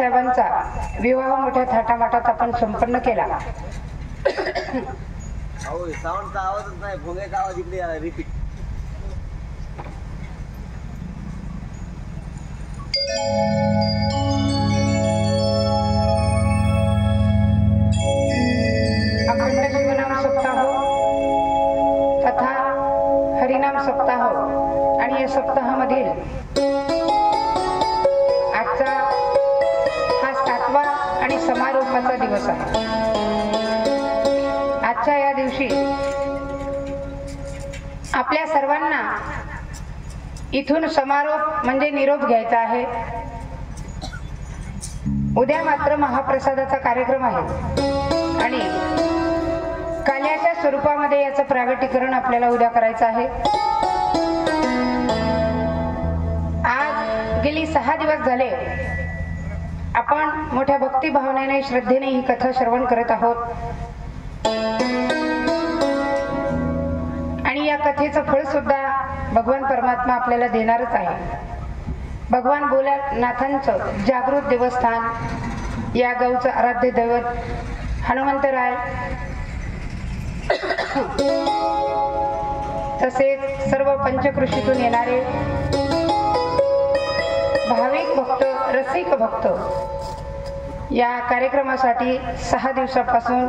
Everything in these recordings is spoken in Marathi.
रुक्मिणी विवाह मोठ्या थाटामाटात आपण संपन्न केला. आवाजच नाही भोंग्याचा आवाज इकडे रिपीट इथून समारोप म्हणजे निरोप घ्यायचा आहे. उद्या मात्र महाप्रसादाचा कार्यक्रम आहे. आणि काल्याच्या स्वरूपामध्ये याचं प्रागटीकरण आपल्याला उद्या करायचं आहे. आज गेली सहा दिवस झाले. आपण मोठ्या भक्तिभावनेने श्रद्धेने ही कथा श्रवण करत आहोत. परमात्मा आपल्याला देणारच आहे. भगवान भोलानाथांचं जागृत देवस्थान या गावचं आराध्य दैवत हनुमंतराय तसेच सर्व पंचकृषीतून येणारे भाविक भक्त रसिक भक्त या कार्यक्रमासाठी सहा दिवसापासून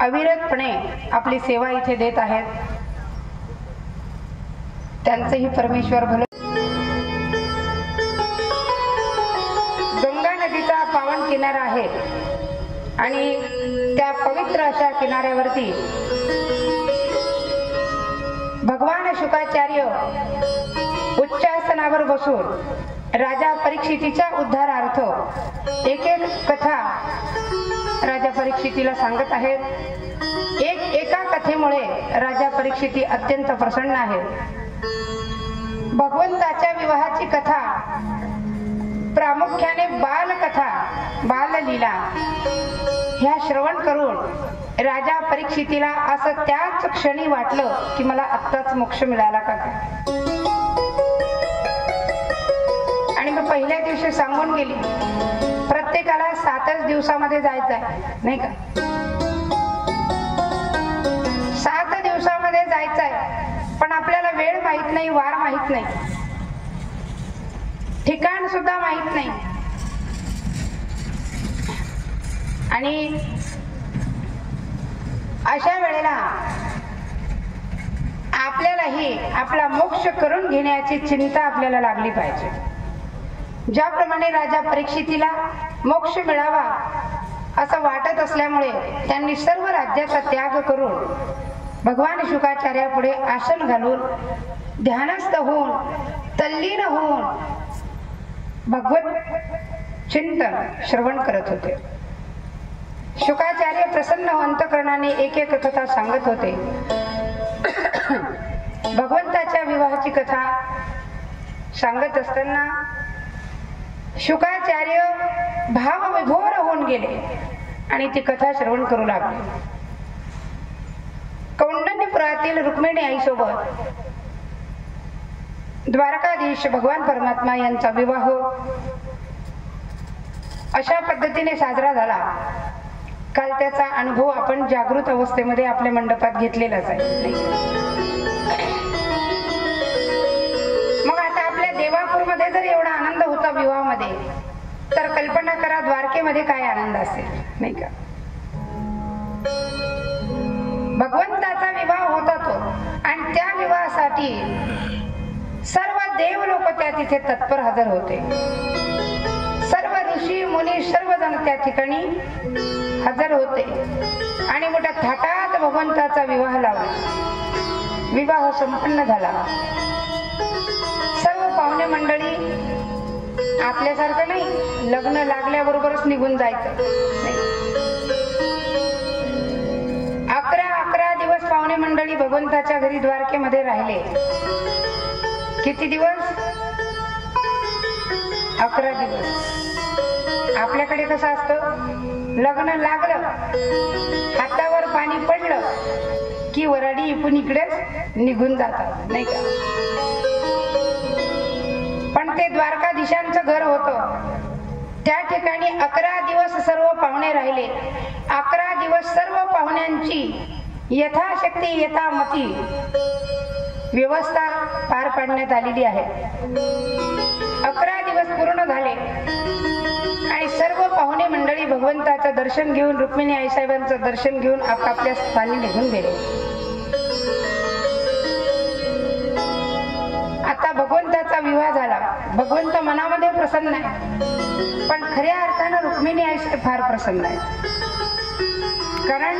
अविरतपणे आपली सेवा इथे देत आहेत. त्यांचंही परमेश्वर भलं गंगा नदीचा पावन किनारा आहे. आणि त्या पवित्र अशा किनाऱ्यावरती भगवान शुकाचार्य उच्च आसनावर बसून राजा परीक्षितीच्या उद्धारार्थ एक एक कथा राजा परीक्षितीला सांगत आहेत. एक एका कथेमुळे राजा परीक्षिती अत्यंत प्रसन्न आहे भगवंताच्या विवाहाची कथा प्रामुख्याने बालकथा बाललीला. ह्या श्रवण करून राजा परीक्षितीला असं त्याच क्षणी वाटलं की मला आत्ताच मोक्ष मिळाला का? आणि मग पहिल्या दिवशी सांगून गेली प्रत्येकाला सातच दिवसामध्ये जायचं आहे नाही का? सात दिवसामध्ये जायचं आहे वेळ माहीत नाही वार माहीत नाही. ठिकाण सुद्धा माहीत नाही. आणि अशा वेळेला आपल्यालाही आपला मोक्ष करून घेण्याची चिंता आपल्याला लागली पाहिजे. ज्याप्रमाणे राजा परीक्षितीला मोक्ष मिळावा असं वाटत असल्यामुळे त्यांनी सर्व राज्याचा त्याग करून भगवान शुकाचार्यापुढे आसन घालून ध्यानस्थ होऊन तल्लीन होऊन भगवत चिंतन श्रवण करत होते. शुकाचार्य प्रसन्न अंतकरणाने एक एक कथा सांगत होते. भगवंताच्या विवाहाची कथा सांगत असताना शुकाचार्य भावविभोर होऊन गेले आणि ती कथा श्रवण करू लागली. कौंडण्यपुरातील रुक्मिणी आईसोबत द्वारकाधीश भगवान परमात्मा यांचा विवाह अशा पद्धतीने साजरा झाला. काल त्याचा अनुभव आपण जागृत अवस्थेमध्ये आपल्या मंडपात घेतलेलाच आहे. मग आता आपल्या देवापूरमध्ये जर एवढा आनंद होता विवाहामध्ये तर कल्पना करा द्वारकेमध्ये काय आनंद असेल नाही का? भगवंताचा विवाह होता तो. आणि त्या विवाहासाठी सर्व देव लोक त्या तिथे तत्पर हजर होते. सर्व ऋषी मुनी सर्वजण त्या ठिकाणी हजर होते. आणि मोठ्या थाटात भगवंताचा विवाह लावला. विवाह संपन्न झाला. सर्व पाहुणे मंडळी आपल्यासारखं नाही लग्न लागल्याबरोबरच निघून जायचं. नाही पाहुणे मंडळी भगवंताच्या घरी द्वारकेमध्ये राहिले. किती दिवस? अकरा दिवस. आपल्याकडे कसं असतं? लग्न लागलं. हातावर पाणी पडलं की वराडी इकून इकडेच निघून जातात नाही का? पण ते द्वारकाधीशांचं घर होतं. त्या ठिकाणी अकरा दिवस सर्व पाहुणे राहिले. अकरा दिवस सर्व पाहुण्यांची यथाशक्ती यथामती व्यवस्था पार पाडण्यात आलेली आहे. अकरा दिवस पूर्ण झाले आणि सर्व पाहुणे मंडळी भगवंताचं दर्शन घेऊन रुक्मिणी आईसाहेबांचं दर्शन घेऊन आपापल्या स्थानी निघून गेले. आता भगवंताचा विवाह झाला. भगवंत मनामध्ये प्रसन्न आहे. पण खऱ्या अर्थानं रुक्मिणी आईसाहेब फार प्रसन्न आहे. कारण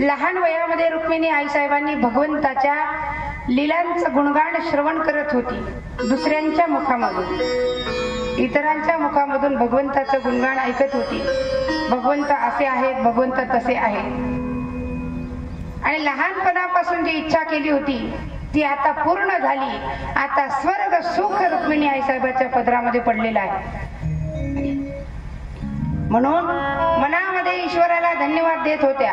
लहान वयामध्ये रुक्मिणी आईसाहेबांनी भगवंताच्या लीलांचं गुणगान श्रवण करत होती. दुसऱ्यांच्या मुखामधून. इतरांच्या मुखामधून भगवंताचं गुणगान ऐकत होती. भगवंत असे आहेत भगवंत तसे आहेत. आणि लहानपणापासून जी इच्छा केली होती ती आता पूर्ण झाली. आता स्वर्ग सुख रुक्मिणी आईसाहेबाच्या पदरामध्ये पडलेला आहे. म्हणून मनामध्ये ईश्वराला धन्यवाद देत होत्या.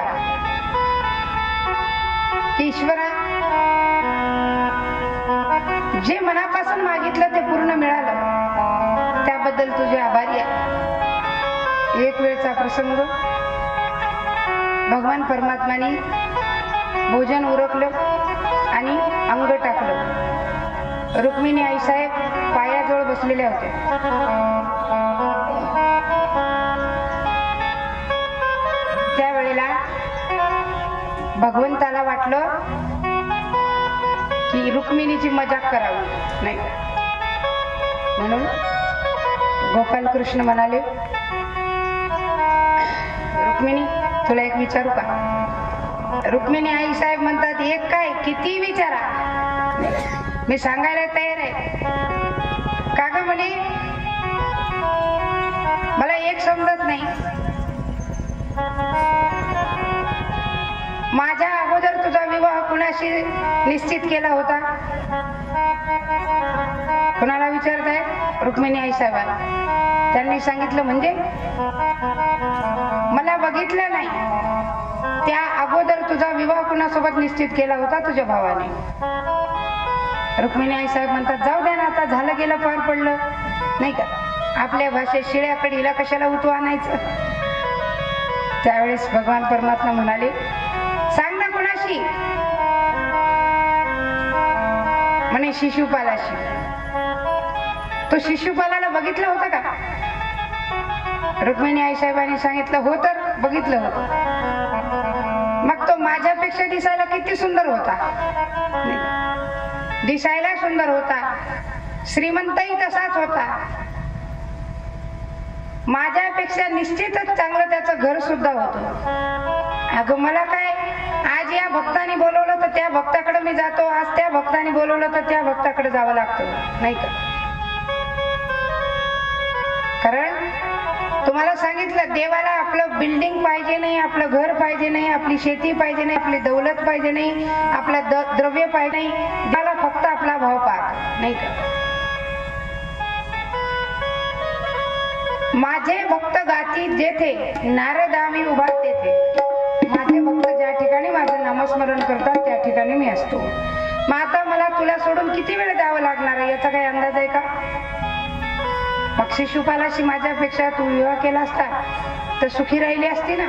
ईश्वरा. जे मनापासून मागितलं ते पूर्ण मिळालं. त्याबद्दल तुझे आभारी आहे. एक वेळचा प्रसंग. भगवान परमात्माने भोजन उरकलं आणि अंग टाकलं. रुक्मिणी आईसाहेब पायाजवळ बसलेल्या होत्या त्यावेळेला भगवंत वाटलं की रुक्मिणीची मजाक करावी. नाही. म्हणून गोपाल कृष्ण म्हणाले रुक्मिणी तुला एक विचारू का? रुक्मिणी आई साहेब म्हणतात एक काय किती विचारा. मी सांगायला तयार आहे. का ग म्हणे मला एक समजत नाही. माझ्या अगोदर विवाह कुणाशी निश्चित केला होता? कुणाला विचारताय? रुक्मिणी आई साहेबांना त्यांनी सांगितलं म्हणजे? मला बघितलं नाही. त्या अगोदर तुझा विवाह कुणासोबत निश्चित केला होता? तुझ्या भावाने. रुक्मिणी आई साहेब म्हणतात जाऊ द्या ना आता झालं गेलं पार पडलं. नाही का? आपल्या भाषेत शिळ्याकडे हिला कशाला उतू आणायचं? त्यावेळेस भगवान परमात्मा म्हणाले सांग ना कुणाशी? म्हणे शिशुपालाशी. तो शिशुपालाला बघितलं होतं का? रुक्मिणी आई साहेबांनी सांगितलं हो तर बघितलं होतं. मग तो माझ्यापेक्षा दिसायला किती सुंदर होता? दिसायला सुंदर होता. श्रीमंतही तसाच होता. माझ्यापेक्षा निश्चितच चांगलं त्याचं घर सुद्धा होतं. अगं मला काय आज या भक्ताने बोलवलं तर त्या भक्ताकडे मी जातो. आज त्या भक्ताने बोलवलं तर त्या भक्ताकडे जावं लागतं. नाही का? कारण तुम्हाला सांगितलं देवाला आपलं बिल्डिंग पाहिजे नाही आपलं घर पाहिजे नाही आपली शेती पाहिजे नाही आपली दौलत पाहिजे नाही आपला द्रव्य पाहिजे नाही. देवाला फक्त आपला भाव पाहतो. नाही का? माझे भक्त गाती जेथे नारद आम्ही उभा तेथे. माझे भक्त ज्या ठिकाणी माझं नामस्मरण करतात त्या ठिकाणी मी असतो. मग आता मला तुला सोडून किती वेळ द्यावं लागणार आहे? याचा काही अंदाज आहे का? मग शिशुपालाशी माझ्यापेक्षा तू विवाह केला असता तर सुखी राहिली असती ना?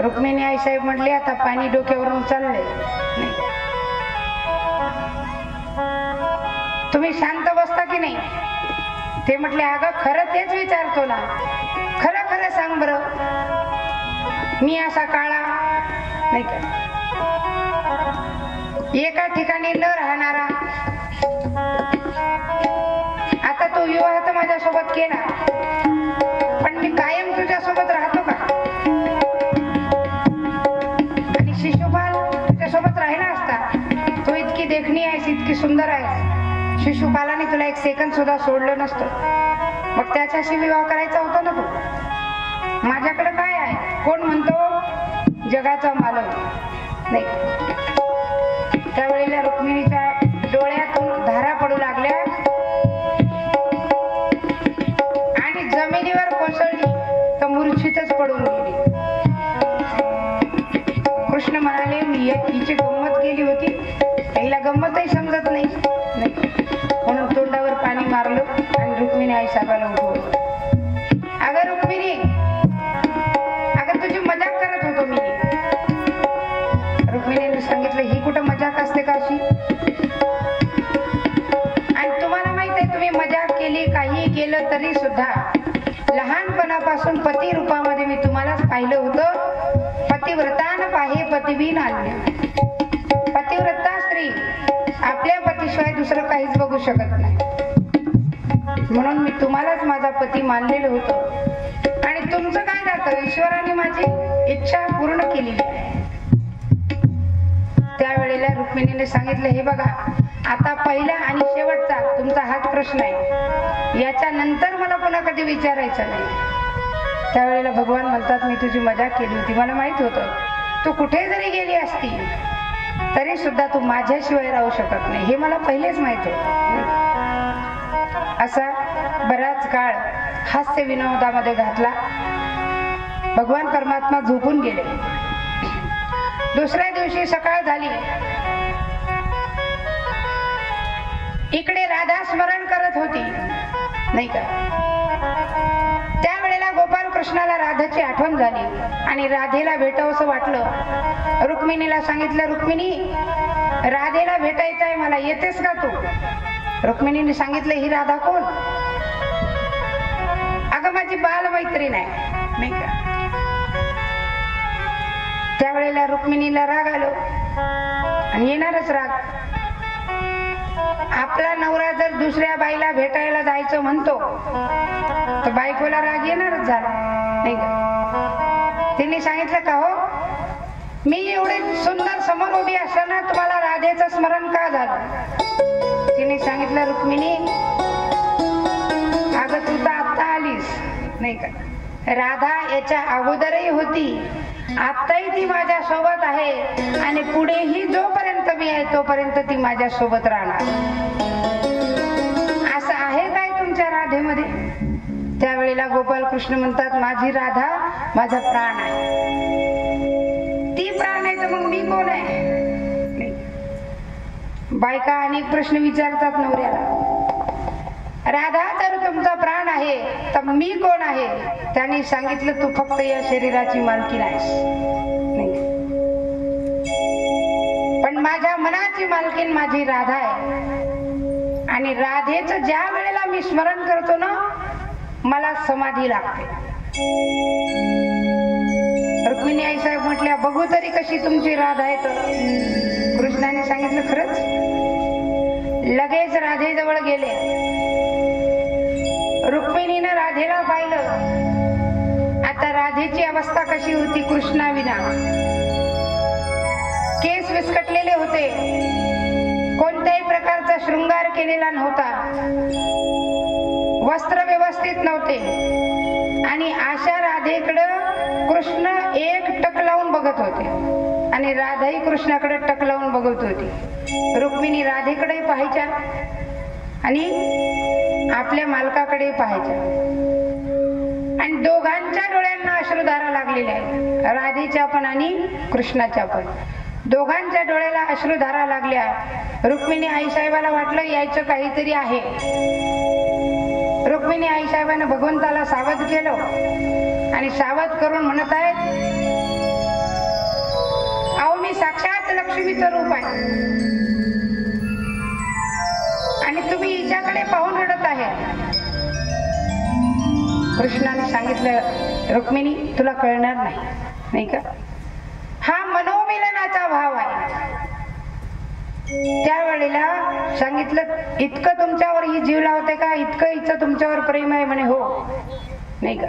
रुक्मिणी आई साहेब म्हटले आता पाणी डोक्यावरून चाललंय. नाही. तुम्ही शांत बसता की नाही? ते म्हटले अगं खरं तेच विचारतो ना खरं खरं सांग बरं. मी असा काळा नाही का? एका ठिकाणी न राहणारा. आता तो विवाह तर माझ्यासोबत केला पण मी कायम तुझ्यासोबत राहतो का? आणि शिशुपाल तुझ्यासोबत राहिला असता? तू इतकी देखणी आहेस इतकी सुंदर आहेस. शिशुपालाने तुला एक सेकंद सुद्धा सोडलं नसतं. मग त्याच्याशी विवाह करायचा होता ना तू? माझ्याकडे काय कोण म्हणतो? जगाचा मालक. नाही. त्यावेळेला रुक्मिणीच्या डोळ्यातून धारा पडू लागल्या. आणि जमिनीवर कोसळली तर मूर्छितच पडून गेली. कृष्ण ही एक हिची गंमत केली होती. हिला गंमतही समजत नाही. नाही. म्हणून तोंडावर पाणी मारलं आणि रुक्मिणी आई साहेबाला केलं तरी सुद्धा लहानपणापासून पती रूपामध्ये मी तुम्हालाच पाहिलं होतं. पतिव्रतान पाहे पतिबीन आणल्या पतिव्रता स्त्री आपल्या पतीशिवाय दुसरं काहीच बघू शकत नाही. म्हणून मी तुम्हालाच माझा पती मानलेलं होतं. आणि तुमचं काय जातं? ईश्वराने माझी इच्छा पूर्ण केली त्यावेळेला रुक्मिणीने सांगितलं हे बघा आता पहिला आणि शेवटचा तुमचा हाच प्रश्न आहे. याच्या नंतर मला पुन्हा कधी विचारायचं नाही. त्यावेळेला भगवान म्हणतात मी तुझी मजा केली होती. मला माहीत होतं तू कुठे जरी गेली असती तरी सुद्धा तू माझ्याशिवाय राहू शकत नाही. हे मला पहिलेच माहीत होत. असा बराच काळ हास्य विनोदामध्ये घातला. भगवान परमात्मा झोपून गेले. दुसऱ्या दिवशी सकाळ झाली. इकडे राधा स्मरण करत होती. नाही का? त्यावेळेला गोपाल कृष्णाला राधाची आठवण झाली आणि राधेला भेटावंसं वाटलं. रुक्मिणीला सांगितलं रुक्मिणी राधेला भेटायचं आहे मला येतेस का तू? रुक्मिणीने सांगितलं ही राधा कोण? अगं माझी बालमैत्रीण आहे. नाही का? त्यावेळेला रुक्मिणीला राग आलो. आणि येणारच राग. आपला नवरा जर दुसऱ्या बाईला भेटायला जायचं म्हणतो तर बायकोला राग येणारच झाला नाही का? तिने सांगितलं का हो मी एवढे सुंदर समोर उभी असताना तुम्हाला राधेचं स्मरण का झालं? तिने सांगितलं रुक्मिणी अगं तू तर आत्ता आलीस नाही का? राधा याच्या अगोदरही होती. आताही ती माझ्या सोबत आहे आणि पुढेही जोपर्यंत मी आहे तोपर्यंत ती माझ्या सोबत राहणार. असं आहे काय तुमच्या राधेमध्ये? त्यावेळेला गोपाल कृष्ण म्हणतात माझी राधा माझा प्राण आहे. ती प्राण आहे तर मग मी कोण आहे? बायका अनेक प्रश्न विचारतात नवऱ्याला. राधा तर तुमचा प्राण आहे तर मी कोण आहे? त्यांनी सांगितलं तू फक्त या शरीराची मालकी नाहीस पण माझ्या मनाची मालकीन माझी राधा आहे. आणि राधेचं ज्या वेळेला मी स्मरण करतो ना मला समाधी लागते. रुक्मिणी आई साहेब म्हटल्या बघू तरी कशी तुमची राधा आहे तर. कृष्णाने सांगितलं खरंच? लगेच राधेजवळ गेले. रुक्मिणीनं राधेला पाहिलं. आता राधेची अवस्था कशी होती कृष्णाविना केस विस्कटलेले होते. कोणत्याही प्रकारचा शृंगार केलेला नव्हता. वस्त्र व्यवस्थित नव्हते. आणि आशा राधेकडं कृष्ण एक टक लावून बघत होते. आणि राधाही कृष्णाकडे टक लावून बघत होती. रुक्मिणी राधेकडे पाहायच्या. आणि आपल्या मालकाकडे पाहायच्या. आणि दोघांच्या डोळ्यांना अश्रुधारा लागलेल्या आहेत. राधेच्या पण आणि कृष्णाच्या पण. दोघांच्या डोळ्याला अश्रुधारा लागल्या. रुक्मिणी आईसाहेबाला वाटलं यायचं काहीतरी आहे. रुक्मिणी आईसाहेबानं भगवंताला सावध केलं. आणि सावध करून म्हणत आहेत अहो मी साक्षात लक्ष्मीचं रूप आहे. आणि तुम्ही हिच्याकडे पाहून रडत आहे. कृष्णाने सांगितलं रुक्मिणी तुला कळणार नाही नाही का? हा मनोमिलनाचा भाव आहे. त्यावेळेला सांगितलं इतकं तुमच्यावर ही जीव लावते का? इतकं हिचं तुमच्यावर प्रेम आहे म्हणे हो. नाही का?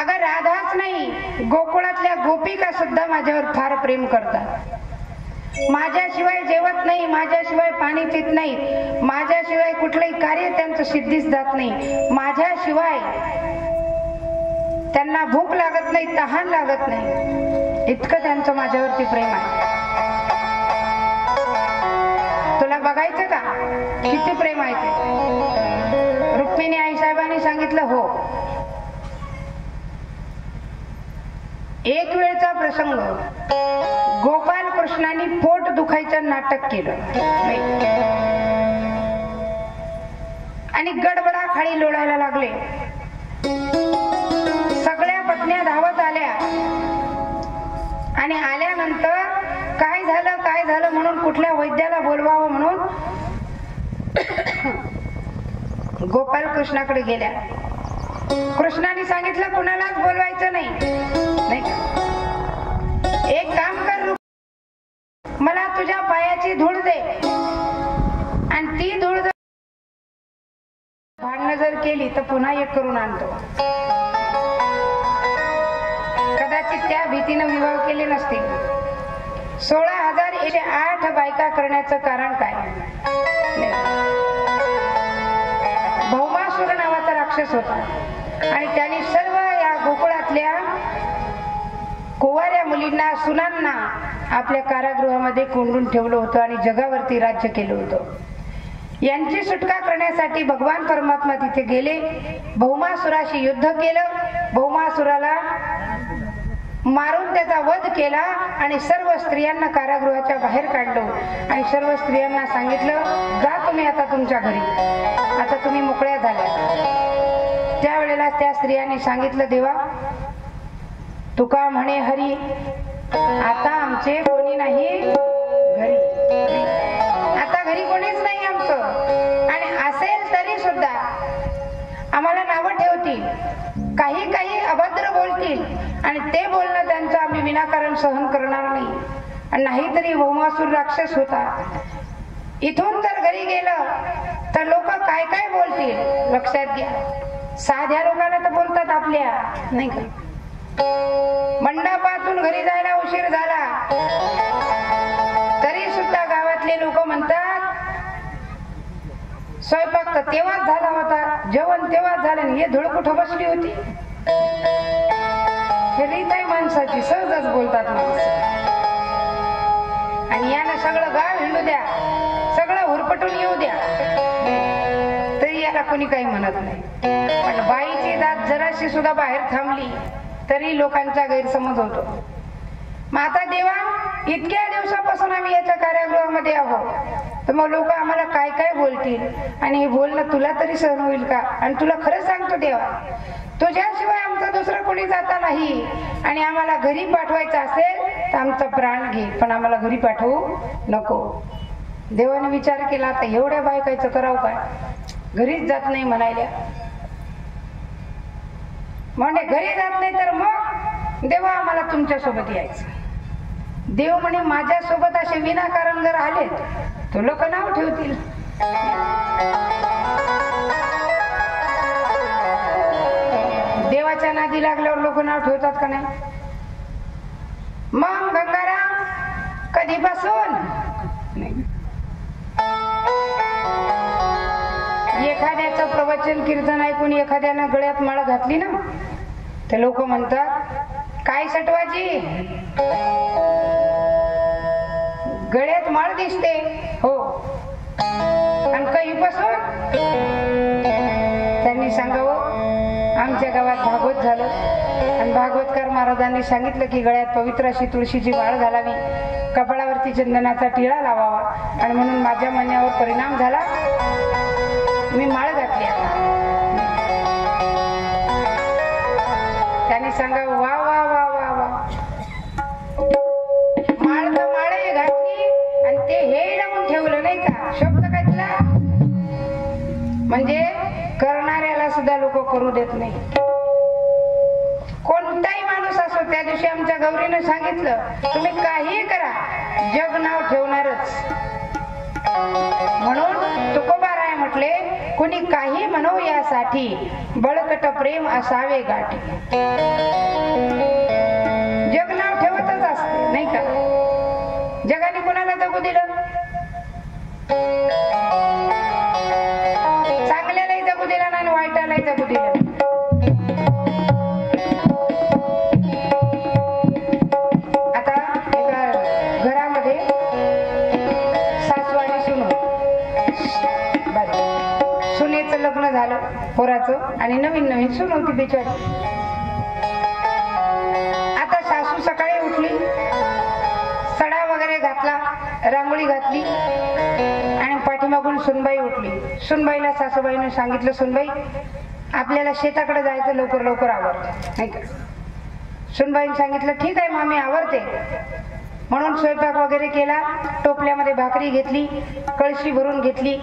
अगं राधाच नाही गोकुळातल्या गोपिका सुद्धा माझ्यावर फार प्रेम करतात. माझ्याशिवाय जेवत नाही माझ्याशिवाय पाणी पित नाही माझ्याशिवाय कुठलंही कार्य त्यांचं सिद्धीच जात नाही. माझ्याशिवाय त्यांना भूक लागत नाही तहान लागत नाही. इतकं त्यांचं माझ्यावरती प्रेम आहे. तुला बघायचं का? किती प्रेम आहे ते? रुक्मिणी आई साहेबांनी सांगितलं हो. एक वेळचा प्रसंग. गोपाल कृष्णाने पोट दुखायचं नाटक केलं. आणि गडबडा खाली लोळायला लागले. सगळ्या पत्न्या धावत आल्या. आणि आल्यानंतर काय झालं काय झालं म्हणून कुठल्या वैद्याला बोलवावं म्हणून गोपाल कृष्णाकडे गेल्या. कृष्णाने सांगितलं कुणालाच बोलवायचं नाही. नाही पायाची धूळ दे. आणि ती धूळ जर भांडणं जर केली तर पुन्हा एक करून आणतो. कदाचित त्या भीतीनं विवाह केले नसतील. सोळा हजार एकशे आठ बायका करण्याचं कारण काय? भौमासुर नावाचा राक्षस होता. आणि त्याने सर्व या गोकुळातल्या आपल्या मुलींना सुनांना आपल्या कारागृहामध्ये कोंडून ठेवलं होतं आणि जगावरती राज्य केलं होतं. यांची सुटका करण्यासाठी भगवान परमात्मा तिथे गेले. भौमासुराशी युद्ध केलं. भौमासुराला मारून त्याचा वध केला आणि सर्व स्त्रियांना कारागृहाच्या बाहेर काढलं आणि सर्व स्त्रियांना सांगितलं जा तुम्ही आता तुमच्या घरी. आता तुम्ही मोकळ्या झाल्या. त्यावेळेला त्या स्त्रियांनी सांगितलं देवा तुका म्हणे हरी आता आमचे कोणी नाही घरी. आता घरी कोणीच नाही आमचं. आणि असेल तरी सुद्धा आम्हाला नावं ठेवतील. काही काही अभद्र बोलतील. आणि ते बोलणं त्यांचं आम्ही विनाकारण सहन करणार नाही. आणि नाहीतरी भौमासूर राक्षस होता. इथून जर घरी गेलं तर लोक काय काय बोलतील? लक्षात घ्या. साध्या लोकांना तर बोलतात आपल्या. नाही का? मंडपातून घरी जायला उशीर झाला. तरी सुद्धा गावातले लोक म्हणतात स्वयंपाक तर तेव्हाच झाला होता जेवण तेव्हाच झालं आणि हे धुळ कुठं बसली होती? हे रीत माणसाची सहजच बोलतात माणसं. आणि यानं सगळं गाव हिंडू द्या सगळं हुरपटून येऊ द्या. तरी याला कोणी काही म्हणत नाही. पण बाईची दात जराशी सुद्धा बाहेर थांबली. तरी लोकांचा गैरसमज होतो. मग आता देवा इतक्या दिवसापासून आम्ही याच्या कार्यागृहामध्ये आहोत. तर मग लोक आम्हाला काय काय बोलतील? आणि हे बोलणं तुला तरी सहन होईल का? आणि तुला खरं सांगतो देवा तुझ्याशिवाय आमचं दुसरं कोणी जाता नाही. आणि आम्हाला घरी पाठवायचं असेल तर आमचा प्राण घे. पण आम्हाला घरी पाठवू नको. देवाने विचार केला आता एवढ्या बायकायचं करावं काय? घरीच जात नाही म्हणायला म्हणजे घरी जात नाही तर मग देवा आम्हाला तुमच्यासोबत यायचं. देव म्हणे माझ्या सोबत असे विनाकारण जर आले तर लोक नाव ठेवतील. देवाच्या नादी लागल्यावर लोक नाव ठेवतात का नाही? मग गंगाराम कधीपासून? नाही. एखाद्याचं प्रवचन कीर्तन ऐकून एखाद्यानं गळ्यात माळ घातली ना ते लोक म्हणतात काय सटवाची गळ्यात माळ दिसते. हो. आणि बसून त्यांनी सांगावं आमच्या गावात भागवत झालं. आणि भागवतकार महाराजांनी सांगितलं की गळ्यात पवित्र अशी तुळशीची वाळ घालावी. कपाळावरती चंदनाचा टिळा लावावा. आणि म्हणून माझ्या म्हणण्यावर परिणाम झाला. मी माळ घातली आता. त्यांनी सांगा वा वा वा वा वा. माळ तर माळे घातली आणि ते हे लावून ठेवलं नाही का? शब्द काय म्हणजे करणाऱ्याला सुद्धा लोक करू देत नाही. कोणताही माणूस असो त्या दिवशी आमच्या गौरीनं सांगितलं तुम्ही काही करा जग नाव ठेवणारच. म्हणून तुकोबाराय म्हटले कुणी काही म्हणो यासाठी बळकट प्रेम असावे गाठी. जग नाव ठेवतच असते नाही का? जगाने कोणाला जगू दिलं? चांगल्यालाही जगू दिला नाही आणि वाईटालाही जगू दिलं. पोराचं आणि नवीन नवीन सुन होती बिचारी. आता सासू सकाळी उठली सडा वगैरे घातला रांगोळी घातली आणि पाठीमागून सुनबाई उठली. सुनबाईला सासूबाईनं सांगितलं सुनबाई आपल्याला शेताकडे जायचं लवकर लवकर आवडतं नाही का? सुनबाईने सांगितलं ठीक आहे मामी आवडते म्हणून स्वयंपाक वगैरे केला टोपल्यामध्ये भाकरी घेतली कळशी भरून घेतली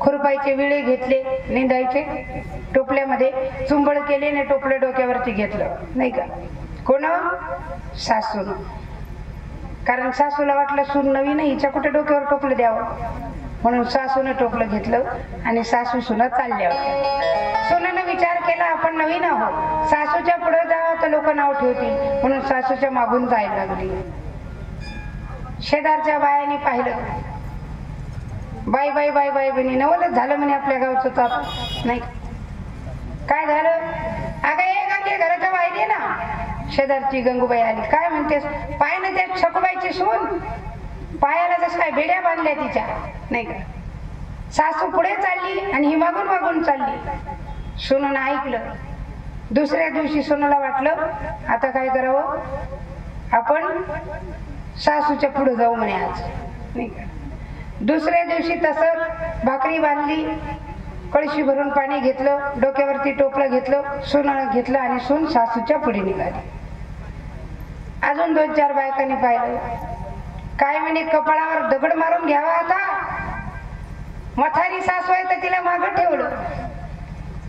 खुरपायचे विळे घेतले निंदायचे टोपल्यामध्ये चुंबळ केले आणि टोपलं डोक्यावरती घेतलं. नाही का? कोण? सासून कारण सासूला वाटलं सून नवीन हिच्या कुठे डोक्यावर टोपलं द्यावं? म्हणून सासूनं टोपलं घेतलं आणि सासू सुना चालल्या होत्या. सुनानं विचार केला आपण नवीन आहोत. सासूच्या पुढे जावं तर लोक नाव ठेवतील. म्हणून सासूच्या मागून जायला लागली. शेजारच्या बायाने पाहिलं. बाई बाई बाई बाई बहिणी नवलच झालं म्हणे आपल्या गावचं तर. नाही. काय झालं? अगं एक गंगे घराच्या बाहेर ये ना. शेजारची गंगूबाई आली. काय म्हणतेस? पाय ना त्या छकुबाईची सून पायाला जस काय बेड्या बांधल्या तिच्या. नाही का? सासू पुढे चालली आणि ही मागून मागून चालली. सोनून ऐकलं. दुसऱ्या दिवशी सोनूला वाटलं आता काय करावं? आपण सासूच्या पुढे जाऊ म्हणे आज. नाही का? दुसऱ्या दिवशी तसंच भाकरी बांधली कळशी भरून पाणी घेतलं डोक्यावरती टोपलं घेतलं सोनं घेतलं आणि सून सासूच्या पुढे निघाली. अजून दोन चार बायकांनी पाहिलं. काय म्हणे कपाळावर दगड मारून घ्यावा आता? मथारी सासू आहे तर तिला मागं ठेवलं.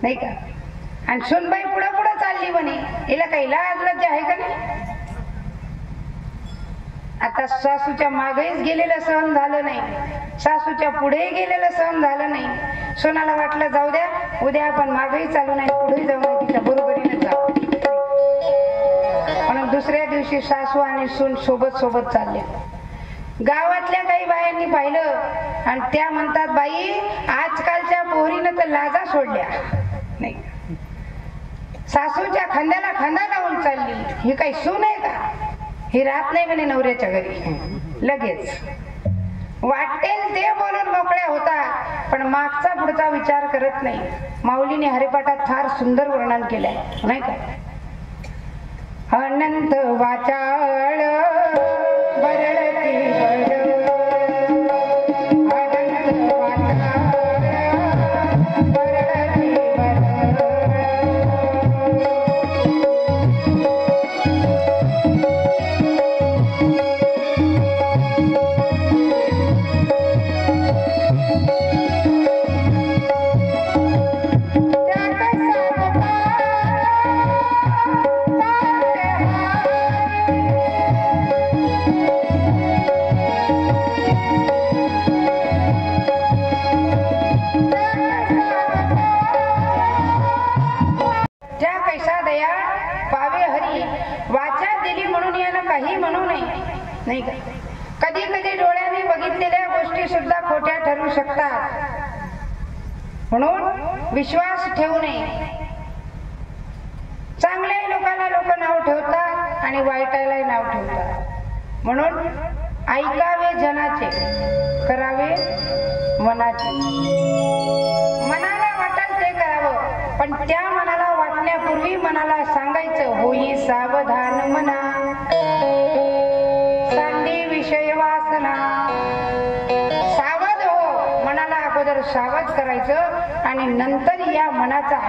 नाही का? आणि सुनबाई पुढं पुढं चालली म्हणे. हिला काही लाज लज्जा आहे का नाही? आता सासूच्या मागेच गेलेलं सहन झालं नाही. सासूच्या पुढेही गेलेलं सहन झालं नाही. सोनाला वाटलं जाऊ द्या उद्या आपण मागेही चालू नाही पुढे जाऊ नये तिच्या बरोबरीने जाऊ म्हणून दुसऱ्या दिवशी सासू आणि सून सोबत सोबत चालले. गावातल्या काही बायांनी पाहिलं आणि त्या म्हणतात बाई आजकालच्या पोरीनं तर लाजा सोडल्या. नाही. सासूच्या खांद्याला खांदा लावून चालली. ही काही सून आहे का? ही राहत नाही म्हणे नवऱ्याच्या घरी. लगेच. वाटेल ते बोलून मोकळ्या होता पण मागचा पुढचा विचार करत नाही. माऊलीने हरिपाठात फार सुंदर वर्णन केलंय नाही का? अनंत वाचाळ बरळती बरळ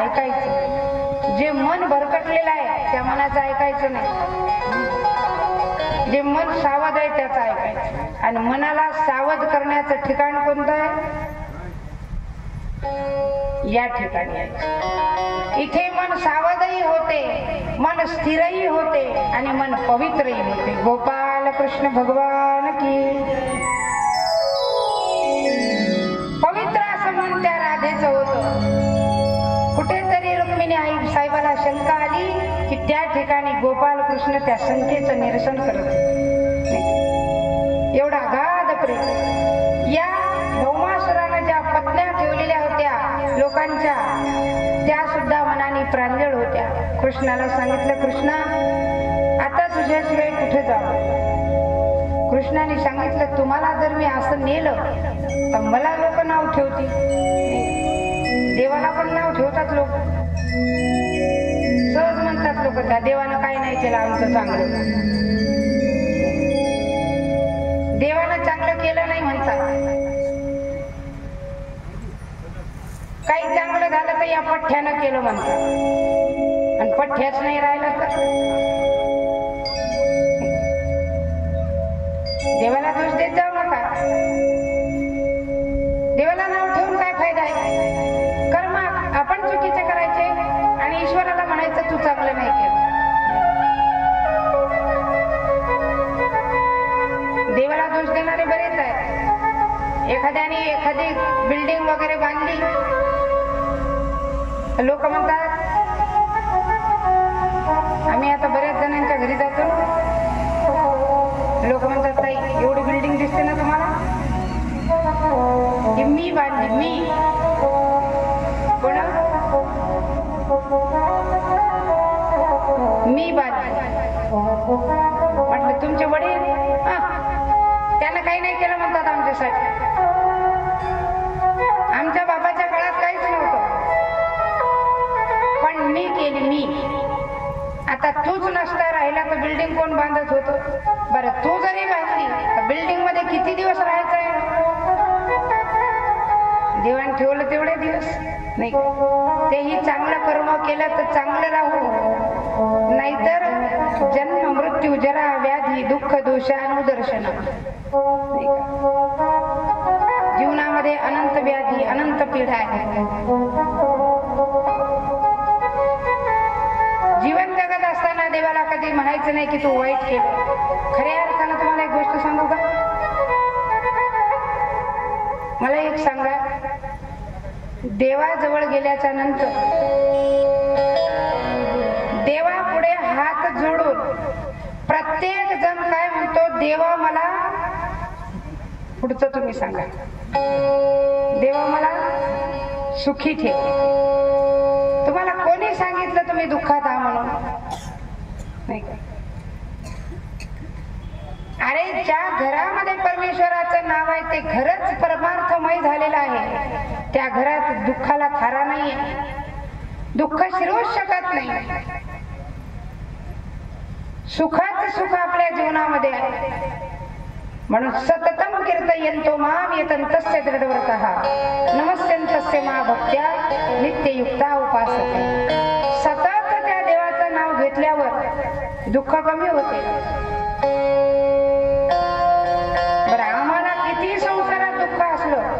ऐकायचं. जे मन भरकटलेलं आहे त्या मनाचं ऐकायचं नाही. जे मन सावध आहे त्याचं ऐकायचं. आणि मनाला सावध करण्याचं ठिकाण कोणतं आहे? या ठिकाणी इथे मन सावधही होते मन स्थिरही होते आणि मन पवित्रही होते. गोपाल कृष्ण भगवान कृष्ण त्या संख्येचं निरसन करत एवढा अगाध प्रेम या भौमासुरानं ज्या पत्न्या ठेवलेल्या होत्या लोकांच्या त्या सुद्धा मनाने प्रांजळ होत्या. कृष्णाला सांगितलं कृष्णा आता तुझ्याशिवाय कुठे जावं? कृष्णाने सांगितलं तुम्हाला जर मी असं नेलं तर मला लोक नाव ठेवतील. देवाला पण नाव ठेवतात लोक. सहज म्हणतात लोक त्या देवा केलं आमचं चांगलं. देवानं चांगलं केलं नाही म्हणतात काही चांगलं झालं तर या पठ्ठ्यानं केलं म्हणतात आणि पठ्ठ्याच नाही राहिलं तर? वगैरे बांधली. लोक म्हणतात आम्ही आता बऱ्याच जणांच्या घरी जातो. लोक म्हणतात ताई एवढी बिल्डिंग दिसते ना तुम्हाला? की मी बांधली मी. कोण? मी बांधली. म्हटलं तुमचे वडील? हा, त्यानं काही नाही केलं म्हणतात आमच्यासाठी. केली मी आता तूच नसता राहिला तर बिल्डिंग कोण बांधत होतो? बरं तू जरी बांधली तर बिल्डिंगमध्ये किती दिवस राहायचं आहे ठेवलं तेवढे दिवस. नाही तेही चांगलं कर्म केलं तर चांगलं राहू. नाहीतर जन्म मृत्यू जरा व्याधी दुःख दोष अनुदर्शन. जीवनामध्ये अनंत व्याधी अनंत पिढा आहे. करत असताना देवाला कधी म्हणायचं नाही की तू वाईट केलं. खऱ्या अर्थानं तुम्हाला एक गोष्ट सांगू का? मला एक सांगा. देवाजवळ गेल्याच्यानंतर देवा पुढे हात जोडून प्रत्येक जण काय म्हणतो देवा मला पुढचं तुम्ही सांगा. देवा मला सुखी ठेव. तुम्हाला कोणी सांगितलं तुम्ही दुःखात आहा म्हणून नाही का अरे ज्या घरामध्ये परमेश्वराचं नाव आहे ते घरच परमार्थमय झालेलं आहे. त्या घरात दुःखाला थारा नाहीये. दुःख शिरवू शकत नाही. सुखाच सुख आपल्या जीवनामध्ये आहे. म्हणून सततम कीर्तयंतो माम येतन तस्य दृढव्रत नमस्यंतस्य मा भक्त्या नित्ययुक्ता उपास सतत त्या देवाचं नाव घेतल्यावर दुःख कमी होते.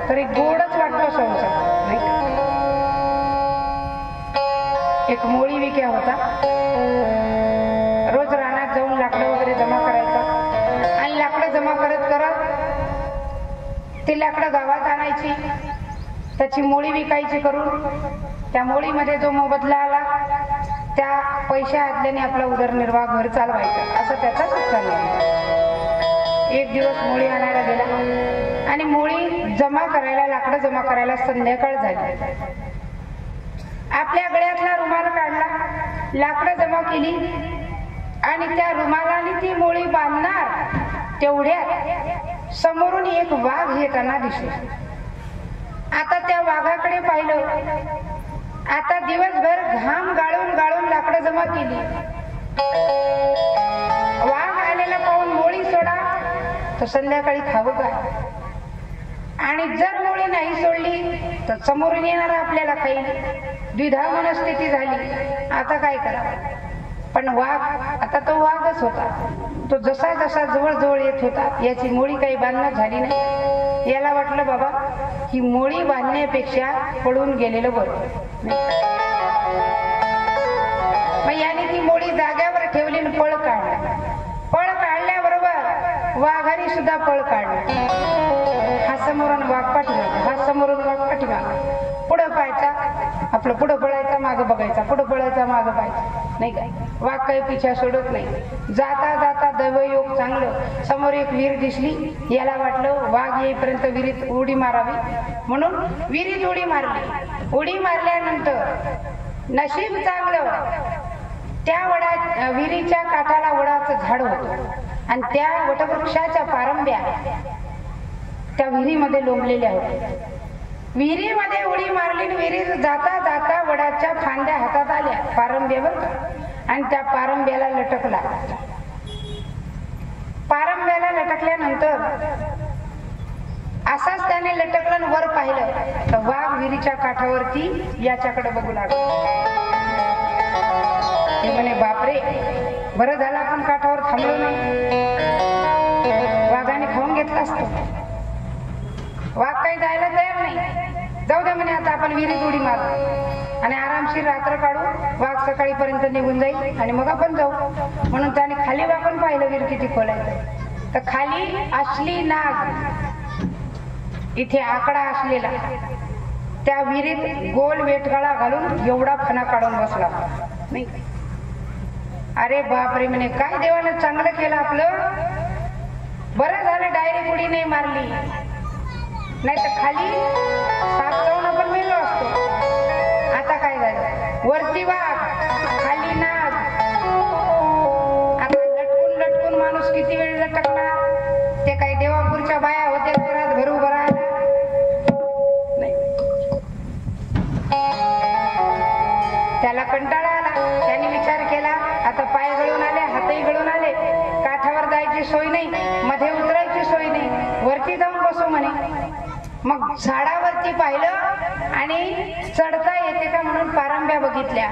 तरी गोडच वाटतो संसार नाही का? एक मोळी विक्या होता. रोज रानात जाऊन लाकडं वगैरे जमा करायचा. आणि लाकडं जमा करत करत ती लाकडं गावात आणायची. त्याची मोळी विकायची करून त्या मोळीमध्ये जो मोबदला आला त्या पैशा आदल्याने आपला उदरनिर्वाह घर चालवायचा. असं त्याचाच चालला एक दिवस मोळी आणायला गेला. आणि मोळी जमा करायला लाकडं जमा करायला संध्याकाळ झाली. आपल्या गळ्यातला रुमाल काढला लाकडं जमा केली आणि त्या रुमालाने ती मोळी बांधणार तेवढ्यात समोरून एक वाघ येताना दिसला. आता त्या वाघाकडे पाहिलं. आता दिवसभर घाम गाळून गाळून लाकडं जमा केली. वाघ आलेला पाहून मोळी सोडा तो संध्याकाळी खाऊ का आणि जर मुळी नाही सोडली तर समोरून येणार आपल्याला काही द्विधा मनस्थिती झाली. आता काय करावं? पण वाघ आता तो वाघच होता. तो जसा जसा जवळजवळ येत होता याची मोळी काही बांधणं झाली नाही. याला वाटलं बाबा ही मोळी बांधण्यापेक्षा पळून गेलेलं बरं. मग याने ती मोळी जाग्यावर ठेवली आणि पळ काढला. वाघाने सुद्धा पळ काढला. हा समोरून वाघ पाठवा हा समोरून वाघ पाठवा पुढं पाहायचा आपलं पुढं पळायचा मागं बघायचा पुढं पळायचा मागं पाहायचा. नाही काय वाघ काही पिछा सोडत नाही. जाता जाता दैवयोग चांगलं. समोर एक विहीर दिसली. याला वाटलं वाघ येईपर्यंत विहिरीत उडी मारावी. म्हणून विहिरीत उडी मारली. उडी मारल्यानंतर नशीब चांगलं. त्या वडा विहिरीच्या काठाला वडाचं झाड होतं. आणि त्या वटवृक्षाच्या पारंब्या त्या विहिरीमध्ये लोंबलेल्या होत्या. विहिरीमध्ये उडी मारली आणि विहिरीत जाता जाता वडाच्या फांद्या हातात आल्या पारंब्यावर आणि त्या पारंब्याला लटकला. पारंब्याला लटकल्यानंतर असच त्याने लटकलं वर पाहिलं. तर वाघ विहिरीच्या काठावरती याच्याकडे बघू लागला. म्हणे बापरे! बरं झालं आपण काठावर थांबलो नाही. वाघाने खाऊन घेतला असतो. वाघ काही जायला तयार नाही. जाऊ दे म्हणे आता आपण विहिरीत उडी मारू. आणि आरामशीर रात्र काढू वाघ सकाळीपर्यंत निघून जाईल आणि मग आपण जाऊ. म्हणून त्याने खाली वाकून पाहिलं विहीर किती खोलायचं. तर खाली असली नाग. इथे आकडा असलेला. त्या विहिरीत गोल वेटगाळा घालून एवढा फणा काढून बसला. नाही. अरे बापरे म्हणे काय देवानं चांगलं केलं आपलं. बरं झालं डायरेक्ट उडी नाही मारली. नाही तर खाली साप जाऊन आपण मेलो असतो. आता काय झालं? वरती वाघ खाली नाग. आता लटकून लटकून माणूस किती वेळ लटकणार? ते काही देवापूरच्या बाया होत्या घरात घर उभं नाही. त्याला कंटाळा सोय नाही. मध्ये उतरायची सोय नाही. वरती जाऊन बसू म्हणे. मग झाडावरती पाहिलं आणि चढता येते का म्हणून पारंब्या बघितल्या.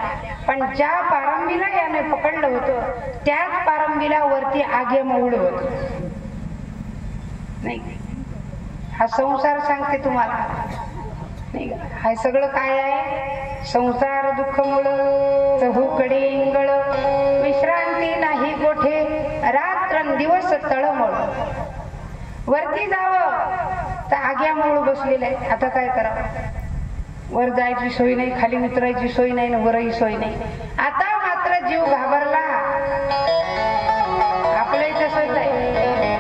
पण ज्या पारंबीला याने पकडलं होतं त्याच पारंबीला वरती आगे मौळ होत. नाही हा संसार सांगते तुम्हाला. नाही हे सगळं काय आहे? संसार दुःख मुळ चहूकडे इंगळ. विश्रांती नाही गोठे रात्रंदिवस तळमळ. वरती जावं तर आग्या बसलेलं आहे. आता काय करावं? वर जायची सोय नाही खाली उतरायची सोय नाही ना वरही सोय नाही. आता मात्र जीव घाबरला. आपलंही तसंच आहे.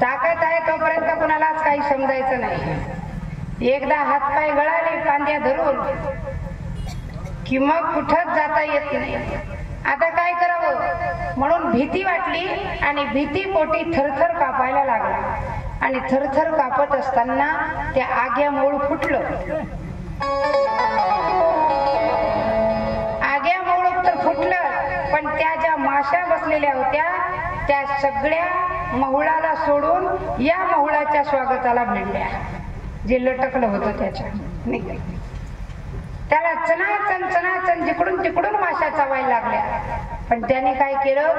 ताकद आहे तोपर्यंत कुणालाच काही समजायचं नाही. एकदा हातपाय गळाले कांद्या धरून कि मग कुठंच जाता येत नाही. आता काय करावं? म्हणून भीती वाटली आणि भीती पोटी थरथर कापायला लागला. आणि थरथर कापत असताना त्या आग्या मूळ फुटलं. आग्या मूळ तर फुटलं पण त्या ज्या माशा बसलेल्या होत्या त्या सगळ्या महुळाला सोडून या महुळाच्या स्वागताला भिडल्या जे लटकलं होतं त्याच्या. नाही त्याला चनाचन चनाचन जिकडून तिकडून माशा चावायला लागल्या. पण त्याने काय केलं?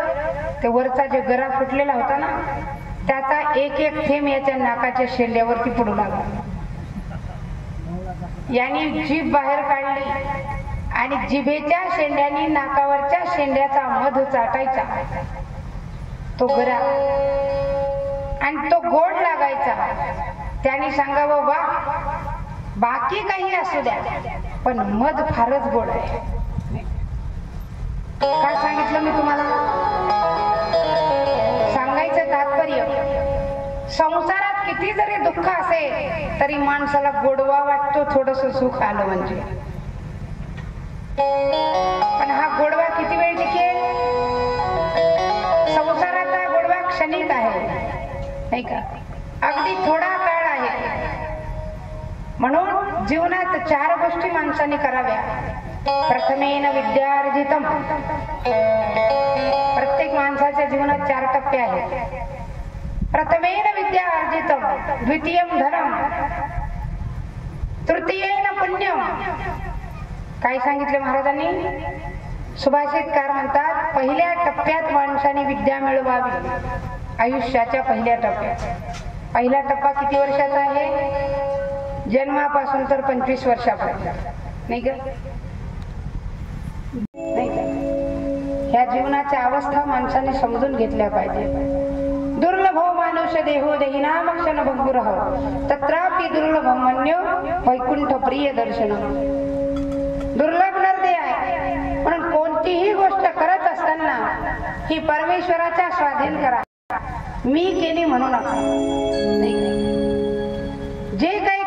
ते वरचा जे गरा फुटलेला होता ना त्याचा एक एक थेंब याच्या नाकाच्या शेंड्यावरती पडू लागला. यांनी जीभ बाहेर काढली आणि जिभेच्या शेंड्यानी नाकावरच्या शेंड्याचा मध चाटायचा. तो गरा आणि तो गोड लागायचा. त्याने सांगावं वा बाकी काही असू द्या. पण मध फारच गोड आहे. काय सांगितलं मी तुम्हाला? सांगायचं तात्पर्य संसारात किती जरी दुःख असेल तरी माणसाला गोडवा वाटतो थोडस सुख आलं म्हणजे. पण हा गोडवा किती वेळ टिकेल? संसाराचा गोडवा क्षणिक आहे नाही का? अगदी थोडा काळ आहे. म्हणून जीवनात चार गोष्टी माणसाने कराव्या. प्रथमेन विद्यार्जितम. प्रत्येक माणसाच्या जीवनात चार टप्पे आहेत. प्रथमेन विद्या अर्जितम द्वितीय धनम. तृतीयेन पुण्यम. काय सांगितले महाराजांनी? सुभाषितकार म्हणतात पहिल्या टप्प्यात माणसाने विद्या मिळवावी. आयुष्याच्या पहिल्या टप्प्यात. पहिला टप्पा किती वर्षाचा आहे? जन्मापासून तर पंचवीस वर्षापर्यंत. नाही का? नाही ह्या जीवनाच्या अवस्था माणसाने समजून घेतल्या पाहिजे. दुर्लभो मानुष देहो देहिनाम क्षण भंगुरह तत्रापि दुर्लभ मन्यो वैकुंठ प्रिय दर्शन दुर्लभ नर्दे आहे. म्हणून कोणतीही गोष्ट करत असताना ही परमेश्वराच्या स्वाधीन करा. मी केली म्हणू नका. जे काही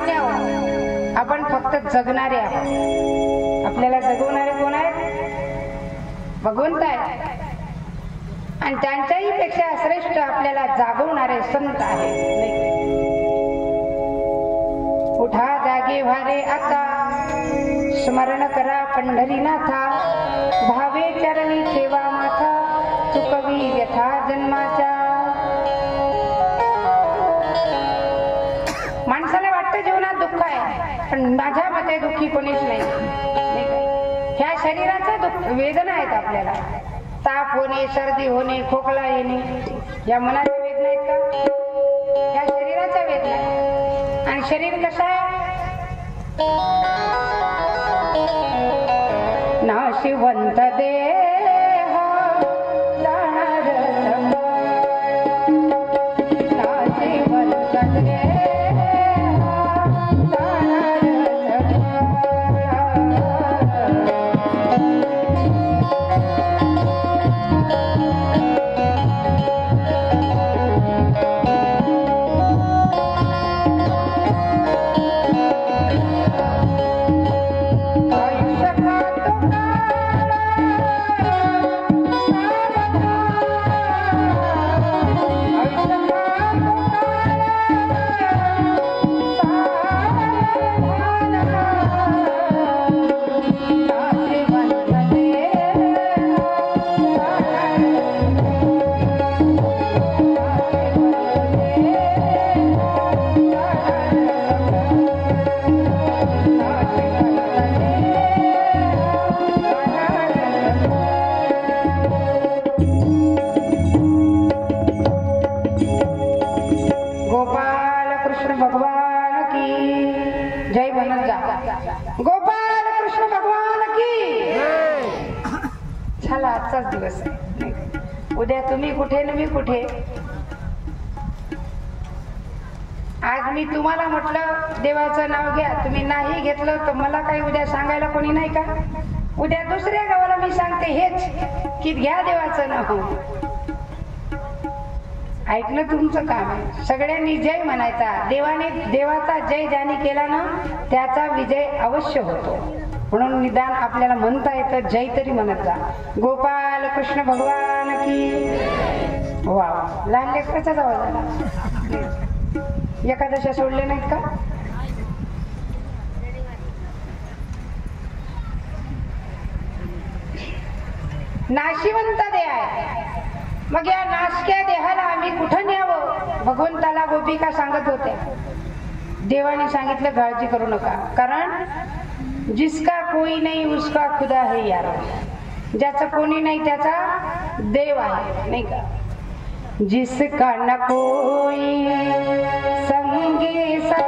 आपण आहोत. आपण फक्त जगणारे आहोत. आपल्याला जगवणारे कोण आहेत? भगवंत आहेत. आणि त्यांच्याही पेक्षा श्रेष्ठ आपल्याला जागवणारे संत आहेत. उठा जागे भारे आता. स्मरण करा पंढरीनाथा. भावे चरणी ठेवा माथा. चुकवी व्यथा जन्माच्या. पण माझ्या मते दुःखी कोणीच नाही. ह्या शरीराचा दुःख वेदना आहेत आपल्याला. ताप होणे सर्दी होणे खोकला येणे या मनाच्या वेदना आहेत का? ह्या शरीराच्या वेदना आणि शरीर कसं आहे? तुम्ही कुठे न मी कुठे? आज मी तुम्हाला म्हटलं देवाचं नाव घ्या. तुम्ही नाही घेतलं तर मला काही उद्या सांगायला कोणी नाही का? उद्या दुसऱ्या गावाला मी सांगते हेच की घ्या देवाचं नाव. ऐकलं तुमचं काम? आहे सगळ्यांनी जय म्हणायचा. देवाने देवाचा जय ज्याने केला ना त्याचा विजय अवश्य होतो. म्हणून निदान आपल्याला म्हणता येतं जय तरी म्हणत जा. गोपाल कृष्ण भगवान. वा वा. लहान लेकराचाच आवाज आला एकादशा सोडले नाहीत का? नाशिवंत देह आहे. मग या नाशक्या देहाला आम्ही कुठं न्यावं? भगवंताला गोपिका सांगत होते देवाने सांगितलं काळजी करू नका. कारण जिसका कोई नाही उसका खुदा है यार. ज्याचा कोणी नाही त्याचा देव आहे नाही का? जिसका न कोई संगी सा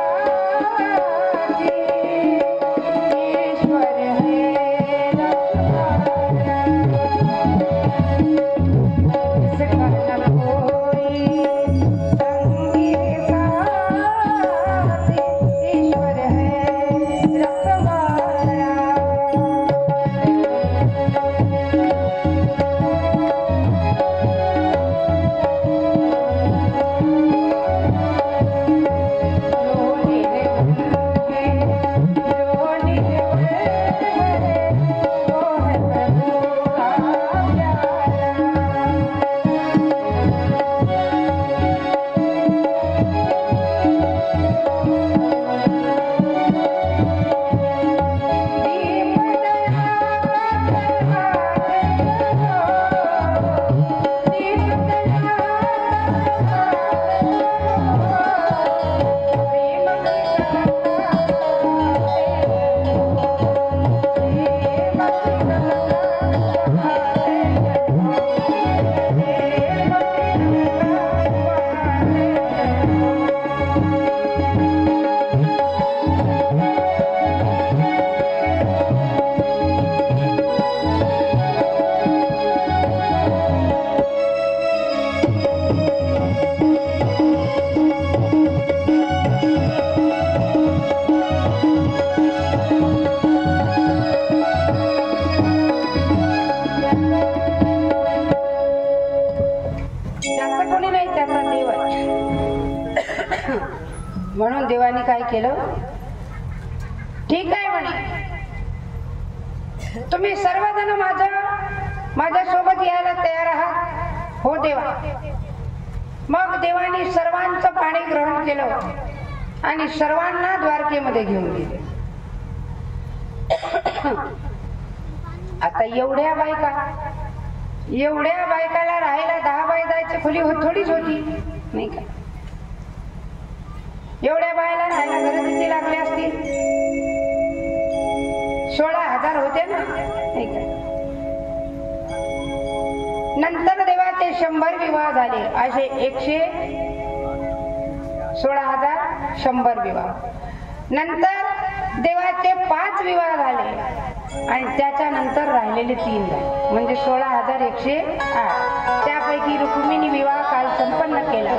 एकशे आठ. त्यापैकी रुक्मिणी विवाह काल संपन्न केला.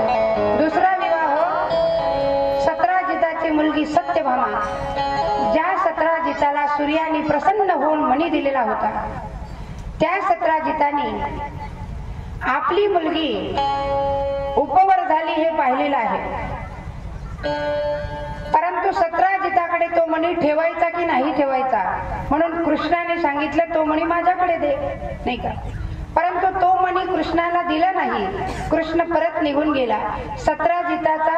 दुसरा विवाह सतरा जिताची मुलगी सत्यभामा. ज्या सतरा जिताला सूर्याने प्रसन्न होऊन मणी दिलेला होता त्या सतरा जिताने आपली मुलगी उपवर झाली हे पाहिलेलं आहे. परंतु सतरा जिताकडे तो मणी ठेवायचा की नाही ठेवायचा? म्हणून कृष्णाने सांगितलं तो मणी माझ्याकडे दे. नाही का? कृष्णाला दिला नाही. कृष्ण परत निघून गेला. सतरा जिताचा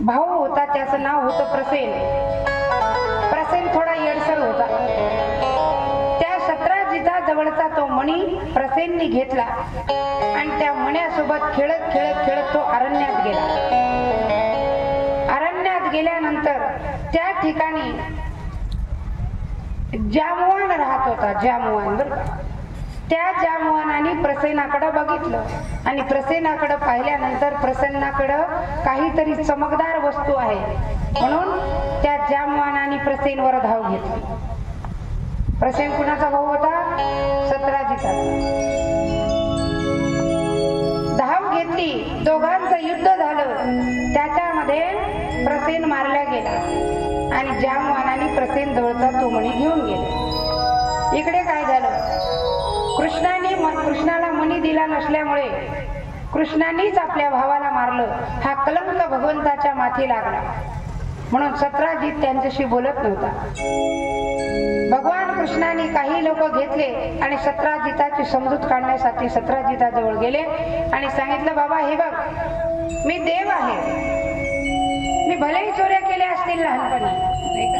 भाऊ होता त्याचं नाव होतं प्रसेन. प्रसेन थोडा येडसर होता. त्या सतरा जिता जवळचा तो मणी प्रसेननी घेतला. आणि त्या मण्यासोबत खेळत खेळत खेळत तो अरण्यात गेला. अरण्यात गेल्यानंतर त्या ठिकाणी जामवान राहत होता जामवान बरोबर त्या त्या मोहनाने प्रसेनाकडं बघितलं. आणि प्रसेनाकडं पाहिल्यानंतर प्रसन्नाकडं काहीतरी चमकदार वस्तू आहे. म्हणून त्या जामवानाने प्रसेनवर धाव घेतली. प्रसेन कुणाचा भाऊ होता? सतराजीचा. धाव घेतली. दोघांचं युद्ध झालं. त्याच्यामध्ये प्रसेन मारला गेला. आणि जामवानाने प्रसेन जवळचा तुमणी घेऊन गेले. इकडे काय झालं? कृष्णाने म- कृष्णाला मणी दिला नसल्यामुळे कृष्णानेच आपल्या भावाला मारलं. हा कलंक भगवंताच्या माथी लागला. म्हणून सत्राजित त्यांच्याशी बोलत नव्हता. भगवान कृष्णाने काही लोक घेतले आणि सत्राजिताची समजूत काढण्यासाठी सत्राजिताजवळ गेले आणि सांगितलं बाबा हे बघ मी देव आहे. मी भलेही चोऱ्या केल्या असतील लहानपणी नाही का?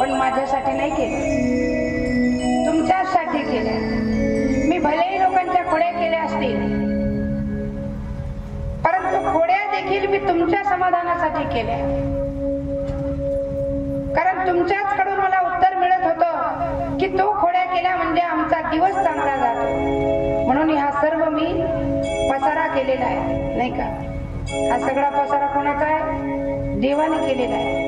पण माझ्यासाठी नाही केलं तुमच्यासाठी केल्या. लोकांच्या केले असतील. परंतु खोड्या देखील मी तुमच्या समाधानासाठी केल्या. कारण तुमच्याच कडून मला उत्तर मिळत होत की तो खोड्या केल्या म्हणजे आमचा दिवस चांगला जातो. म्हणून हा सर्व मी पसारा केलेला आहे नाही का? हा सगळा पसारा कोणाचा आहे? देवाने केलेला आहे.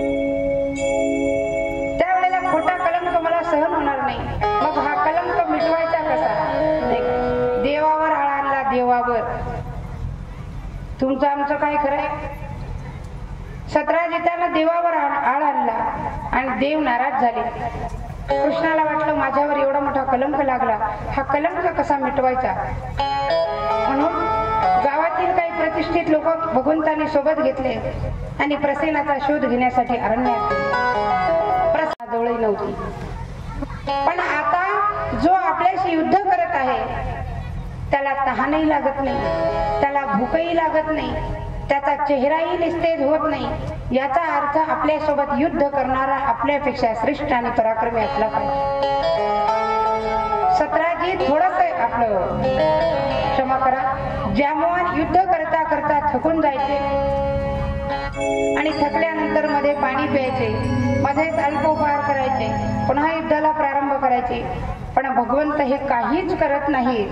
त्यावेळेला खोटा कलंक मला सहन होणार नाही. मग तुमचं आमचं काय खरंय? सतरा जिताना देवावर आळ आळ आणला आणि देव नाराज झाले. कृष्णाला वाटलं माझ्यावर एवढा मोठा कलंक लागला. हा कलंक कसा मिटवायचा? म्हणून गावातील काही प्रतिष्ठित लोक भगवंताने सोबत घेतले आणि प्रसेनाचा शोध घेण्यासाठी अरण्यात प्रसाद नव्हती. पण आता जो आपल्याशी युद्ध करत आहे त्याला तहानही लागत नाही. त्याला भूकही लागत नाही. त्याचा चेहराही निस्तेज होत नाही. याचा अर्थ आपल्यासोबत युद्ध करणारा आपल्यापेक्षा श्रेष्ठ आणि पराक्रमी असला पाहिजे. सतराजी थोडस आपलं क्षमा करा. ज्यामुळे युद्ध करता करता थकून जायचे आणि थकल्यानंतरमध्ये पाणी प्यायचे. मध्येच अल्पोपहार करायचे. पुन्हा युद्धाला प्रारंभ करायचे. पण भगवंत हे काहीच करत नाही.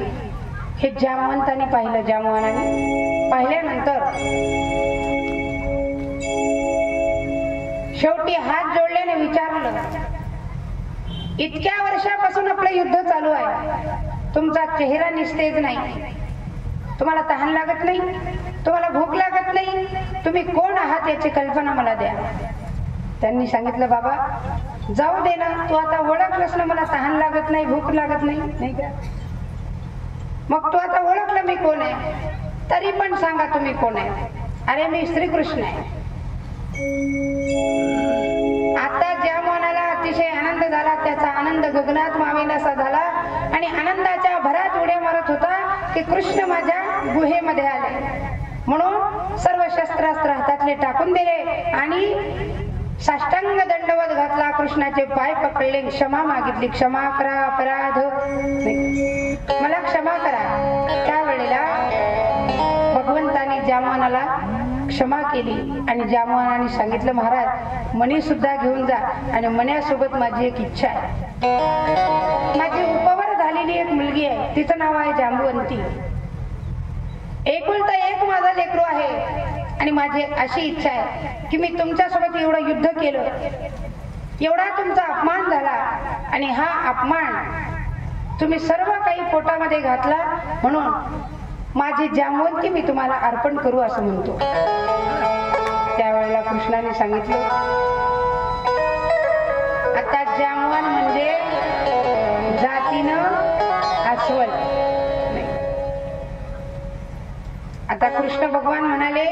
हे जामवंतांनी पाहिलं जामवानाने पाहिल्यानंतर शेवटी हात जोडल्याने विचारलं इतक्या वर्षापासून आपलं युद्ध चालू आहे. तुमचा चेहरा निस्तेज नाही. तुम्हाला तहान लागत नाही. तुम्हाला भूक लागत नाही. तुम्ही कोण आहात याची कल्पना मला द्या. त्यांनी सांगितलं बाबा जाऊ दे ना. तू आता ओळखलंस ना मला तहान लागत नाही भूक लागत नाही. नाही का? मग तू आता ओळखलं मी कोण आहे? तरी पण सांगा तुम्ही कोण आहे? अरे मी श्रीकृष्ण आहे. आता ज्या मनाला अतिशय आनंद झाला त्याचा आनंद गगनात मावेनासा झाला आणि आनंदाच्या भरात उड्या मारत होता की कृष्ण माझ्या गुहेमध्ये आले. म्हणून सर्व शस्त्रास्त्र हातातले टाकून दिले आणि साष्टांग दंडवत घातला कृष्णाचे पाय पकडले क्षमा मागितली. क्षमा करा अपराध. मला क्षमा करा. त्यावेळेला भगवंताने जामनाला क्षमा केली आणि जामनाने सांगितलं महाराज मणी सुद्धा घेऊन जा आणि मण्यासोबत माझी एक इच्छा आहे. माझी उपवर झालेली एक मुलगी आहे. तिचं नाव आहे जांबुवंती. एकुलता एक माझा लेकरू आहे. आणि माझी अशी इच्छा आहे की मी तुमच्यासोबत एवढं युद्ध केलं. एवढा तुमचा अपमान झाला आणि हा अपमान तुम्ही सर्व काही पोटामध्ये घातला म्हणून माझी जामवंती मी तुम्हाला अर्पण करू असं म्हणतो. त्यावेळेला कृष्णाने सांगितलं आता जामवन म्हणजे जातीनं अस्वल. आता कृष्ण भगवान म्हणाले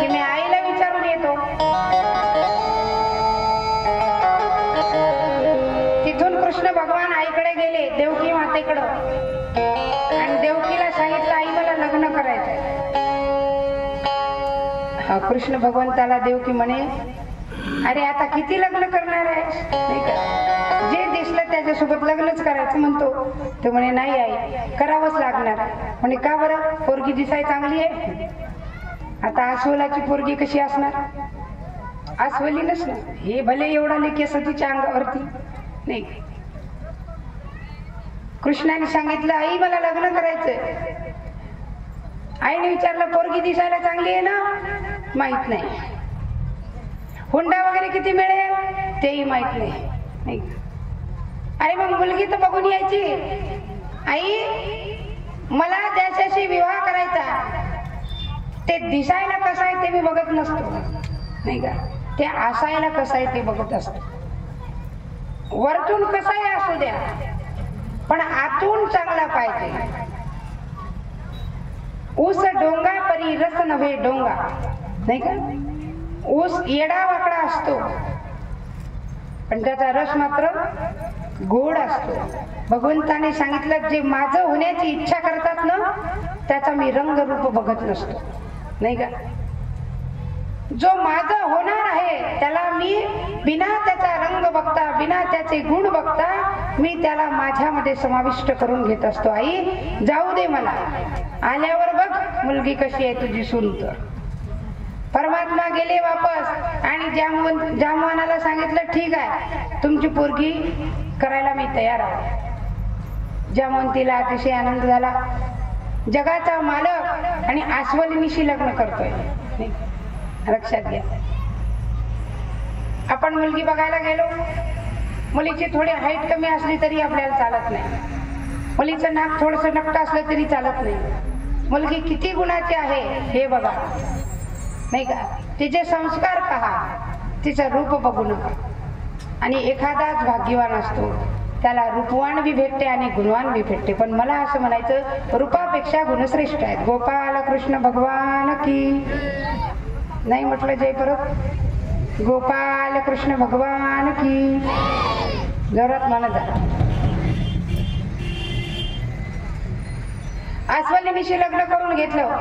की मी आईला विचारून येतो. तिथून कृष्ण भगवान आईकडे गेले देवकी मातेकडं. आणि देवकीला सांगितलं आई मला लग्न करायचं हा कृष्ण भगवंताला देवकी म्हणे अरे आता किती लग्न करणार आहे? नाही का? जे दिसलं त्याच्यासोबत लग्नच करायचं म्हणतो. ते म्हणे नाही आई करावंच लागणार. म्हणे का बरं? पोरगी दिसाय चांगली आहे? आता अस्वलाची पोरगी कशी असणार? अस्वली नसणार. हे भले एवढा लेकेस तिच्या अंगावरती. नाही. कृष्णाने सांगितलं आई मला लग्न करायचंय. आईने विचारलं पोरगी दिसायला चांगली आहे ना? माहीत नाही. हुंडा वगैरे किती मिळेल? तेही माहीत नाही. नाही का? अरे मग मुलगी तर बघून यायची. आई मला त्याच्याशी विवाह करायचा. ते दिसायला कसं आहे ते मी बघत नसतो. नाही का? ते असायला कसं आहे ते बघत असतो. वरतून कसाही असू द्या. पण आतून चांगला पाहिजे. ऊस डोंगा परी रस नव्हे डोंगा. नाही का? ऊस येडा वाकडा असतो. पण त्याचा रस मात्र गोड असतो. भगवंताने सांगितलं जे माझं होण्याची इच्छा करतात ना त्याचा मी रंग रूप बघत नसतो. नाही का? जो माझं होणार आहे त्याला मी बिना त्याचा रंग बघता बिना त्याचे गुण बघता मी त्याला माझ्यामध्ये समाविष्ट करून घेत असतो. आई जाऊ दे मला. आल्यावर बघ मुलगी कशी आहे तुझी सुन तर परमात्मा गेले वापस. आणि जामवन जामवानाला सांगितलं ठीक आहे. तुमची पोरगी करायला मी तयार आहे. जामवंतीला अतिशय आनंद झाला. जगाचा मालक आणि आस्वलिनीशी लग्न करतोय. लक्षात घ्या. आपण मुलगी बघायला गेलो. मुलीची थोडी हाईट कमी असली तरी आपल्याला चालत नाही. मुलीचं नाक थोडस नकट असलं तरी चालत नाही. मुलगी किती गुणाची आहे हे बघा. नाही का? तिचे संस्कार पहा. तिचं रूप बघू नका आणि एखादाच भाग्यवान असतो. त्याला रूपवान बी भेटते आणि गुणवान बी भेटते. पण मला असं म्हणायचं रूपापेक्षा गुणश्रेष्ठ आहेत. गोपाल कृष्ण भगवान की. नाही म्हटलं जय परत गोपाल कृष्ण भगवान की. जोरात म्हणत जा अस्वलिनीशी लग्न करून घेतलं.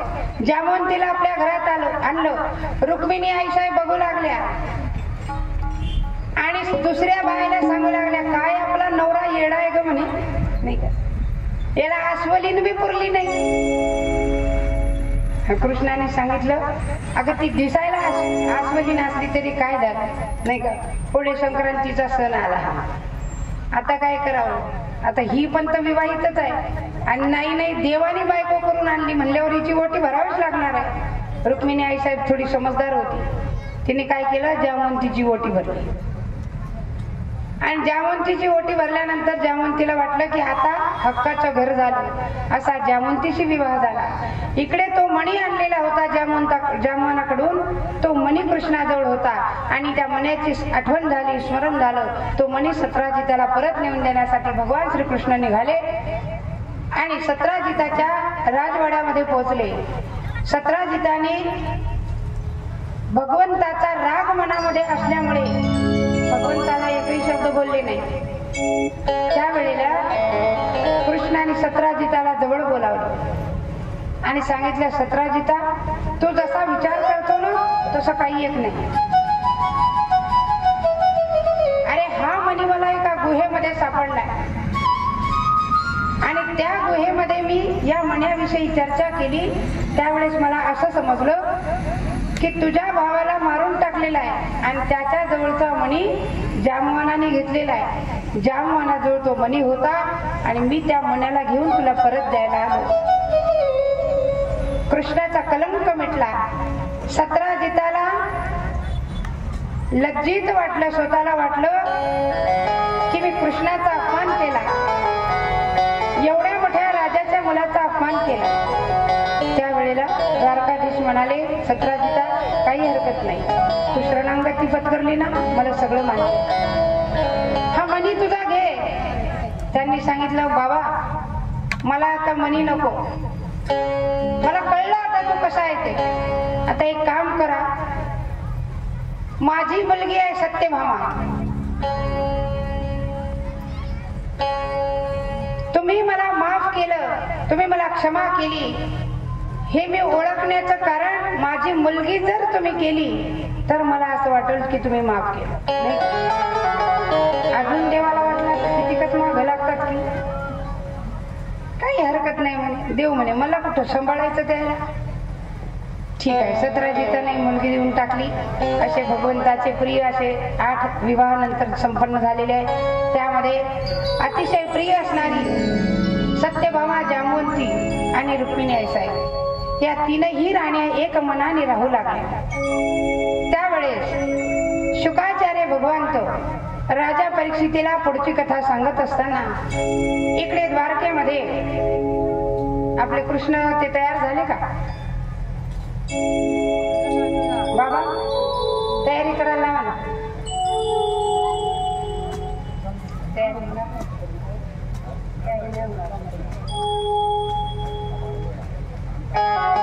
जामवंतीला आपल्या घरात आलं आणलं. रुक्मिणी आईशाई बघू लागल्या. आणि दुसऱ्या बाईला सांगू लागल्या काय आपला नवरा येडा आहे ग म्हणे. नाही का? याला अस्वलीन बी पुरली नाही. कृष्णाने सांगितलं अगं ती दिसायला आस्वलीन अस्वलीन असली तरी काय झालं? नाही का? पुढे संक्रांतीचा सण आला. हा आता काय करावं? आता ही पण तर विवाहितच आहे. आणि नाही नाही देवाने बायको करून आणली म्हणल्यावर हिची ओटी भरावीच लागणार आहे. रुक्मिणी आई साहेब थोडी समजदार होती. तिने काय केलं? जामवंतीची ओटी भरली. आणि जावंतीची ओटी भरल्यानंतर जामुंतीला वाटलं की आता हक्काचं घर झालं. असा जामुंतीशी विवाह झाला. इकडे तो मणी आणलेला होता जामवंता जामवनाकडून तो मणी कृष्णाजवळ होता आणि त्या मण्याची आठवण झाली स्मरण झालं. तो मणी सत्राजी त्याला परत नेऊन देण्यासाठी भगवान श्रीकृष्ण निघाले आणि सत्राजिताच्या राजवाड्यामध्ये पोहोचले. सत्राजिताने भगवंताचा राग मनामध्ये असल्यामुळे भगवंताला एकही शब्द बोलले नाही. त्यावेळेला कृष्णाने सतराजिताला जवळ बोलावलं. आणि सांगितलं सत्राजिता तू जसा विचार करतो ना तसा काही एक नाही. अरे हा मणी मला एका गुहेमध्ये सापडलाय आणि त्या गुहेमध्ये मी या मण्याविषयी चर्चा केली. त्यावेळेस मला असं समजलं की तुझ्या भावाला मारून टाकलेला आहे आणि त्याच्या जवळचा मणी जामवानाने घेतलेला आहे. जामवानाजवळ तो मणी होता आणि मी त्या मण्याला घेऊन तुला परत द्यायला आलो. कृष्णाचा कलंक मिटला. सतरा जिताला लज्जित वाटलं स्वतःला वाटलं की मी कृष्णाचा अपमान केला. एवढ्या मोठ्या राजाच्या मुलाचा अपमान केला. म्हणाले म्हणाले सतराजिता काही हरकत नाही. तू शरणांगती पत्करली ना मला सगळं मान्य हा मनी तुझा घे. त्यांनी सांगितलं बाबा मला आता मनी नको. मला कळलं आता तू कसा आहे ते. आता एक काम करा. माझी मुलगी आहे सत्यभामा तुम्ही मला माफ केलं. तुम्ही मला क्षमा केली. हे मी ओळखण्याचं कारण माझी मुलगी जर तुम्ही केली तर मला असं वाटेल की तुम्ही माफ केलं. अजून देवाला वाटलं तर कितीकच माग लागतात की? काही हरकत नाही म्हणे. देव म्हणे मला कुठं सांभाळायचं त्याला? ठीक आहे सतरा नाही मुलगी देऊन टाकली. असे भगवंताचे प्रिय असे आठ विवाहानंतर संपन्न झालेले आहे त्यामध्ये अतिशय प्रिय असणारी सत्यभामा जामवंती आणि रुक्मिणी आईसाहेब या तीनही राण्या एक मनाने राहू लागल्या. त्यावेळेस शुकाचार्य भगवंत राजा परीक्षितीला पुढची कथा सांगत असताना इकडे द्वारकेमध्ये आपले कृष्ण ते तयार झाले का? बाबा? तयारी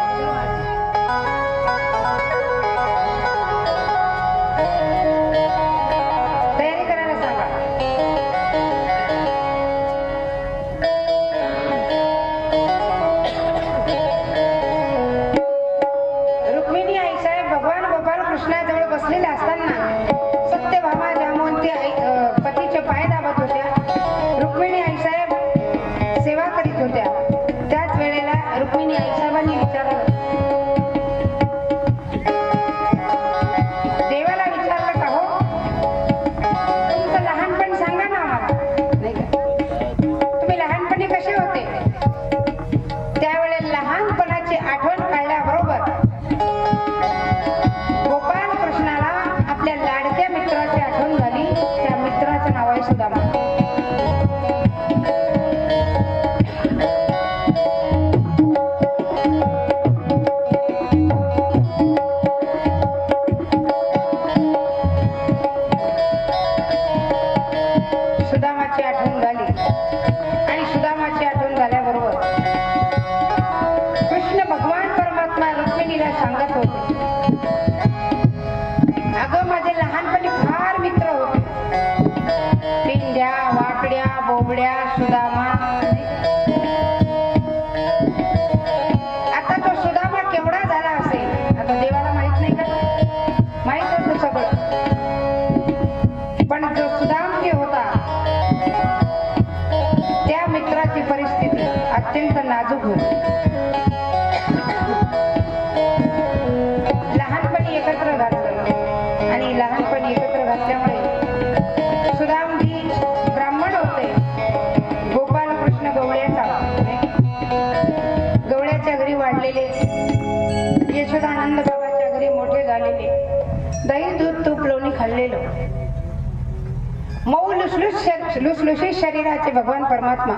लुसलुशीत शरीराचे भगवान परमात्मा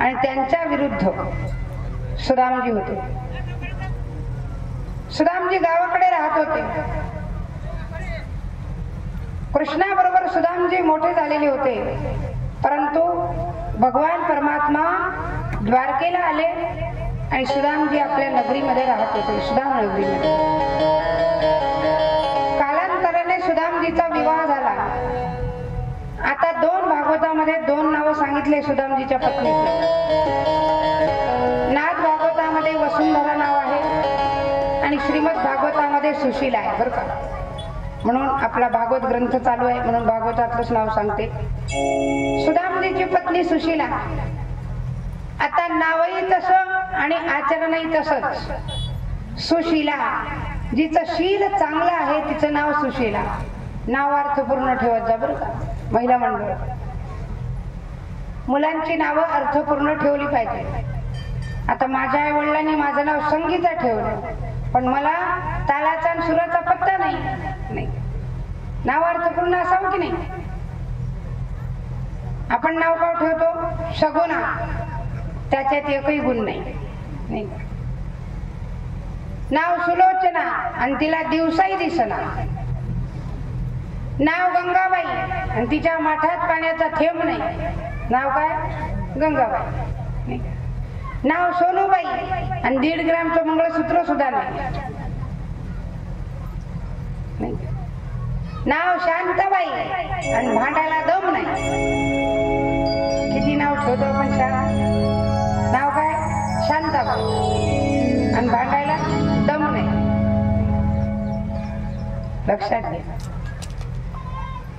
आणि त्यांच्या विरुद्ध सुदामजी होते. सुदामजी गावाकडे राहत होते. कृष्णाबरोबर सुदामजी मोठे झालेले होते. परंतु भगवान परमात्मा द्वारकेला आले आणि सुदामजी आपल्या नगरीमध्ये राहत होते सुदाम नगरीमध्ये. नावं सुदामजीच्या पत्नीचे नाथ भागवतामध्ये वसुंधरा नाव आहे आणि श्रीमद भागवतामध्ये सुशीला आहे बरं का? म्हणून आपला भागवत ग्रंथ चालू आहे म्हणून भागवतातलंच नाव सांगते. सुदामजीची पत्नी सुशीला आता नावही तसं आणि आचरणही तसंच. सुशीला जिचं शील चांगलं आहे तिचं नाव सुशीला. नाव अर्थपूर्ण ठेवत जा बरं का? महिला मंडळ. मुलांची नावं अर्थपूर्ण ठेवली पाहिजे. आता माझ्या आई वडिलांनी माझं नाव संगीता ठेवलं पण मला तालाचा आणि सुराचा पत्ता नाही. नाही नाव अर्थपूर्ण असावं की नाही? आपण नाव का ठेवतो? सगुणा त्याच्यात एकही गुण नाही. नाही. नाव सुलोचना आणि तिला दिवसाही दिसना. नाव गंगाबाई आणि तिच्या माठात पाण्याचा थेंब नाही. नाव काय? गंगाबाई. नाव सोनूबाई. आणि दीड ग्रामचं मंगळसूत्र सुद्धा नाही. नाव शांताबाई. आणि भांडायला दम नाही. किती नाव ठेवतो आपण शाळा? नाव काय? शांताबाई. आणि भांडायला दम नाही. लक्षात घ्या.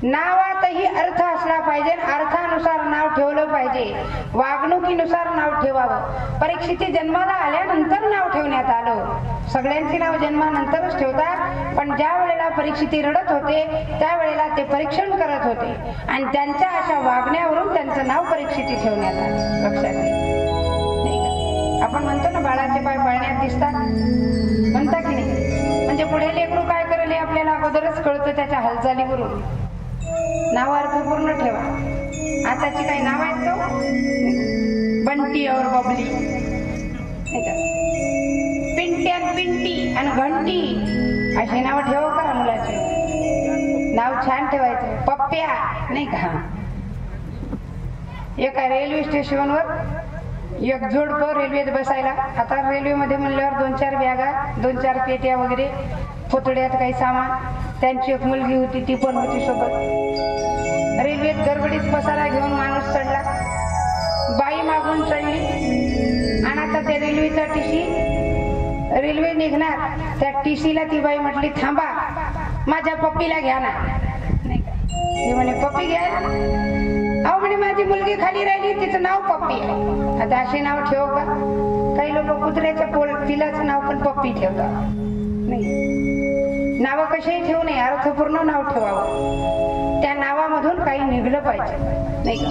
नावातही अर्थ असला पाहिजे. अर्थानुसार नाव ठेवलं पाहिजे. वागणुकीनुसार नाव ठेवावं. परीक्षेची जन्माला आल्यानंतर नाव ठेवण्यात आलं. सगळ्यांची नाव जन्मानंतरच ठेवतात. पण ज्या वेळेला परीक्षिती रडत होते त्यावेळेला ते परीक्षण करत होते. आणि त्यांच्या अशा वागण्यावरून त्यांचं नाव परीक्षिती ठेवण्यात आलं. लक्षात आपण म्हणतो ना बाळाचे पाय पाळण्यात दिसतात. म्हणता की नाही? म्हणजे पुढे लेकरू काय करेल हे आपल्याला अगोदरच कळतं त्याच्या हालचालीवरून. नाव अर्थपूर्ण ठेवा. आताची काही नाव आहेत का हो? बंटी और बबली. पिंटी आणि पिंटी आणि घंटी. अशी नाव ठेवा का मुलाचे. नाव छान ठेवायचं. पप्प्या. नाही का? एका रेल्वे स्टेशनवर एक जोडपं रेल्वेत बसायला. आता रेल्वेमध्ये म्हणल्यावर दोन चार बॅगा दोन चार पेट्या वगैरे. पुतळ्यात काही सामान. त्यांची एक मुलगी होती ती पण होती सोबत. रेल्वेत गडबडीत पसारा घेऊन माणूस चढला. बाई मागून चढली. आणि आता त्या रेल्वेचा टीसी रेल्वे निघणार. त्या टीसीला ती बाई म्हटली थांबा माझ्या पप्पीला घ्या ना. नाही का? ती म्हणे पप्पी घ्या. अहो म्हणे माझी मुलगी खाली राहिली तिचं नाव पप्पी आहे. आता असे नाव ठेव का? काही लोक कुत्र्याच्या पोल तिलाच नाव पण पप्पी ठेवतात. नाही. नाव कशाही ठेवू नये. अर्थपूर्ण नाव ठेवावं. त्या नावामधून काही निघलं पाहिजे. नाही का?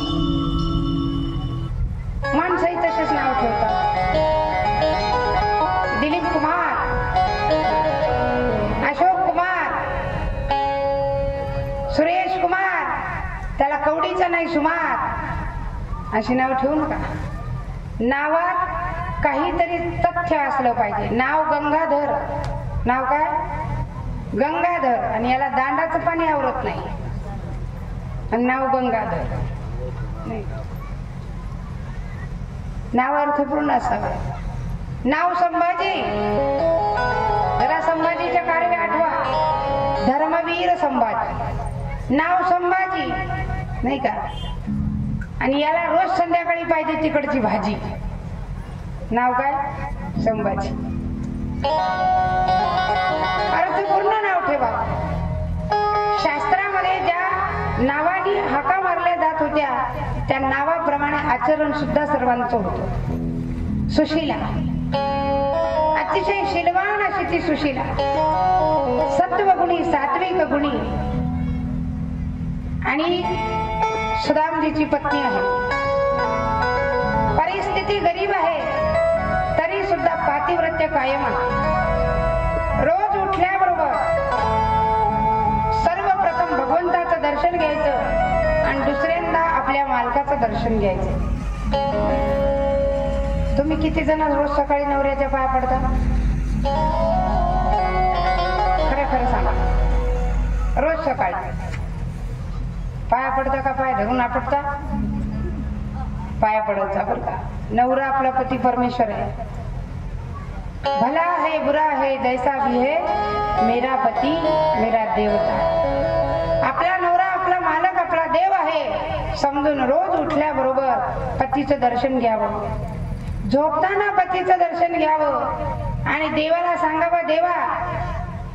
माणसंही तसेच नाव ठेवतात. दिलीप कुमार. अशोक कुमार. सुरेश कुमार. त्याला कवडीचा नाही सुमार. अशी नाव ठेवू नका नावात काहीतरी तथ्य असलं पाहिजे. नाव गंगाधर. नाव काय? गंगाधर आणि याला दांडाचं पाणी आवरत नाही. आणि नाव गंगाधर. नाही. नाव अर्थपूर्ण असावं. नाव संभाजी. जरा संभाजीच्या कारवे आठवा. धर्मवीर संभाजी. नाव संभाजी. नाही का? आणि याला रोज संध्याकाळी पाहिजे तिकडची भाजी. नाव काय? संभाजी. अर्थपूर्ण नाव ठेवा. शास्त्रामध्ये ज्या नावाने हाका मारल्या जात होत्या त्या नावाप्रमाणे आचरण सुद्धा सर्वांचं होत. सुशीला. अतिशय शिलवान अशी ती सुशीला. सत्वगुणी सात्विक गुणी. आणि सुदामजीची पत्नी आहे. परिस्थिती गरीब आहे. पातिव्रत्य कायम रोज उठल्याबरोबर सर्वप्रथम भगवंताचं दर्शन घ्यायचं आणि दुसऱ्यांदा आपल्या मालकाचं दर्शन घ्यायचं. तुम्ही किती जण रोज सकाळी नवऱ्याच्या पाया पडता? खरं खरं सांगा. रोज सकाळी. पाया पडता का पाय धरून आपटता? पाया पडायचा बरं का. नवरा आपला पती परमेश्वर आहे. भला है बुरा है जैसा भी है मेरा पती मेरा देवता। आपला नवरा आपला मालक आपला देव आहे. समजून रोज उठल्याबरोबर पतीचं दर्शन घ्यावं. झोपताना पतीचं दर्शन घ्यावं. आणि देवाला सांगावं देवा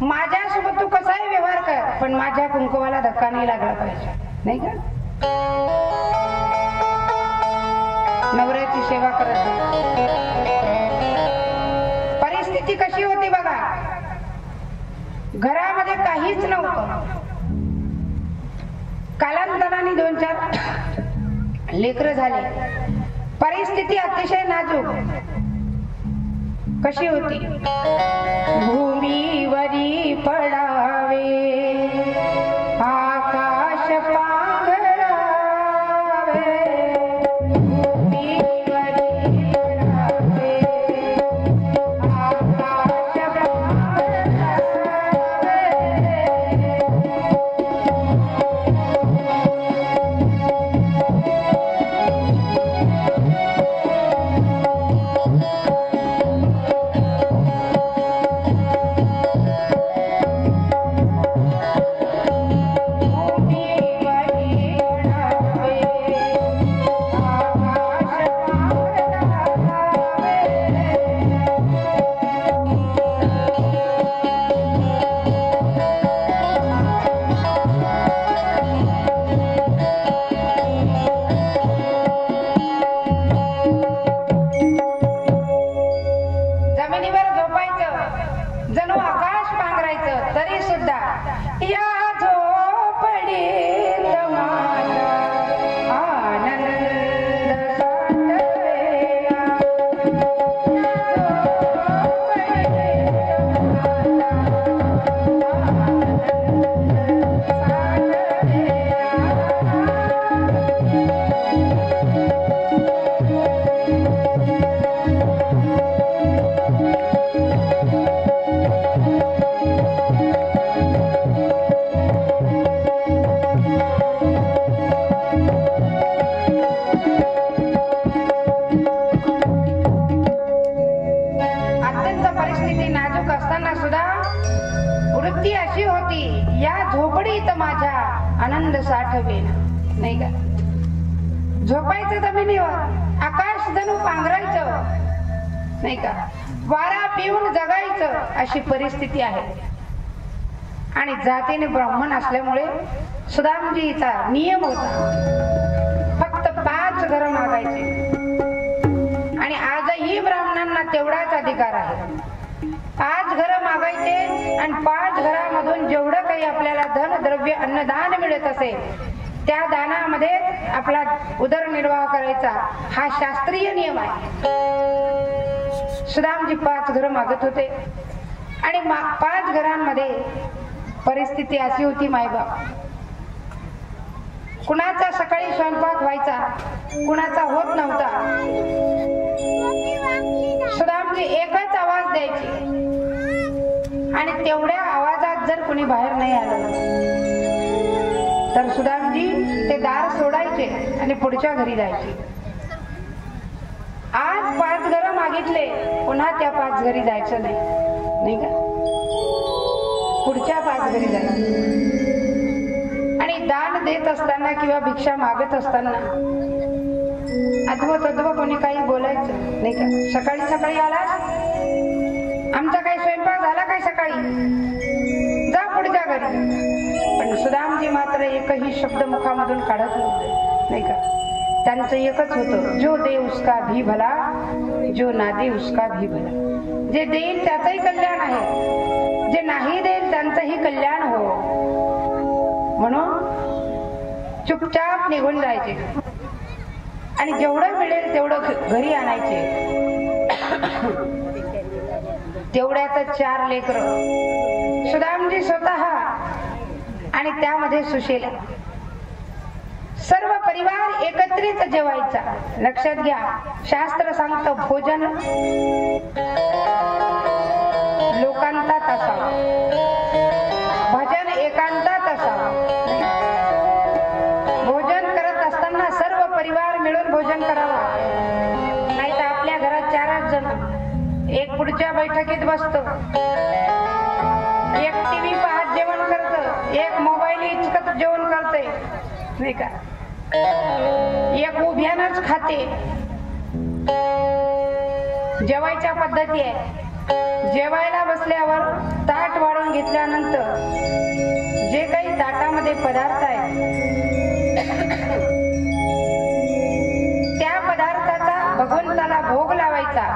माझ्यासोबत तू कसाही व्यवहार कर पण माझ्या कुंकुमाला धक्का नाही लागला पाहिजे. नाही का? नवऱ्याची सेवा करत जा. परिस्थिती कशी होती बघा. घरामध्ये काहीच नव्हतं. कालांतराने दोन चार लेकर झाले. परिस्थिती अतिशय नाजूक. कशी होती? भूमीवरी पडावे. परिस्थिती आहे. आणि जातीने ब्राह्मण असल्यामुळे सुदामजीचा नियम होता. फक्त पाच घर मागायचे. आणि आजही ब्राह्मणांना तेवढाच अधिकार आहे. पाच घर मागायचे आणि पाच घरामधून जेवढं काही आपल्याला धन द्रव्य अन्नदान मिळत असेल त्या दानामध्ये आपला उदरनिर्वाह करायचा हा शास्त्रीय नियम आहे. सुदामजी पाच घर मागत होते. आणि मा- पाच घरांमध्ये परिस्थिती अशी होती मायबाप. कुणाचा सकाळी स्वयंपाक व्हायचा कुणाचा होत नव्हता. सुदामजी एकच आवाज द्यायची. आणि तेवढ्या आवाजात जर कुणी बाहेर नाही आलं तर सुदामजी ते दार सोडायचे आणि पुढच्या घरी जायचे. आज पाच घरं मागितले पुन्हा त्या पाच घरी जायचं नाही. नाही का? पुढच्या पाच घरी जाणार. आणि दान देत असताना किंवा भिक्षा मागत असताना अथवा तद्व कोणी काही बोलायचं नाही का? सकाळी सकाळी आला आमचा काही स्वयंपाक झाला काय सकाळी? जा पुढच्या घरी. पण सुदामजी मात्र एकही शब्द मुखामधून काढत नव्हते नाही का? त्यांचं एकच होतं जो दे उसका भी भला जो ना दे उसका भी भला। जे देईल त्याचंही कल्याण आहे। जे नाही देईल त्यांचंही कल्याण हो। म्हणून चुपचाप निघून जायचे। आणि जेवढं मिळेल तेवढं घ- घरी आणायचे। तेवढ्यात चार लेकर। सुदामजी स्वतः आणि त्यामध्ये सुशेला। सर्व परिवार एकत्रित जेवायचा. लक्षात घ्या शास्त्र सांगतं भोजन लोकांतात असावं. भजन एकांतात असावं. भोजन करत असताना सर्व परिवार मिळून भोजन करावं. नाही तर आपल्या घरात चार आठ जण. एक पुढच्या बैठकीत बसतो. एक टीव्ही पाहत जेवण करत. एक मोबाईल इचकत जेवण करते नाही का? एक उभ्यानच खाते. जेवायच्या पद्धती आहे जेवायला बसल्यावर ताट वाढून घेतल्यानंतर जे काही ताटामध्ये पदार्थ आहेत त्या पदार्थाचा भगवंताला भोग लावायचा.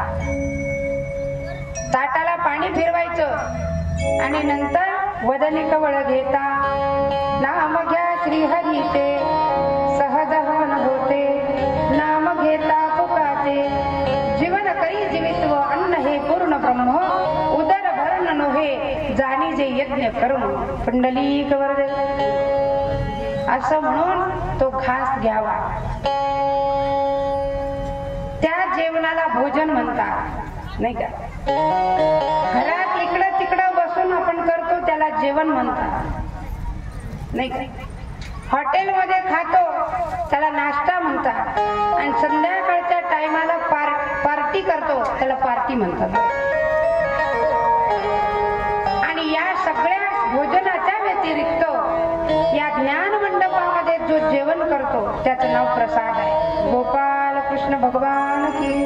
ताटाला पाणी फिरवायचं आणि नंतर वदनी कवळ घेता. नाम घ्या श्रीहरीचे सहज हवन होते नाम घेता पुकाचे जीवन करी जीवित्व अन्न हे पूर्ण ब्रह्म उदर भरण नोहे जाणी जे यज्ञ कर्म पुंडलीक वर्ग असं म्हणून तो घास घ्यावा. त्या जेवणाला भोजन म्हणतात. नाही का? घरात इकडं तिकडं बसून आपण करतो त्याला जेवण म्हणतात. नाही का? हॉटेलमध्ये खातो त्याला नाश्ता म्हणतात. आणि संध्याकाळच्या टायमाला पार पार्टी करतो त्याला पार्टी म्हणतात. आणि या सगळ्या भोजनाच्या व्यतिरिक्त या ज्ञान मंडपामध्ये जो जेवण करतो त्याचं नाव प्रसाद आहे. गोपाल कृष्ण भगवान की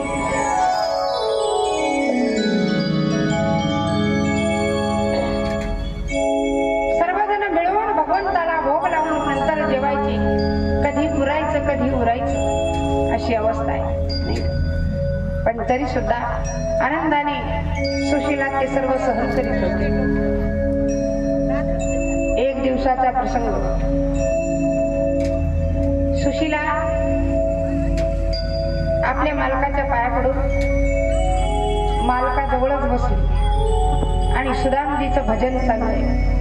कधी पुरायचं कधी उरायचं अशी अवस्था आहे. पण तरी सुद्धा आनंदाने सुशीला ते सर्व सहन करीत होते. एक दिवसाचा प्रसंग. सुशीला आपल्या मालकाच्या पायाकडून मालकाजवळच बसली आणि सुदामजीचं भजन चालू आहे.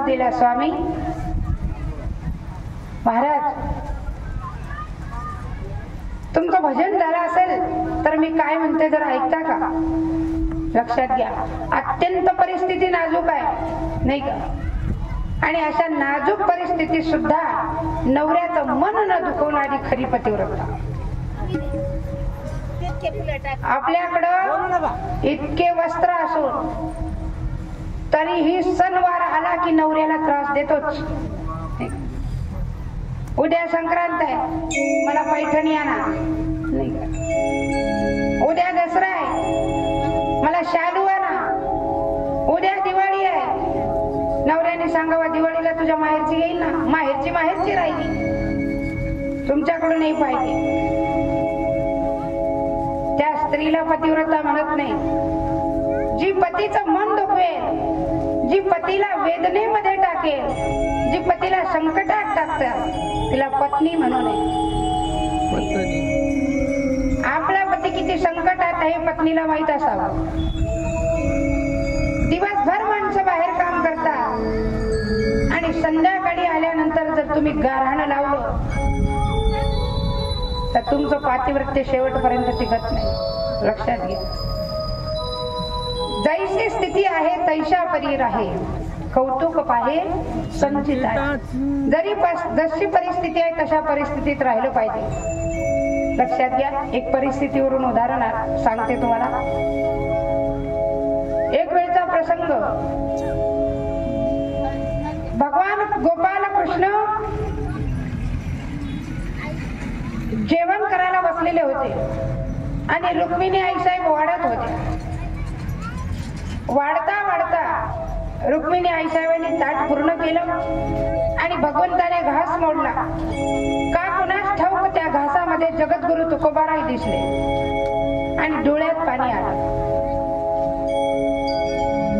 आवाज दिला स्वामी. महाराज तुमचं भजन झालं असेल तर मी काय म्हणते जर ऐकता का? लक्षात घ्या. अत्यंत परिस्थिती नाजूक आहे नाही का? आणि अशा नाजूक परिस्थितीत सुद्धा नवऱ्याचं मन न दुखवणारी खरी पतिव्रता. आपल्याकडं इतके वस्त्र असून तरीही आला की नवऱ्याला त्रास देतोच. उद्या संक्रांत आहे. मला पैठणी आणा. उद्या दसरा आहे. मला शालू आणा. उद्या दिवाळी आहे. नवऱ्याने सांगावा दिवाळीला तुझ्या माहेरची येईल ना? माहेरची माहेरची राहिली. तुमच्याकडूनही पाहिजे त्या स्त्रीला पतिव्रता म्हणत नाही. जी पतीचं मन दुखवेल जी पतीला वेदनेमध्ये टाकेल जी पतीला संकटात टाकतात तिला पत्नी म्हणू नये आपला पती किती संकटात आहे पत्नीला माहीत असावं. दिवसभर माणसं बाहेर काम करतात. आणि संध्याकाळी जर तुम्ही गारहाणं लावलं तर तुमचं पातिवृत्य शेवटपर्यंत टिकत नाही. लक्षात घ्या. जैसी स्थिती आहे तैशा परी राहे कौतुक पाहे संचित आहे. जरी जशी परिस्थिती आहे तशा परिस्थितीत राहिलं पाहिजे. लक्षात घ्या एक परिस्थितीवरून उदाहरण सांगते तुम्हाला. एक वेळचा प्रसंग. भगवान गोपाल कृष्ण जेवण करायला बसलेले होते. आणि रुक्मिणी आईसाहेब वाढत होते. वाढता वाढता रुक्मिणी आईसाहेबांनी ताट पूर्ण केलं आणि भगवंताने घास मोडला. का कुणास ठाऊक त्या घासामध्ये जगद्गुरु तुकोबाराय दिसले. आणि डोळ्यात पाणी आलं.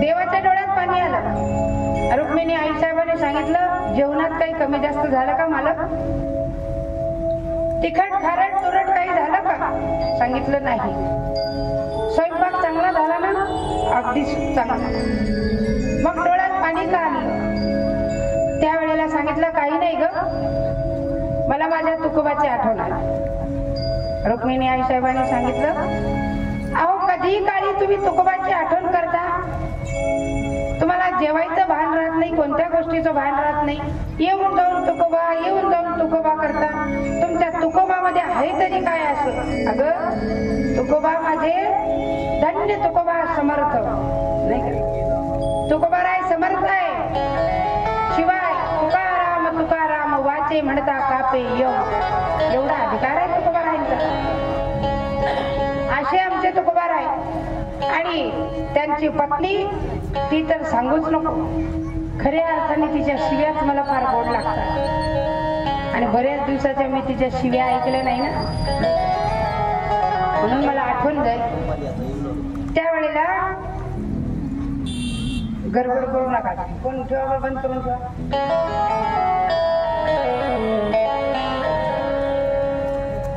देवाच्या डोळ्यात पाणी आलं. रुक्मिणी आईसाहेबांनी सांगितलं जेवणात काही कमी जास्त झालं का मालक? तिखट खारट तुरट काही झालं का? सांगितलं नाही. स्वयंपाक चांगला झाला ना? अगदी चांगला. मग डोळ्यात पाणी का आलं? त्यावेळेला सांगितलं काही नाही ग. मला माझ्या तुकोबाची आठवण आली. रुक्मिणी आई साहेबांनी सांगितलं अहो कधी काळी तुम्ही तुकोबाची आठवण करता. तुम्हाला जेवायचं भान राहत नाही कोणत्या गोष्टीचं भान राहत नाही. येऊन जाऊन तुकोबा येऊन जाऊन तुकोबा करता. तुमच्या तुकोबामध्ये आहे तरी काय असं? अगं तुकोबा माझे धन्य तुकोबा समर्थ. नाही का? तुकोबाराय समर्थ आहे. शिवाय तुकाराम तुकाराम वाचे म्हणता कापे यम. एवढा अधिकार आहे तुकोबा असे आमचे तुकोबार आहे आणि त्यांची पत्नी ती तर सांगूच नको. खऱ्या अर्थाने तिच्या शिव्याच मला फार गोड लागतात. आणि बऱ्याच दिवसाच्या मी तिच्या शिव्या ऐकल्या नाही ना. म्हणून मला आठवण जाईल. त्यावेळेला गडबड करू नका. कोण ठेवा बंद करून ठेवा.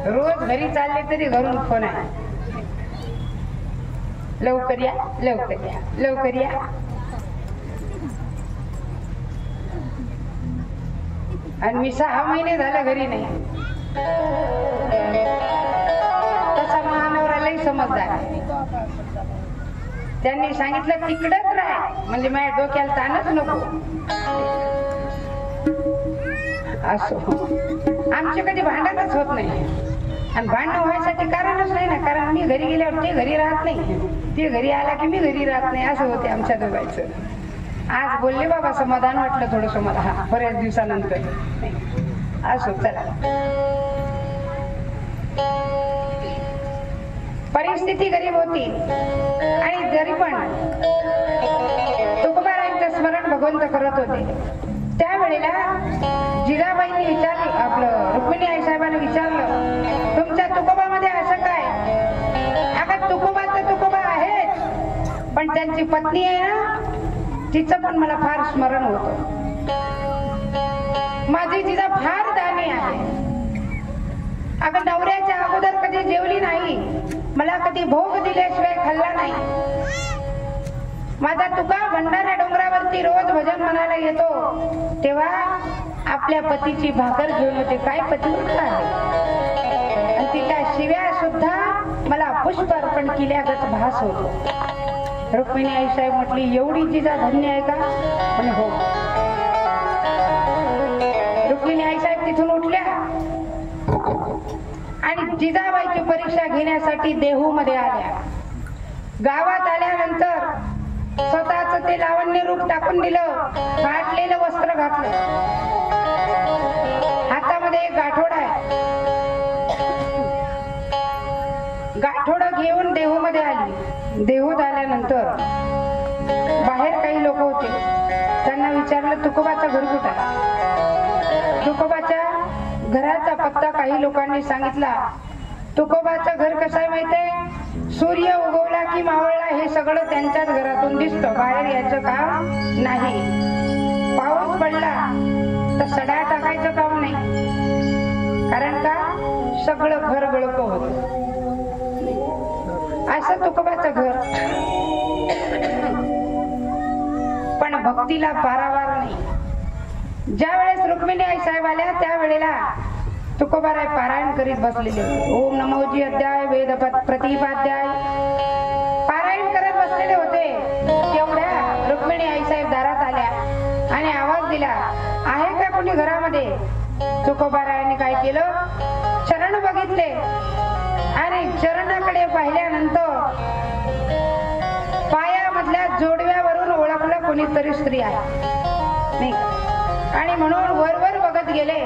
रोज घरी चालले तरी घरून फोन आहे. लवकर या लवकर या लवकर या. आणि मी सहा महिने झालं घरी नाही. तसा महानवरालाही समजदार आहे. त्यांनी सांगितलं तिकडच राह. म्हणजे माझ्या डोक्याला ताणच नको. असो. आमचे कधी भांडणच होत नाही. आणि भांडण व्हायसाठी कारणच नाही ना. कारण मी घरी गेल्यावर ते घरी राहत नाही. ते घरी आला की मी घरी राहत नाही. असं होते आमच्या दोघांचं. आज बोलले बाबा समाधान वाटलं थोडस मला. हा बऱ्याच दिवसानंतर. असो चला. परिस्थिती गरीब होती. आणि जरी पण तुकोबारायांचं स्मरण भगवंत करत होते. त्यावेळेला जिजाबाईंनी विचारले आपलं रुक्मिणी आई साहेबांनी विचारलं तुमच्या तुकोबामध्ये असं काय? अगं तुकोबा तर तुकोबा आहेच. पण त्यांची पत्नी आहे ना तिचं पण मला फार स्मरण होतं. माझी जिजा फार दानी आहे. अगं नवऱ्याच्या अगोदर कधी जेवली नाही. मला कधी भोग दिल्याशिवाय खाल्ला नाही. माझा तुका भंडारा डोंगरावरती रोज भजन म्हणायला येतो. तेव्हा आपल्या पतीची भाकर घेऊन होते काय पती? आणि तिच्या शिव्या सुद्धा मला पुष्प अर्पण केल्यागत भास होतो. रुक्मिणी आईसाहेब म्हटली एवढी जिजा धन्य आहे का? पण हो. आणि जिजाबाईची परीक्षा घेण्यासाठी देहू मध्ये आल्या. गावात आल्यानंतर स्वतःच ते लावण्य रूप टाकून दिलं फाटलेलं वस्त्र घातलं. हातामध्ये एक गाठोड आहे. गाठोड घेऊन देहू मध्ये आली. देहूत आल्यानंतर बाहेर काही लोक होते. त्यांना विचारलं तुकोबाचा घर कुठं तुकोबाच्या घराचा पत्ता काही लोकांनी सांगितला. तुकोबाचं घर कसं आहे माहितीये? सूर्य उगवला की मावळला हे सगळं त्यांच्याच घरातून दिसतं. बाहेर यायचं काम नाही. पाऊस पडला तर सडा टाकायचं काम नाही. कारण का? सगळं घर गळप होत. असं तुकोबाचं घर. पण भक्तीला पारावार नाही. ज्या वेळेस रुक्मिणी आई साहेब आल्या त्या वेळेला तुकोबाराय पारायण करीत बसलेले. ओम नमोजी अध्याय वेद प्रतिपाध्याय. पारायण करत बसलेले होते. तेवढ्या रुक्मिणी आई साहेब दारात आल्या आणि आवाज दिला आहे का कोणी घरामध्ये? तुकोबारायाने काय केलं? चरण बघितले. आणि चरणाकडे पाहिल्यानंतर पायामधल्या जोडव्यावरून ओळखलं कोणीतरी स्त्री आहे. नाही. आणि म्हणून वरवर बघत गेले.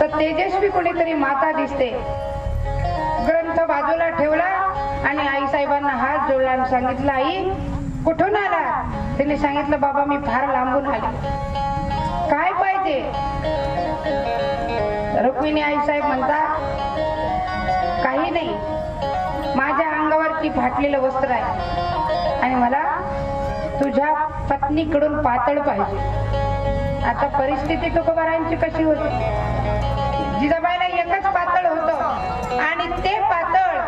तर तेजस्वी कोणीतरी माता दिसते. ग्रंथ बाजूला ठेवला आणि आई साहेबांना हात जोडला आणि सांगितलं आई कुठून आला? तिने सांगितलं बाबा मी फार लांबून आले. काय पाहिजे? रुक्मिणी आई साहेब म्हणता काही नाही. माझ्या अंगावरती फाटलेलं वस्त्र आहे. आणि मला तुझ्या पत्नीकडून पातळ पाहिजे. आता परिस्थिती तुकोबारांची कशी होती? जिजाबाईला एकच पातळ होत. आणि ते पातळ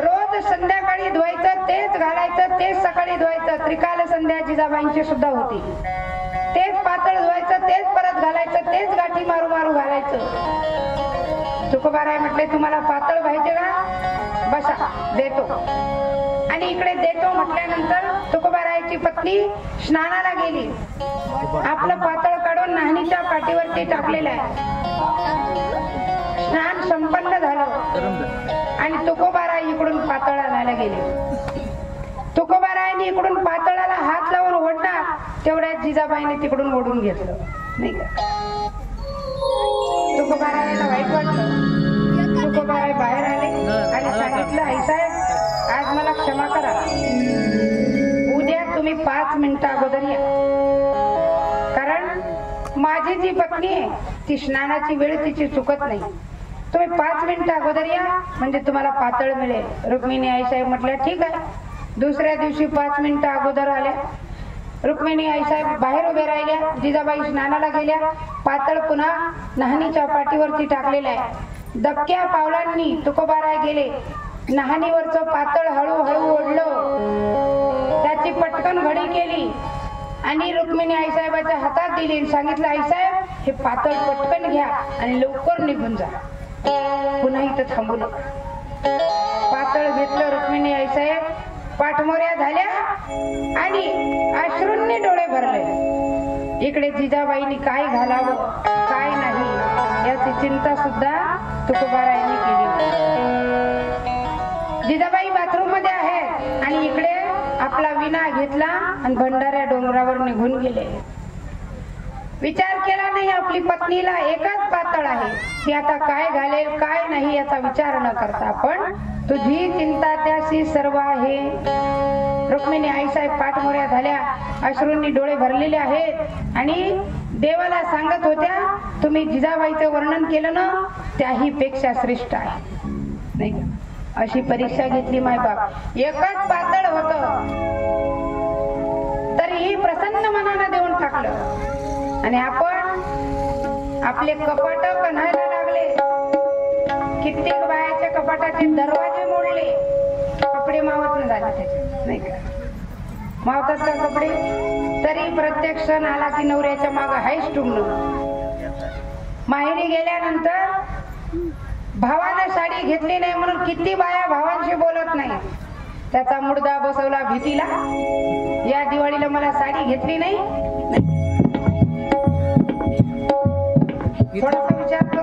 रोज संध्याकाळी धुवायचं तेच घालायचं तेच सकाळी धुवायचं. त्रिकाल संध्या जिजाबाईंची सुद्धा होती. तेच पातळ धुवायचं तेच परत घालायचं तेच गाठी मारू मारू घालायचं. तुकोबाराय म्हटले तुम्हाला पातळ पाहिजे का? बसा देतो. आणि इकडे देतो म्हटल्यानंतर तुकोबारायची पत्नी स्नानाला गेली. आपलं पातळ काढून नाहनीच्या पाठीवरती टाकलेलं आहे. स्नान संपन्न झालं. आणि तुकोबाराय इकडून पातळ आणायला गेले. तुकोबारायने इकडून पातळाला हात लावून ओढला तेवढ्यात जिजाबाईने तिकडून ओढून घेतलं. नाही का? तुकोबारायला वाईट वाटलं. तुकोबाराय बाहेर आले आणि सांगितलं आई साहेब आज मला क्षमा करा. उद्या तुम्ही पाच मिनिटं अगोदर या. कारण माझी जी पत्नी आहे ती स्नानाची वेळ तिची चुकत नाही. तुम्ही पाच मिनिटं अगोदर या म्हणजे तुम्हाला पातळ मिळेल. रुक्मिणी आईसाहेब म्हटल्या ठीक आहे. दुसऱ्या दिवशी पाच मिनिटं अगोदर आल्या. रुक्मिणी आईसाहेब बाहेर उभे राहिल्या. जिजाबाई स्नानाला गेल्या. पातळ पुन्हा नहानीच्या पाठीवरती टाकलेलं आहे. दबक्या पावलांनी तुकोबाराय गेले. नहानीवरचं पातळ हळूहळू ओढलं. त्याची पटकन घडी केली. आणि रुक्मिणी आईसाहेबाच्या हातात दिली आणि सांगितलं आईसाहेब हे पातळ पटकन घ्या आणि लवकर निघून जा. पुन्हा इथं थांबू नका. पातळ घेतलं रुक्मिणी आईसाहेब. पाठमोऱ्या झाल्या आणि अश्रूंनी डोळे भरले. इकडे जिजाबाईनी काय घालावं काय नाही याची चिंता सुद्धा तुकोबारायांनी केली जिजाबाई बाथरूममध्ये आहे. आणि इकडे आपला विना घेतला आणि भंडाऱ्या डोंगरावर निघून गेले. विचार केला नाही आपली पत्नीला एकच पातळ आहे. ती आता काय घालेल काय नाही याचा विचार न करता. पण तुझी चिंता त्याशी सर्व आहे. रुक्मिणी आईसाहेब पाठमोऱ्या झाल्या. अश्रूंनी डोळे भरलेले आहेत. आणि देवाला सांगत होत्या तुम्ही जिजाबाईचं वर्णन केलं ना त्याही पेक्षा श्रेष्ठ आहे. नाही का? अशी परीक्षा घेतली मायबाप एकच पातळ होत. तरीही प्रसन्न मनानं देऊन टाकलं. आणि आपण आपले कपाट कन्हायला लागले. कित्येक बायाच्या कपाटाचे दरवाजे मोडले. कपडे मावत झाले त्याचे. नाही का? मावतात का कपडे? तरी प्रत्येक सण आला की नवऱ्याच्या माग हायच टुमणं माहेरी गेल्यानंतर भावानं साडी घेतली नाही म्हणून किती बाया भावांशी बोलत नाही. त्याचा मुडदा बसवला भीतीला. या दिवाळीला मला साडी घेतली नाही. थोडासा विचार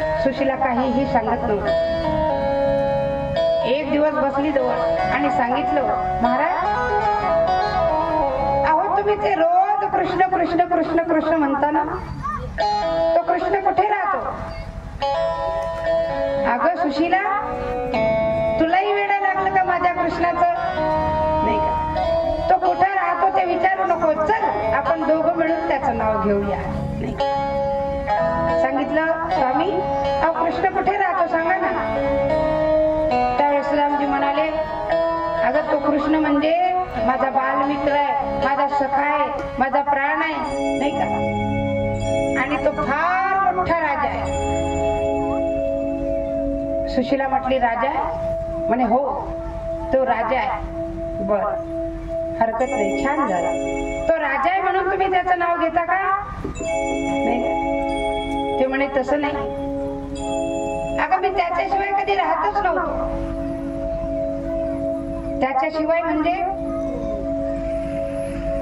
सुशीला काहीही सांगत नव्हतं. एक दिवस बसली जवळ आणि सांगितलं महाराज अहो तुम्ही ते रोज कृष्ण कृष्ण कृष्ण कृष्ण म्हणता ना? तो कृष्ण कुठे राहतो? अगं सुशीला तुलाही वेळ लागलं का माझ्या कृष्णाचं? राहतो ते विचारू नको. चल आपण दोघं मिळून त्याचं नाव घेऊया. नाही. सांगितलं स्वामी अहो कृष्ण कुठे राहतो सांगा ना. त्यावेळेस रामजी म्हणाले अगं तो कृष्ण म्हणजे माझा बालमित्र आहे माझा सखा आहे माझा प्राण आहे नाही का? आणि तो फार मोठा राजा आहे. सुशीला म्हटली राजा आहे? म्हणे हो तो राजा आहे. बर. हरकत नाही छान झालं. तो राजा आहे म्हणून तुम्ही त्याचं नाव घेता का? नाही. ते म्हणे तसं नाही. अगं मी त्याच्याशिवाय कधी राहतच नव्हतो. त्याच्याशिवाय म्हणजे?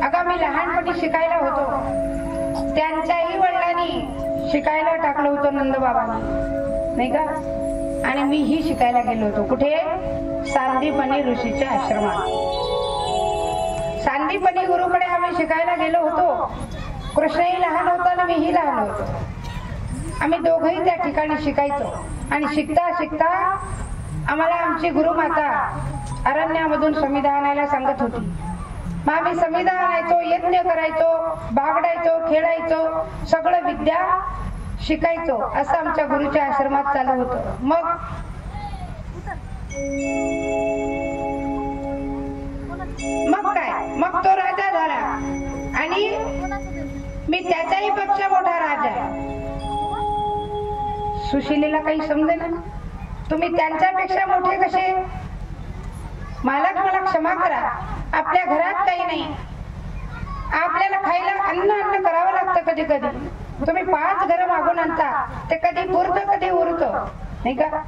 अगं मी लहानपणी शिकायला होतो. त्यांच्याही वडिलांनी शिकायला टाकलं होतं नंदबाबांनी. नाही का? आणि मीही शिकायला गेलो होतो. कुठे? सांदीपणी ऋषीच्या आश्रमात. सांदीपणी गुरुकडे आम्ही शिकायला गेलो होतो. कृष्णही लहान होता आणि मीही लहान होतो. आम्ही दोघंही त्या ठिकाणी शिकायचो. आणि शिकता शिकता आम्हाला आमची गुरुमाता अरण्यामधून संविधानायला सांगत होती. मग आम्ही संविधान आणायचो यज्ञ करायचो बागडायचो खेळायचो सगळं विद्या शिकायचो असं आमच्या गुरुच्या आश्रमात चालू होतं. मग मग काय? मग तो राजा झाला. आणि मी त्याच्याही पेक्षा मोठा राजा आहे. सुशिलीला काही समजे ना तुम्ही त्यांच्यापेक्षा मोठे कसे? मालक मला क्षमा करा. आपल्या घरात काही नाही. आपल्याला खायला अन्न अन्न करावं लागतं कधी कधी तुम्ही पाच घर मागून आणता. ते कधी पुरत कधी उरत. नाही का?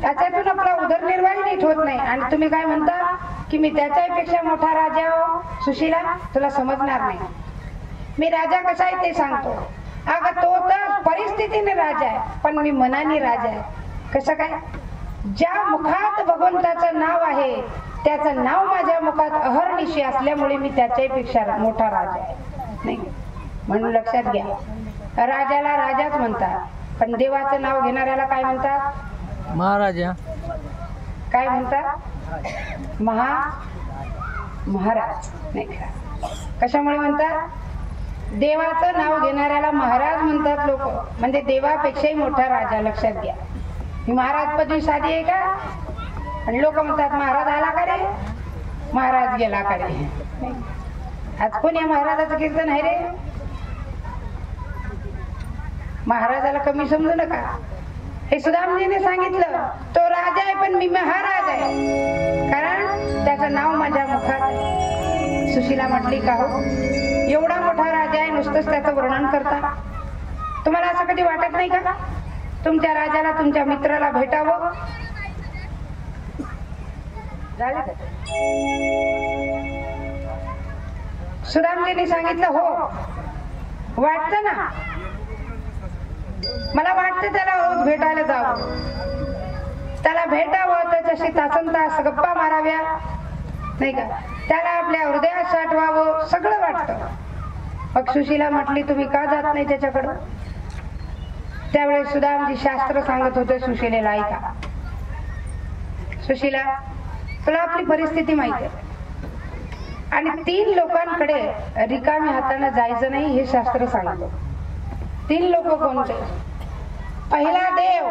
त्याच्यातून आपला उदरनिर्वाह नीट होत नाही. आणि तुम्ही काय म्हणता? की मी त्याच्यापेक्षा मोठा राजा हो सुशीला? तुला समजणार नाही. मी राजा कसा आहे ते सांगतो. अगं तो तर परिस्थितीने राजा आहे पण मी मनाने राजा आहे. कसं काय? ज्या मुखात भगवंताचं नाव आहे त्याचं नाव माझ्या मुखात अहर्निशी असल्यामुळे मी त्याच्यापेक्षा मोठा राजा आहे. नाही म्हणून लक्षात घ्या. राजाला राजाच म्हणतात पण देवाचं नाव घेणाऱ्याला काय म्हणतात? महाराजा. काय म्हणतात? महा महाराज. नाही कशामुळे म्हणतात? देवाचं नाव घेणाऱ्याला महाराज म्हणतात लोक. म्हणजे देवापेक्षाही मोठा राजा लक्षात घ्या. ही महाराज पदवी साधी आहे का? आणि लोक म्हणतात महाराज आला का रे? महाराज गेला का रे? आज कोण या महाराजाचं कीर्तन आहे रे? महाराजाला कमी समजू नका. हे सुदामजीने सांगितलं तो राजा आहे पण मी महाराज आहे. कारण त्याचं नाव माझ्या मुखात सुशीला म्हटली का हो? एवढा नुसतंच त्याचं वर्णन करता. तुम्हाला असं कधी वाटत नाही का? तुमच्या राजाला तुमच्या मित्राला भेटावं? झालं सुदामजीने सांगितलं हो. वाटतं ना? मला वाटतं त्याला रोज भेटायला जावं. त्याला भेटावं त्याच्याशी तासन तास गप्पा माराव्या. नाही का? त्याला आपल्या हृदयात साठवावं सगळं वाटतं. मग सुशीला म्हटली तुम्ही का जात नाही त्याच्याकडं? त्यावेळेस सुदामजी शास्त्र सांगत होते सुशीलेला ऐका सुशीला तुला आपली परिस्थिती माहिती आहे. आणि तीन लोकांकडे रिकाम्या हाताने जायचं नाही हे शास्त्र सांगतो. तीन लोक कोणते? पहिला देव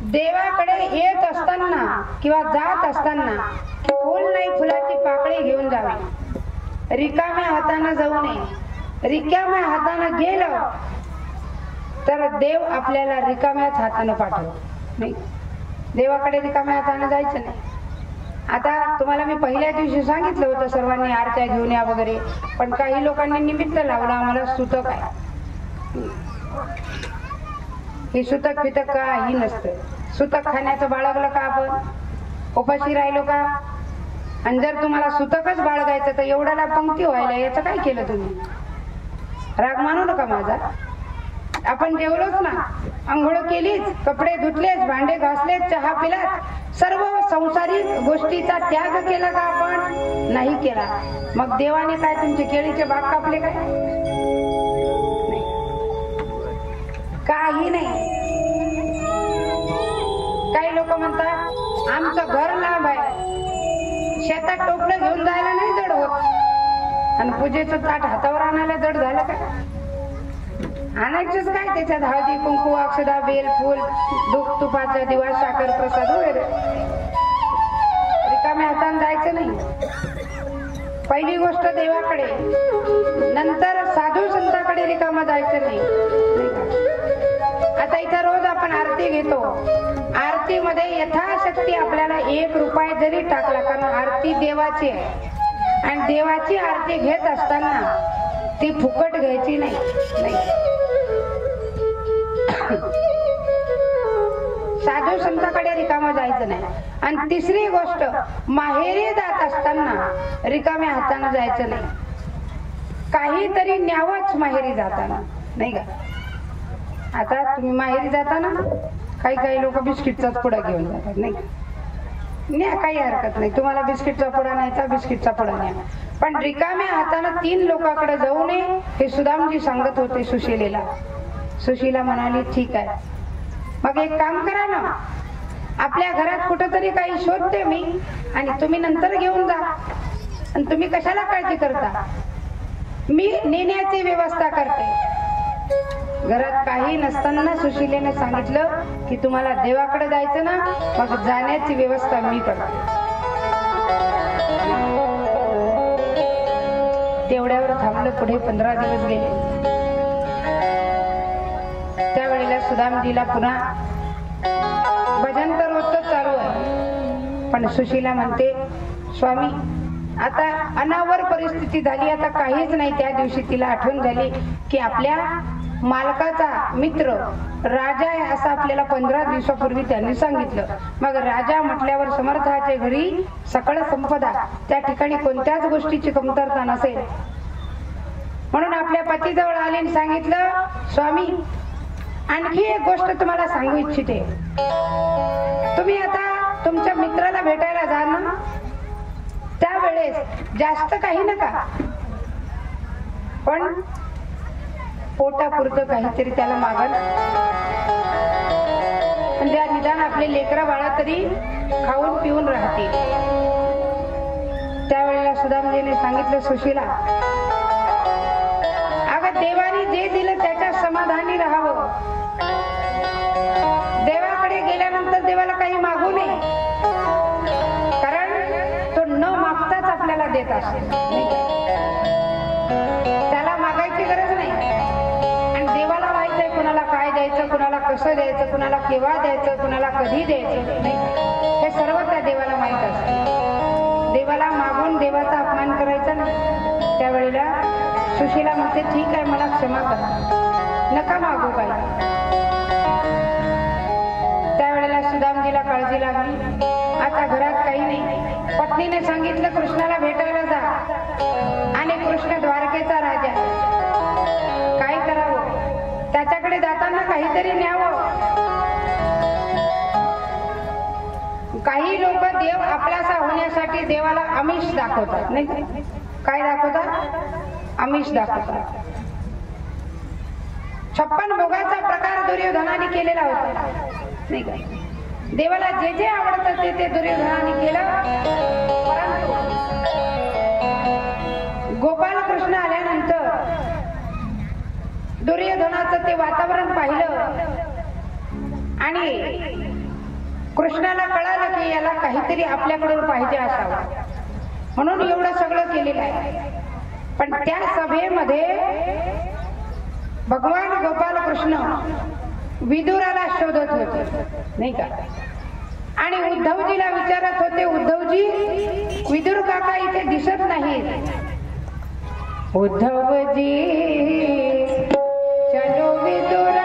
देवाकडे येत असताना किंवा जात असताना फुल नाही फुलाची पाकळी घेऊन जावी. रिकाम्या हाताने जाऊ नये. रिकाम्या हातानं गेलं तर देव आपल्याला रिकाम्याच हातानं पाठवतो. नाही देवाकडे रिकाम्या हातानं जायचं नाही. आता तुम्हाला मी पहिल्या दिवशी सांगितलं होतं सर्वांनी आरत्या घेऊन या वगैरे पण काही लोकांनी निमित्त लावलं आम्हाला सुतक आहे. हे सुतक फितक काही नसतं. सुतक खाण्याचं बाळगलं का आपण? उपाशी राहिलो का? आणि जर तुम्हाला सुतकच बाळगायचं तर एवढ्याला पंक्ती व्हायला याचं काय केलं तुम्ही? राग मानू नका माझा. आपण जेवलोच ना. आंघोळ केलीच कपडे धुतलेच भांडे घासलेच चहा पिलात सर्व संसारिक गोष्टीचा त्याग केला का आपण? नाही केला. मग देवाने काय तुमचे केळीचे बाग कापले काय? काही नाही. काही लोक म्हणतात आमचं घर लांब आहे. शेतात टोपलं घेऊन जायला नाही जड होत. आणि पूजेचं ताट हातावर आणायला जड झालं का? आणायचंच काय त्याच्यात? हळदी कुंकू अक्षदा बेल फूल दुख तुपाचा दिवा साखर प्रसाद वगैरे. रिकाम्या हाताने जायचं नाही. पहिली गोष्ट देवाकडे. नंतर साधू संतांकडे रिकामा जायचं नाही. आता इथं रोज आपण आरती घेतो. आरतीमध्ये यथाशक्ती आपल्याला एक रुपये जरी टाकला कारण आरती देवाची आहे. आणि देवाची आरती घेत असताना ती फुकट घ्यायची नाही. नाही. साधू संताकडे रिकामा जायचं नाही. आणि तिसरी गोष्ट माहेरी जात असताना रिकाम्या हाताने जायचं नाही. काहीतरी न्यावंच माहेरी जाताना. नाही का? आता तुम्ही माहेरी जाताना काही काही लोक बिस्किटचाच पुडा घेऊन जातात. नाही का? न्या काही हरकत नाही. तुम्हाला बिस्किटचा पुडा न्यायचा बिस्किटचा पुडा न्या पण रिकाम्या हाताने तीन लोकांकडे जाऊ नये हे सुदामजी सांगत होते सुशीलेला. सुशीला म्हणाली ठीक आहे. मग एक काम करा ना. आपल्या घरात कुठंतरी काही शोधते मी आणि तुम्ही नंतर घेऊन जा. आणि तुम्ही कशाला काळजी करता? मी नेण्याची व्यवस्था करते. घरात काही नसताना सुशिलेने सांगितलं की तुम्हाला देवाकडे जायचं ना मग जाण्याची व्यवस्था मी करते. तेवढ्यावर थांबलं पुढे पंधरा दिवस गेले. त्यावेळेला सुदामजीला पुन्हा भजन तर होतच चालू आहे. पण सुशीला म्हणते स्वामी आता अनावर परिस्थिती झाली आता काहीच नाही. त्या दिवशी तिला आठवण झाली की आपल्या मालकाचा मित्र राजा आहे असं आपल्याला पंधरा दिवसापूर्वी त्यांनी सांगितलं. मग राजा म्हटल्यावर समर्थाचे घरी सकळ संपदा. त्या ठिकाणी कोणत्याच गोष्टीची कमतरता नसेल. म्हणून आपल्या पतीजवळ आले आणि सांगितलं स्वामी आणखी एक गोष्ट तुम्हाला सांगू इच्छिते. तुम्ही आता तुमच्या मित्राला भेटायला जा ना? त्यावेळेस जास्त काही नका. पण पोटापुरतं काहीतरी त्याला मागल म्हणजे निदान आपले लेकरा बाळा तरी खाऊन पिऊन राहतील. त्यावेळेला सुदामजीने सांगितलं सुशीला अगं देवाने जे दिलं त्याच्या समाधानी राहावं. देवाकडे गेल्यानंतर देवाला काही मागू नये. कारण तो न मागताच आपल्याला देत असेल. त्याला कुणाला काय द्यायचं कुणाला कसं द्यायचं कुणाला केव्हा द्यायचं कुणाला कधी द्यायचं नाही. हे सर्व त्या देवाला माहीत असतं. देवाला मागून देवाचा अपमान करायचा नाही. त्यावेळेला सुशीला म्हणते ठीक आहे मला क्षमा करा. नका मागू काय त्यावेळेला सुदामजीला काळजी लागली. आता घरात काही नाही. पत्नीने सांगितलं कृष्णाला भेटायला जा. आणि कृष्ण द्वारकेचा राजा. त्याच्याकडे जाताना काहीतरी न्यावं. काही लोक देव आपलासा होण्यासाठी देवाला आमिष दाखवतात नाही काय दाखवतात? आमिष दाखवतात. छप्पन भोगाचा प्रकार दुर्योधनाने केलेला होता नाही का? देवाला जे जे आवडतं ते ते दुर्योधनाने केलं. गोपाल कृष्ण आल्यानंतर दुर्योधनाचं ते वातावरण पाहिलं आणि कृष्णाला कळालं की याला काहीतरी आपल्याकडून पाहिजे असावं. म्हणून एवढं सगळं केलेलं आहे. पण त्या सभेमध्ये भगवान गोपाल कृष्ण विदुराला शोधत होते नाही का? आणि उद्धवजीला विचारत होते उद्धवजी विदुर काका इथे दिसत नाही उद्धवजी चलो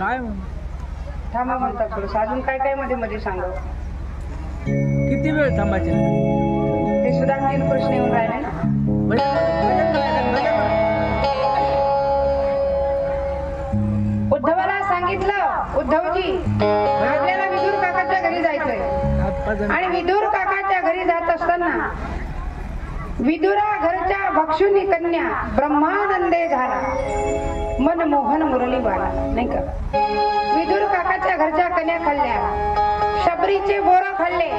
काय? मग? थांबा म्हणतात थोडंसं. अजून काय काय मध्ये मध्ये सांगावं किती वेळ थांबायचे? ते सुद्धा तीन प्रश्न येऊन राहिले ना. उद्धवाला सांगितलं उद्धवजी आपल्याला विदूर काकाच्या घरी जायचंय. आणि विदूर काकाच्या घरी जात असताना विदुरा घरच्या भक्षुनी कन्या ब्रह्मानंदे झाला. मनमोहन मुरलीवाला नाही का? विदुर काकाच्या घरच्या कन्या खाल्ल्या. शबरीचे बोर खाल्ले.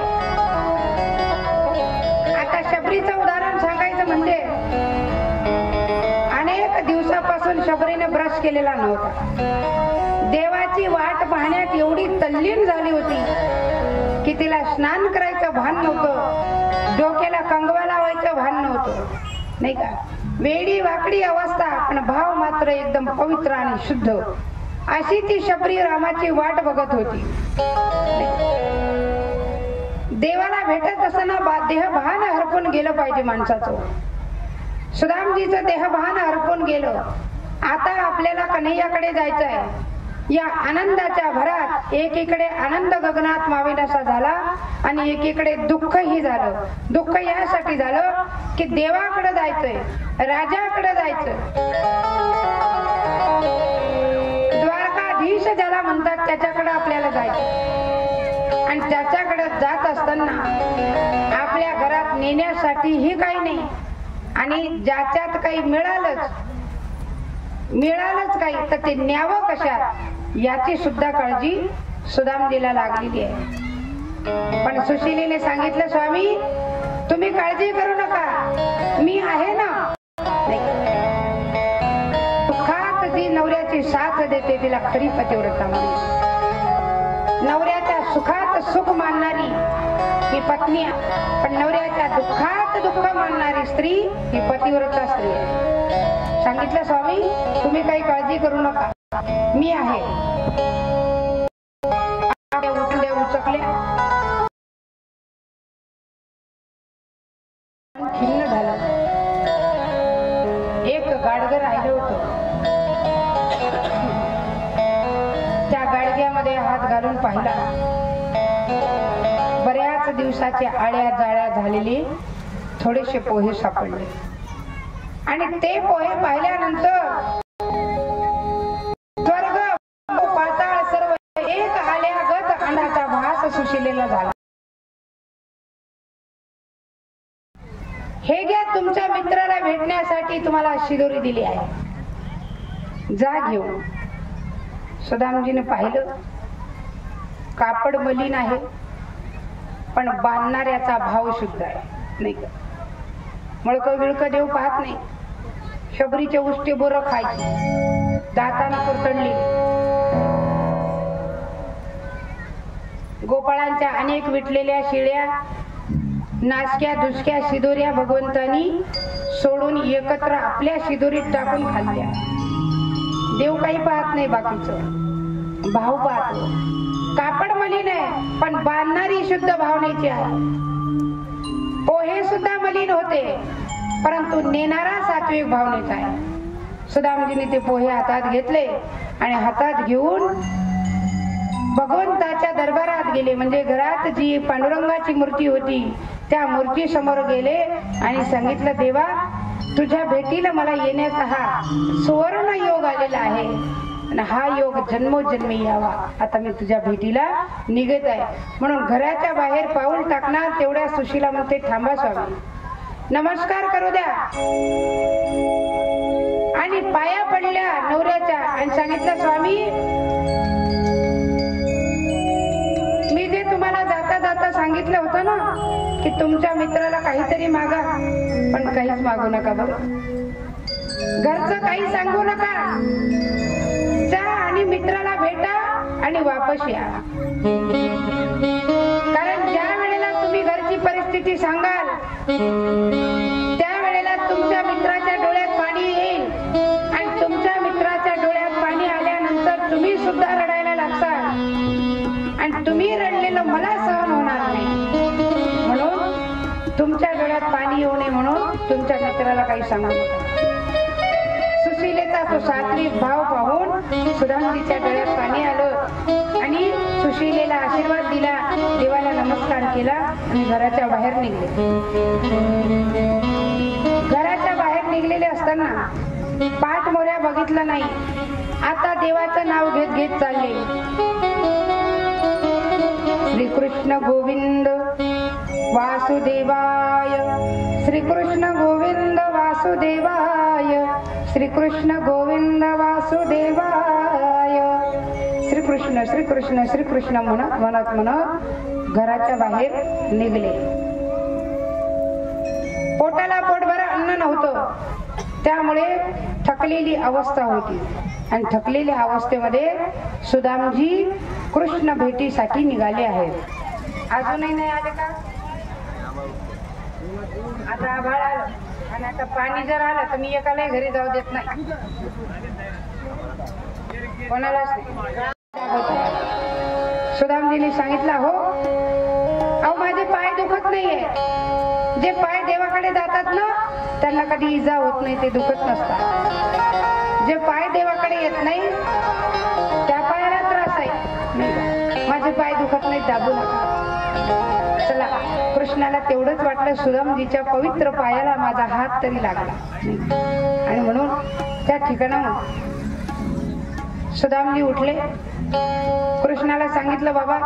आता शबरीचं उदाहरण सांगायचं म्हणजे अनेक दिवसापासून शबरीने ब्रश केलेला नव्हता. देवाची वाट पाहण्यात एवढी तल्लीन झाली होती की तिला स्नान करायचं भान नव्हतं. डोक्याला कंगवा लावायचं भान नव्हतं. नाही का? वेडी वाकडी अवस्था पण भाव मात्र एकदम पवित्र आणि शुद्ध. अशी ती शबरी रामाची वाट बघत होती. देवाला भेटत असताना बा- देहभान हरपून गेलं पाहिजे माणसाचं. सुदामजीचं देहभान हरपून गेलं. आता आपल्याला कन्हैयाकडे जायचं आहे या आनंदाच्या भरात एकीकडे आनंद गगनात माविनासा झाला आणि एकीकडे दुःखही झालं. दुःख यासाठी झालं की देवाकडे जायचंय राजाकडे जायचं द्वारकाधीश ज्याला म्हणतात त्याच्याकडे आपल्याला जायचं आणि त्याच्याकडे जात असताना आपल्या घरात नेण्यासाठीही काही नाही आणि ज्याच्यात काही मिळालंच मिळालंच काही तर ते न्यावं कशात? याची सुद्धा काळजी सुदामजीला लागलेली आहे. पण सुशिलीने सांगितलं स्वामी तुम्ही काळजी करू नका. मी आहे ना. दुःखात जी नवऱ्याची साथ देते तिला खरी पतिव्रता म्हणून. नवऱ्याच्या सुखात सुख मानणारी ही पत्नी पण नवऱ्याच्या दुःखात दुःख मानणारी स्त्री ही पतिव्रता स्त्री आहे. सांगितलं स्वामी तुम्ही काही काळजी करू नका. मी आहे. उठले उचकले. खिन्न झालं. एक गाडगं राहिलं होत. त्या गाडग्यामध्ये हात घालून पाहिला. बऱ्याच दिवसाच्या आळ्या जाळ्या झालेली थोडेसे पोहे सापडले. आणि ते पोहे पाहिल्यानंतर सुशिलेला झाला. हे घ्या तुमच्या मित्राला भेटण्यासाठी तुम्हाला शिदोरी दिली आहे. जा घेऊ सुदामजीने पाहिलं. कापड मलिन आहे पण बांधणाऱ्याचा भाव शुद्ध आहे नाही का? मळक विळक देव पाहत नाही. शबरीचे उष्टे बोर खायची. दाताना कुरतडली. गोपाळांच्या अनेक विटलेल्या शिळ्या नाचक्या दुसक्या शिदोऱ्या भगवंतांनी सोडून एकत्र आपल्या शिदोरीत टाकून खाल्ल्या. देव काही पाहत नाही बाकीचं. भाव पाहतो. कापड मलिन आहे पण बांधणारी शुद्ध भावनेची आहे. पोहे सुद्धा मलिन होते परंतु नेणारा सात्विक भावनेचा आहे. सुदामजीने ते पोहे हातात घेतले आणि हातात घेऊन भगवंताच्या दरबारात गेले. म्हणजे घरात जी पांडुरंगाची मूर्ती होती त्या मूर्ती समोर गेले आणि सांगितलं देवा तुझ्या भेटीला मला येण्याचा हा सुवर्ण योग आलेला आहे. आणि हा योग जन्मोजन्मी यावा. आता मी तुझ्या भेटीला निघत आहे. म्हणून घराच्या बाहेर पाऊल टाकणार तेवढ्या सुशीला म्हणते थांबा स्वामी. नमस्कार करू द्या. आणि पाया पडल्या नवऱ्याच्या आणि सांगितलं स्वामी जाता जाता सांगितलं होतं ना की तुमच्या मित्राला काहीतरी मागा पण काहीच मागू नका बघ घरचं काही सांगू नका. जा आणि मित्राला भेटा आणि वापस या. कारण ज्या वेळेला तुम्ही घरची परिस्थिती सांगाल त्या वेळेला तुमच्या मित्राच्या डोळ्यात पाणी येईल. आणि तुमच्या मित्राच्या डोळ्यात पाणी आल्यानंतर तुम्ही सुद्धा रडायला लागता आणि तुम्ही रडलेलं मला सहन तुमच्या डोळ्यात पाणी येऊ नये म्हणून तुमच्या मित्राला काही सांगू नका. सुशीलेचा तो सात्विक भाव पाहून सुधामजीच्या डोळ्यात पाणी आलं आणि सुशीलेला आशीर्वाद दिला देवाला नमस्कार केला आणि घराच्या बाहेर निघले. घराच्या बाहेर निघलेले असताना पाठ मोऱ्या बघितला नाही. आता देवाचं नाव घेत घेत चालले. श्रीकृष्ण गोविंद वासुदेवाय। श्रीकृष्ण गोविंद वासुदेवाय। श्रीकृष्ण गोविंद वासुदेवाय। श्रीकृष्ण श्रीकृष्ण श्रीकृष्ण म्हणत म्हणत म्हणत घराच्या बाहेर निघले. पोटाला पोटभर अन्न नव्हतं. त्यामुळे थकलेली अवस्था होती. आणि थकलेल्या अवस्थेमध्ये सुदामजी कृष्ण भेटीसाठी निघाले आहेत. अजूनही नाही आले का? आता आभाळ आलं आणि आता पाणी जर आलं तर मी एकालाही घरी जाऊ देत नाही. कोणालाच नाही. सुदामजीने सांगितलं हो अहो माझे पाय दुखत नाहीये. जे पाय देवाकडे जातात ना त्यांना कधी इजा होत नाही ते दुखत नसतात. जे पाय देवाकडे येत नाही त्या पायाला त्रास आहे. माझे पाय दुखत नाही दाबू नका. चला. कृष्णाला तेवढंच वाटलं सुदामजीच्या पवित्र पायाला माझा हात तरी लागला. आणि म्हणून त्या ठिकाणाहून सुदामजी उठले. कृष्णाला सांगितलं बाबा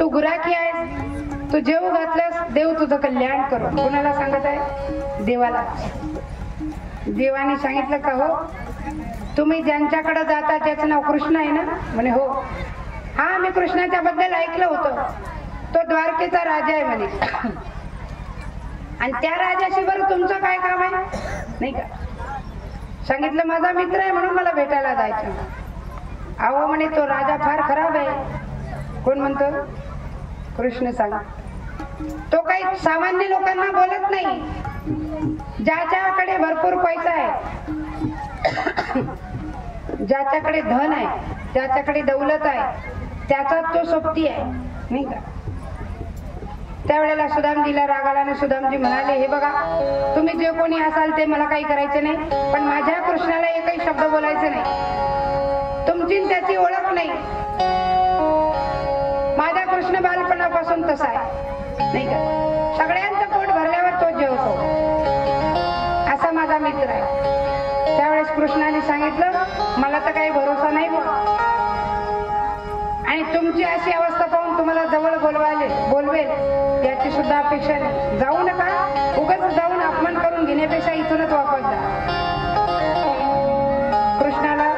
तू गुराखी आहेस. तू जेव घातलंस. देव तुझं कल्याण करो. कोणाला सांगत आहे? देवाला. देवाने सांगितलं का हो तुम्ही ज्यांच्याकडे जाता त्याचं नाव कृष्ण आहे ना? म्हणे हो. हा मी कृष्णाच्या बद्दल ऐकलं होतं. तो द्वारकेचा राजा आहे म्हणे. आणि त्या राजाशी बरं तुमचं काय काम आहे? नाही का? सांगितलं माझा मित्र आहे म्हणून मला भेटायला जायचं. अहो म्हणे तो राजा फार खराब आहे. कोण म्हणतो? कृष्ण सांग. तो काही सामान्य लोकांना बोलत नाही. ज्याच्याकडे भरपूर पैसा आहे ज्याच्याकडे धन आहे ज्याच्याकडे दौलत आहे त्याचा तो सोबती आहे. नाही का? त्यावेळेला सुदामजीला रागाला आणि सुदामजी म्हणाले हे बघा तुम्ही जे कोणी असाल ते मला काही करायचे नाही पण माझ्या कृष्णाला एकही शब्द बोलायचे नाही. तुमची त्याची ओळख नाही. माझा कृष्ण बालपणापासून तसा आहे. नाही का? सगळ्यांचं पोट भरल्यावर तो जेवतो असा माझा मित्र आहे. त्यावेळेस कृष्णाने सांगितलं मला तर काही भरोसा नाही आणि तुमची अशी अवस्था पाहून तुम्हाला जवळ बोलवायले बोलवेल. याची सुद्धा अपेक्षा नाही. जाऊ नका. उगाच जाऊन अपमान करून घेण्यापेक्षा इथूनच वापस जा. कृष्णाला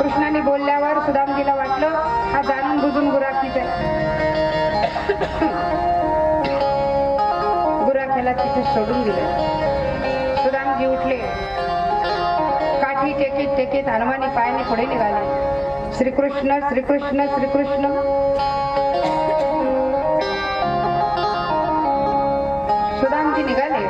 कृष्णाने बोलल्यावर सुदामजीला वाटलं हा जाणून बुजून गुराखीच आहे. गुराख्याला तिथे सोडून दिलं. सुदामजी उठले. काठी टेकीत टेकीत हनुमानी पायाने पुढे निघाले. श्रीकृष्ण श्रीकृष्ण श्रीकृष्ण. सुदामजी निघाले.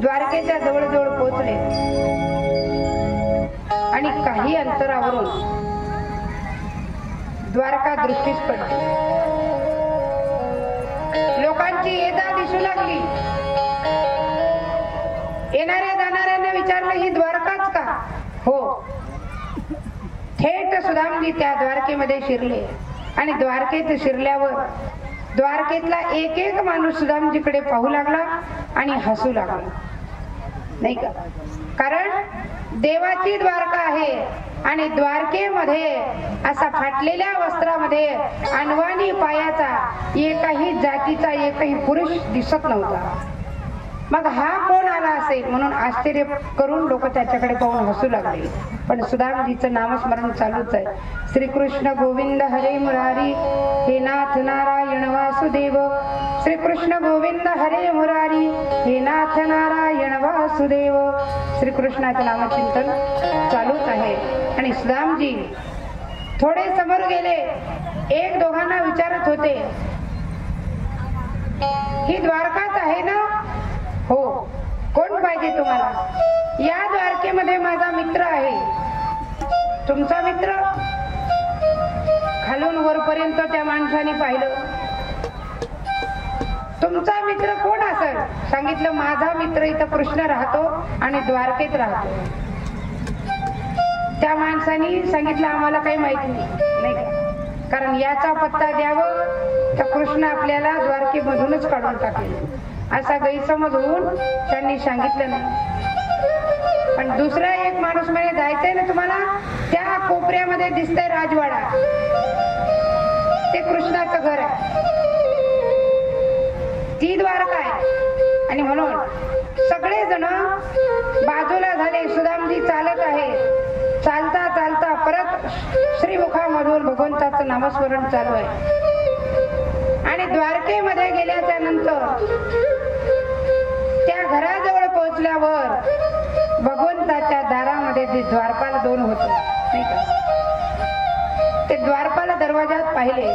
द्वारकेच्या जवळजवळ पोहोचले. आणि काही अंतरावरून द्वारका दृष्टीस पडली. लोकांची येदा दिसू लागली. येणाऱ्या जाणाऱ्यांना विचारलं ही द्वारकाच का हो थेट सुदामजी त्या द्वारकेमध्ये शिरले. आणि द्वारकेत शिरल्यावर द्वारकेतला एक एक माणूस सुदामजीकडे पाहू लागला आणि हसू लागला. नाही का? कारण देवाची द्वारका आहे आणि द्वारकेमध्ये असा फाटलेल्या वस्त्रामध्ये अनवाणी पायाचा एकाही जातीचा एकही पुरुष दिसत नव्हता. मग हा कोण आला असेल? म्हणून आश्चर्य करून लोक त्याच्याकडे पाहून हसू लागले. पण सुदामजीचं नामस्मरण चालूच आहे. श्रीकृष्ण गोविंद हरे मुरारी हे नाथ नारायण वासुदेव. श्रीकृष्ण गोविंद हरे मुरारी हे नाथ नारायण वासुदेव. श्रीकृष्णाचं नामचिंतन चालूच आहे. आणि सुदामजी थोडे समोर गेले. एक दोघांना विचारत होते. ही द्वारकाच आहे ना? हो. कोण पाहिजे तुम्हाला? या द्वारकेमध्ये माझा मित्र आहे. तुमचा मित्र? खालून वरपर्यंत त्या माणसाने पाहिलं. तुमचा मित्र कोण असेल? सांगितलं माझा मित्र इथं कृष्ण राहतो आणि द्वारकेत राहतो. त्या माणसाने सांगितलं आम्हाला काही माहिती नाही. नाही कारण याचा पत्ता द्यावं तर कृष्ण आपल्याला द्वारकेमधूनच काढून टाकेल. असा गैरसमजून त्यांनी सांगितलं नाही. पण दुसरा एक माणूस म्हणजे जायचंय ना तुम्हाला त्या कोपऱ्यामध्ये दिसतंय राजवाडा. ते कृष्णाचं घर आहे. ती द्वारका आहे. आणि म्हणून सगळे जण बाजूला झाले सुदामजी चालत आहे. चालता चालता परत श्रीमुखामधून भगवंताचं नामस्मरण चालू आहे. आणि द्वारकेमध्ये गेल्याच्यानंतर त्या घराजवळ पोहोचल्यावर भगवंताच्या दारामध्ये ते द्वारपाल दोन होते नाही का? ते द्वारपाल दरवाजात पाहिले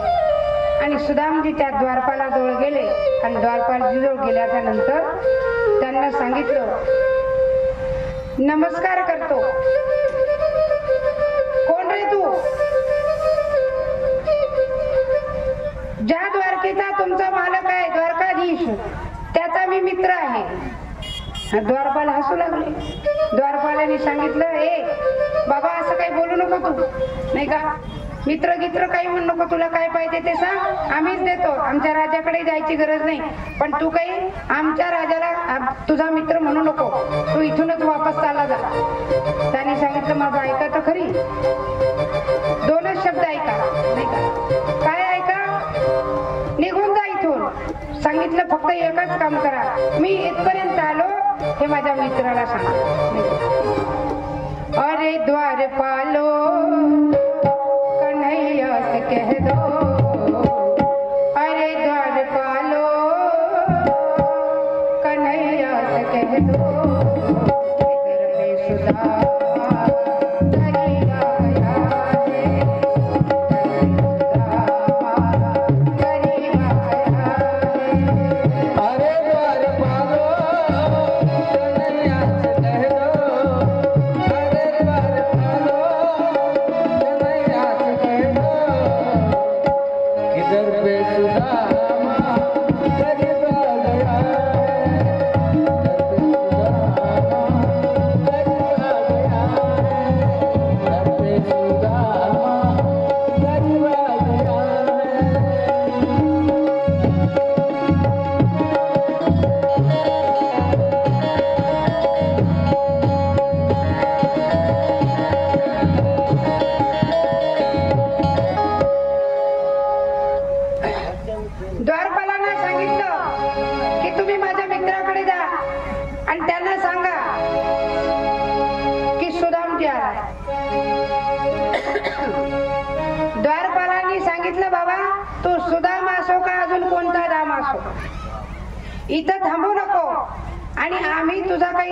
आणि सुदामजी त्या द्वारपाला जवळ गेले आणि द्वारपाल जवळ गेल्याच्यानंतर त्यांना सांगितलं नमस्कार करतो. कोण रे तू? ज्या द्वारकेचा तुमचा मालक आहे द्वारकाधीश त्याचा मी मित्र आहे. द्वारपाल हसू लागले. द्वारपालाने सांगितलं ए बाबा असं काही बोलू नको तू. नाही का? मित्र गित्र काही म्हणू नको. तुला काय पाहिजे ते सांग. आम्हीच देतो. आमच्या राजाकडे जायची गरज नाही. पण तू काही आमच्या राजाला तुझा मित्र म्हणू नको. तू इथूनच वापस चालला जा. त्याने सांगितलं माझं ऐका तर खरी. दोनच शब्द ऐका. सांगितलं फक्त एकच काम करा. मी इथपर्यंत आलो हे माझ्या मित्राला सांगा. अरे द्वार पालो कन्हैया से कह दो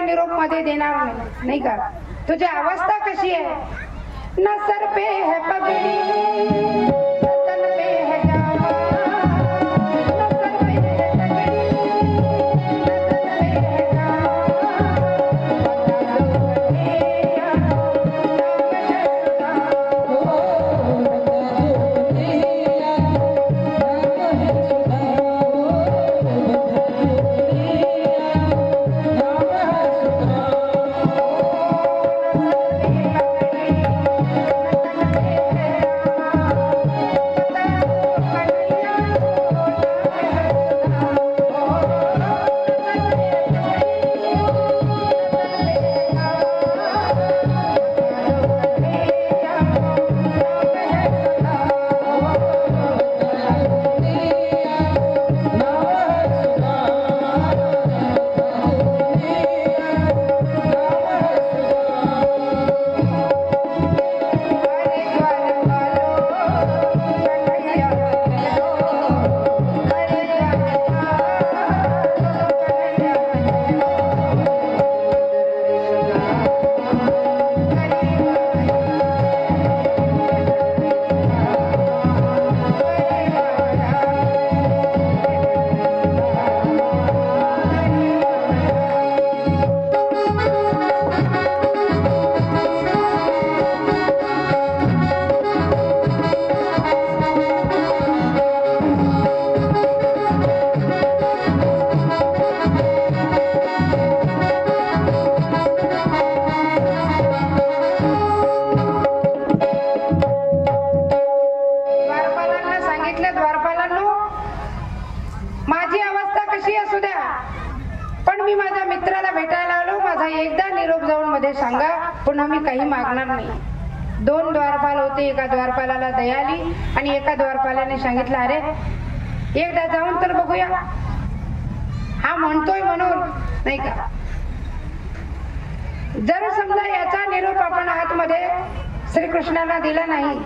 निरोपमध्ये देणार नाही नाही का? तुझी अवस्था कशी आहे? नसर सर पे है पगडी आली आणि एका द्वारपाल्याने सांगितलं अरे एकदा जाऊन तर बघूया. हा म्हणतोय म्हणून नाही का? जर समजा याचा निरोप आपण आतमध्ये श्रीकृष्णाला दिला नाही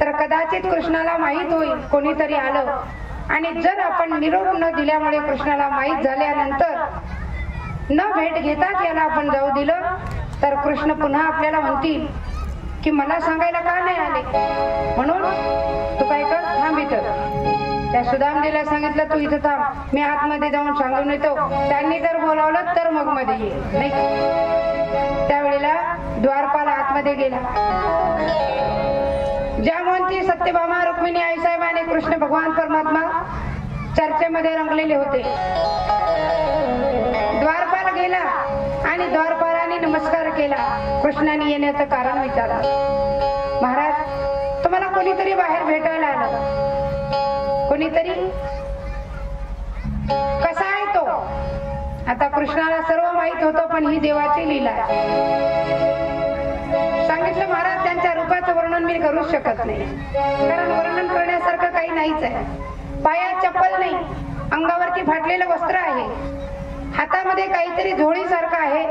तर कदाचित कृष्णाला माहीत होईल कोणीतरी आलं. आणि जर आपण निरोप न दिल्यामुळे कृष्णाला माहीत झाल्यानंतर न भेट घेताच याला आपण जाऊ दिलं तर कृष्ण पुन्हा आपल्याला म्हणतील की मला सांगायला का नाही आले? म्हणून तू काय कर थांब इथं. त्या सुदामजीला सांगितलं तू इथं थांब. मी आतमध्ये जाऊन सांगून येतो. त्यांनी जर बोलावलं तर मग मध्ये ये. नाही. त्यावेळेला द्वारपाल आतमध्ये गेला. ज्या म्हणती सत्यभामा रुक्मिणी आईसाहेब आणि कृष्ण भगवान परमात्मा चर्चेमध्ये रंगलेले होते. द्वारपाल गेला. आणि द्वारपाराने नमस्कार केला. कृष्णाने येण्याचं कारण विचारलं. महाराज तुम्हाला कोणीतरी बाहेर भेटायला आलं. कोणीतरी? कसा आहे तो? आता कृष्णाला सर्व माहीत होतं पण ही देवाची लीला आहे. सांगितलं महाराज त्यांच्या रूपाचं वर्णन मी करूच शकत नाही. कारण वर्णन करण्यासारखं काही नाहीच आहे. पाया चप्पल नाही. अंगावरती फाटलेलं वस्त्र आहे. हातामध्ये काहीतरी झोळी सारखं आहे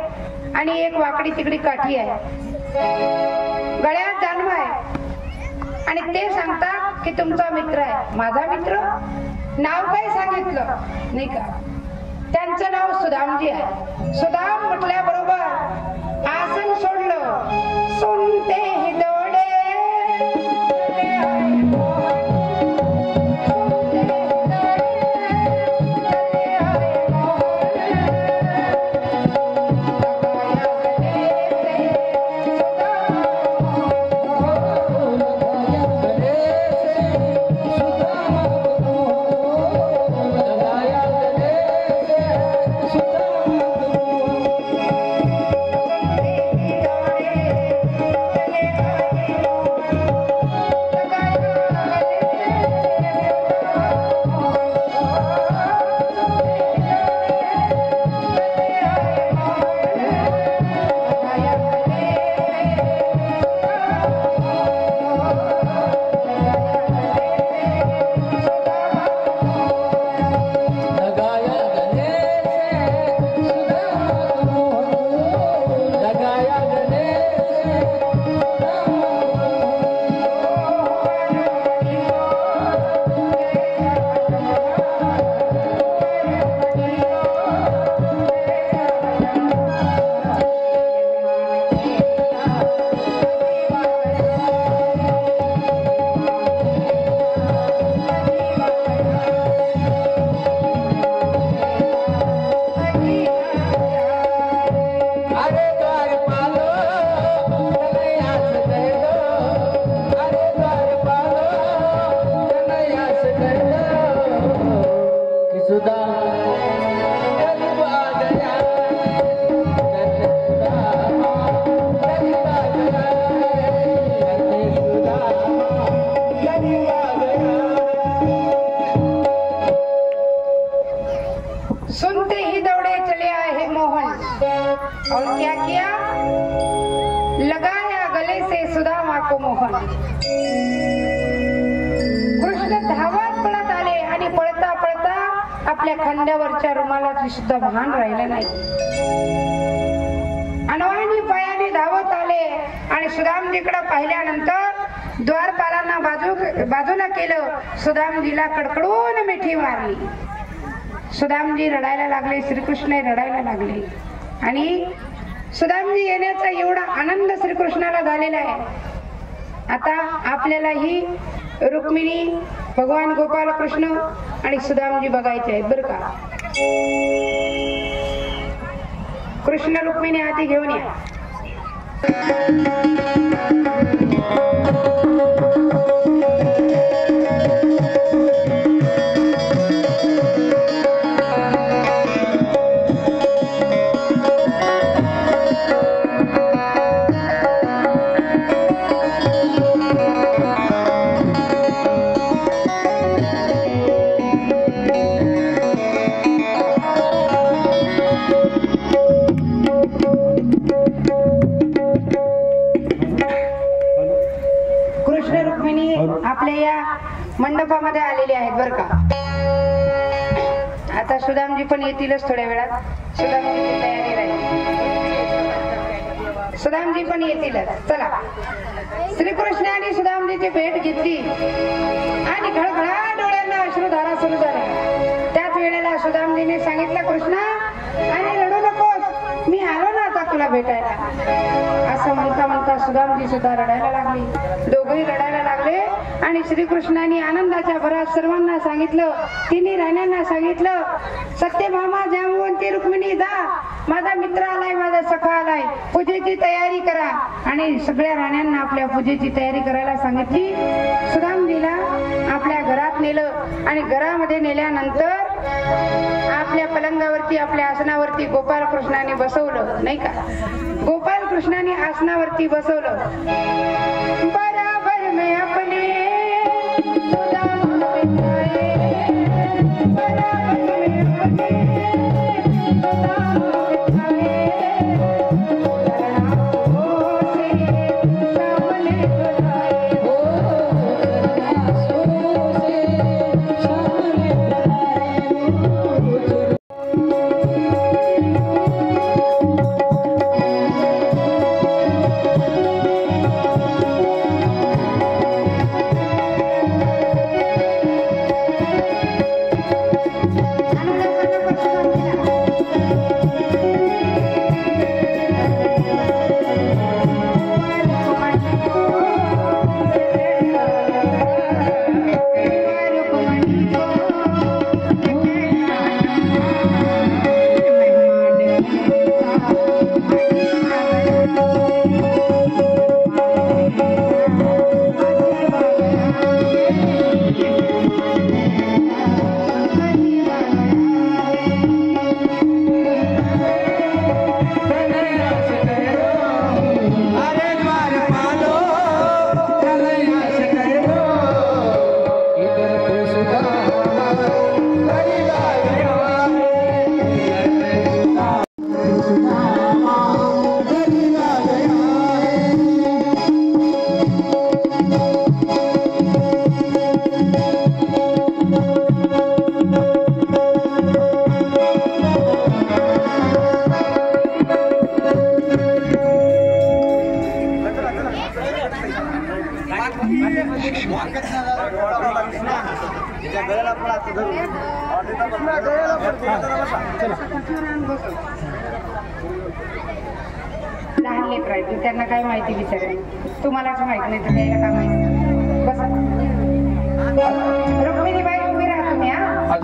आणि एक वाकडी तिकडी काठी आहे. गळ्यात जाणव आहे. आणि ते सांगतात की तुमचा मित्र आहे. माझा मित्र? नाव काय सांगितलं? नाही का? त्यांचं नाव सुदामजी आहे. सुदाम म्हटल्याबरोबर आसन सोडलं. सुनते ही सुदामजीला कडकडून मिठी मारली. सुदामजी रडायला लागले श्रीकृष्ण रडायला लागले. आणि सुदामजी येण्याचा एवढा आनंद श्रीकृष्णाला झालेला आहे. आता आपल्याला ही रुक्मिणी भगवान गोपाल कृष्ण आणि सुदामजी बघायचे आहेत बर का? कृष्ण रुक्मिणी आधी घेऊन या. सुदामजी पण येतीलच थोड्या वेळात. सुदामजीची तयारी राहील. सुदामजी पण येतीलच. चला. श्रीकृष्णाने सुदामजीची भेट घेतली. आणि खळखळा डोळ्यांना अश्रुधारा सुरू झाल्या. त्याच वेळेला सुदामजीने सांगितलं कृष्णा आणि रडू नकोस. मी आलो ना आता तुला भेटायला. असं म्हणता म्हणता सुदामजी सुद्धा रडायला लागली. दोघही रडायला लागले. आणि श्रीकृष्णाने आनंदाच्या भरात सर्वांना सांगितलं तिन्ही राण्यांना सांगितलं सत्यभामा जांबवंती रुक्मिणी जा. माझा मित्र आलाय माझा सखा आलाय. पूजेची तयारी करा. आणि सगळ्या राण्यांना आपल्या पूजेची तयारी करायला सांगितली. सुदामजीला आपल्या घरात नेलं. आणि घरामध्ये नेल्यानंतर आपल्या पलंगावरती आपल्या आसनावरती गोपाल कृष्णाने बसवलं. नाही का? गोपाल कृष्णाने आसनावरती बसवलं. बराबर में आपले सुदाम बराबर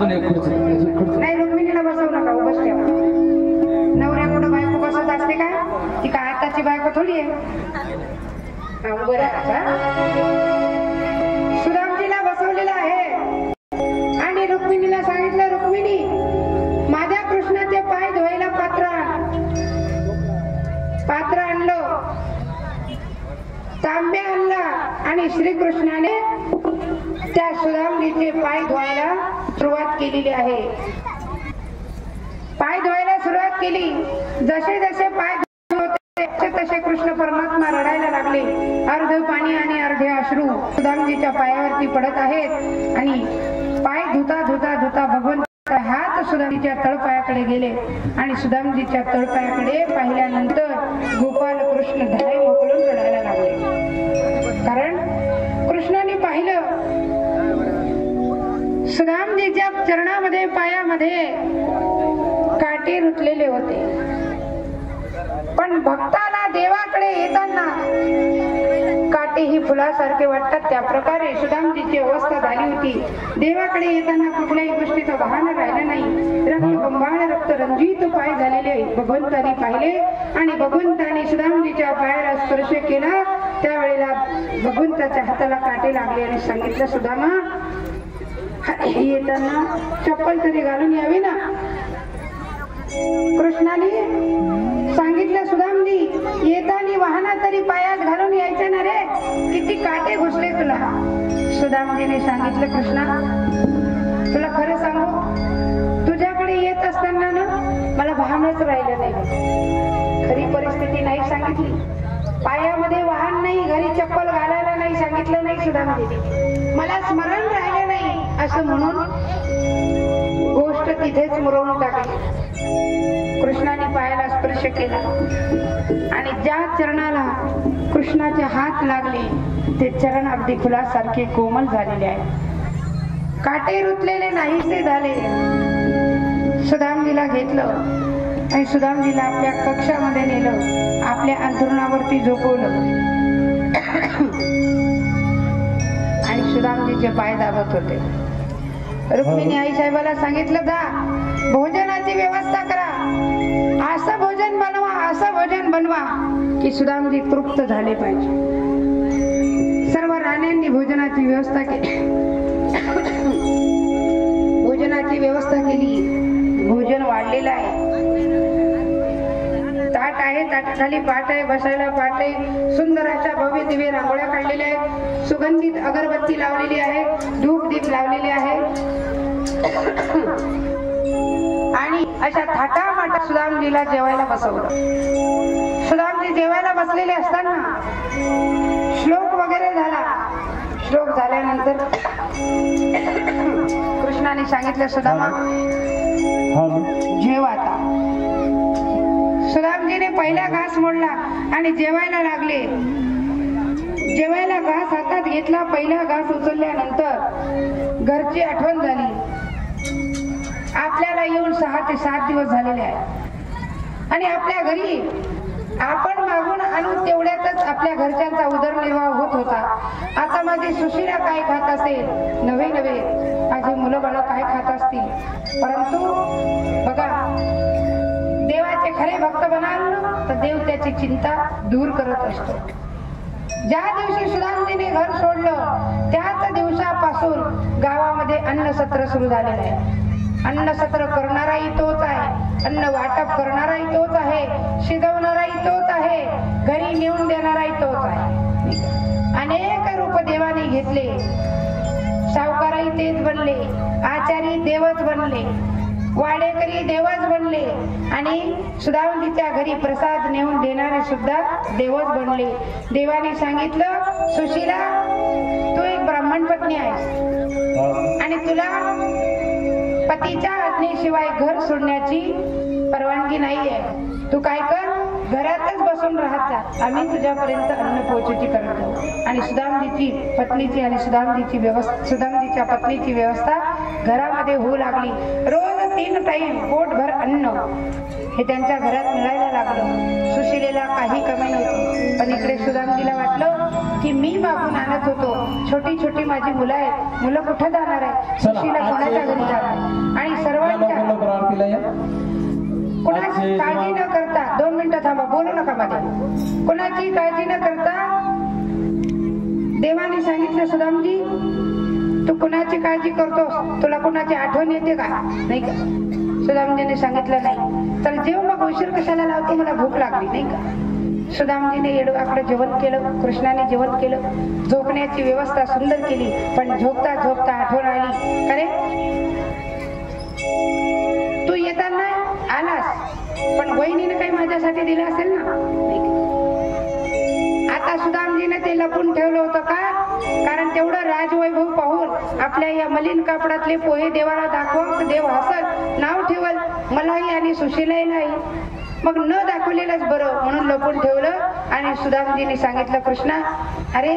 अजून एक नाही रुक्मिणीला बसवू नका उभंच ठेवा. नवऱ्या कुठं बायको बसत असते का? ती का आताची बायको थोडी आहे? हा, उभं राहा आहे. आणि रुक्मिणीला सांगितलं रुक्मिणी माझ्या कृष्णाचे पाय धुवायला पात्र पात्र आणलं. तांब्या आणला आणि श्रीकृष्णाने त्या सुरामजीचे पाय धुवायला सुरुवात केलेली आहे. पाय धुवायला सुरुवात केली. जसे जसे पाय होते तसे तसे कृष्ण परमात्मा रडायला लागले. अर्ध पाणी आणि अर्धे अश्रू सुदामजीच्या पायावरती पडत आहेत. आणि पाय धुता धुता धुता भगवंत हात सुदामजीच्या तळपायाकडे गेले. आणि सुदामजीच्या तळपायाकडे पाहिल्यानंतर गोपाल कृष्ण धाय मोकळून रडायला लागले. कारण कृष्णाने पाहिलं सुदामजीच्या चरणामध्ये पायामध्ये काटे रुतलेले होते. पण भक्ताला देवाकडे येताना काटे ही फुलासारखे वाटतात. त्या प्रकारे सुदामजीची अवस्था झाली होती. देवाकडे येताना कुठल्याही गोष्टीचं वाहन राहिलं नाही. रक्त रक्त रंजित पाय झालेले भगवंताने पाहिले आणि भगवंताने सुदामजीच्या पायाला स्पर्श केला. त्यावेळेला भगवंताच्या हाताला काटे लागले आणि सांगितलं सुदामा येताना चप्पल तरी घालून यावी ना? कृष्णाने सांगितलं सुदामनी येताना वाहना तरी पायात घालून यायचं ना रे? किती काटे घुसले तुला. सुदामजीने सांगितलं कृष्णा तुला खरं सांगू तुझ्याकडे येत असताना ना मला भानच राहिलं नाही. खरी परिस्थिती नाही सांगितली. पायामध्ये वाहन नाही घरी चप्पल घालायला नाही सांगितलं नाही सुदामजीने मला स्मरण राहिलं नाही. असं म्हणून गोष्ट तिथेच मुरवून टाकली. कृष्णाने पायाला स्पर्श केला. आणि ज्या चरणाला कृष्णाचे हात लागले ते चरण अगदी फुलासारखे कोमल झालेले आहे. काटे रुतलेले नाहीसे झाले. सुदामजीला घेतलं आणि सुदामजीला आपल्या कक्षामध्ये नेलं. आपल्या अंथरुणावरती झोपवलं. सुदामजीचे पाय दाबत होते. रुक्मिणी आई साहेबाला सांगितलं जा भोजनाची व्यवस्था करा. असं भोजन बनवा असं भोजन बनवा की सुदामजी तृप्त झाले पाहिजे. सर्व राण्यांनी भोजनाची व्यवस्था केली. भोजनाची व्यवस्था केली. भोजन वाढलेलं आहे. ताट आहे ताटाखाली पाट आहे बसायला पाट आहे. सुंदर अशा भव्य दिव्य रांगोळ्या काढलेल्या आहेत. सुगंधित अगरबत्ती लावलेली आहे. धूप दीप लावलेले आहे. आणि अशा थाटा माटा सुदामजीला जेवायला बसवलं. सुदामजी जेवायला बसलेले असताना श्लोक वगैरे झाला. श्लोक झाल्यानंतर कृष्णाने सांगितलं सुदामा जेव आता. सुदामजीने पहिला घास मोडला आणि जेवायला लागले. जेवायला घास हातात घेतला पहिला घास उचलल्यानंतर घरची आठवण झाली. आपल्याला येऊन सहा ते सात दिवस झालेले आहेत. आणि आपल्या घरी आपण मागून आणून तेवढ्यातच आपल्या घरच्यांचा उदरनिर्वाह होत होता. आता माझी सुशिला काय खात असेल. नवे नवे माझी मुलं बाळ काय खात असतील. परंतु बघा देवाचे खरे भक्त बनाल तर देव त्याची चिंता दूर करत असतो. ज्या दिवशी सुदामजीने घर सोडलं त्याच दिवसापासून गावामध्ये अन्न सत्र सुरू झालेलं आहे. अन्न सत्र करणाराही तोच आहे अन्न वाटप करणाराही तोच आहे शिजवणाराही तोच आहे घरी नेऊन देणाराही तोच आहे. अनेक रूप देवाने घेतले. सावकाराही तेच बनले आचारी देवच बनले. वाडेकरी देवच बनले. आणि सुधावंतीच्या घरी प्रसाद नेऊन देणारे सुद्धा देवच बनले. देवाने सांगितलं सुशीला तू एक ब्राह्मण पत्नी आहेस. आणि तुला पतीच्या आज्ञेशिवाय घर सोडण्याची परवानगी नाहीये. तू काय कर घरातच बसून राहत जा. आम्ही तुझ्यापर्यंत अन्न पोहोचूची करतो. आणि सुदामजीची पत्नीची आणि सुदामजीची व्यवस्था सुदामजीच्या पत्नीची व्यवस्था घरामध्ये होऊ लागली. रोज तीन टाइम पोटभर अन्न हे त्यांच्या घरात मिळायला लागलं. सुशिलेला काही कमी नव्हती. पण इकडे सुदामजीला वाटलं की मी मागून आणत होतो. छोटी छोटी माझी मुलं आहेत. मुलं कुठे जाणार आहे सुशीला कोणाच्या घरी जाणार? आणि सर्वांच्या कोणाची काळजी न करता दोन मिनिटं थांबा बोलू नका मध्ये कोणाची काळजी न करता देवाने सांगितलं सुदामजी तू कुणाची काळजी करतोस तुला कुणाची आठवण येते का? नाही का? सुदामजीने सांगितलं नाही. तर जेव मग उशीर कशाला लावतो? मला भूक लागली नाही का? सुदामजीने येडवाकडे जेवण केलं कृष्णाने जेवण केलं. झोपण्याची व्यवस्था सुंदर केली पण झोपता झोपता आठवण आली. अरे तू येताना आलास पण वहिनीने काही माझ्यासाठी दिलं असेल ना? आता सुदामजीने ते लपून ठेवलं होतं का? कारण तेवढं राजवैभव पाहून आपल्या या मलिन कापडातले पोहे देवाला दाखव. देव हसल नाव ठेवल. मलाही आणि सुशीलाही मग न दाखवलेलंच बरं म्हणून लपून ठेवलं आणि सुदामजीने सांगितलं कृष्णा अरे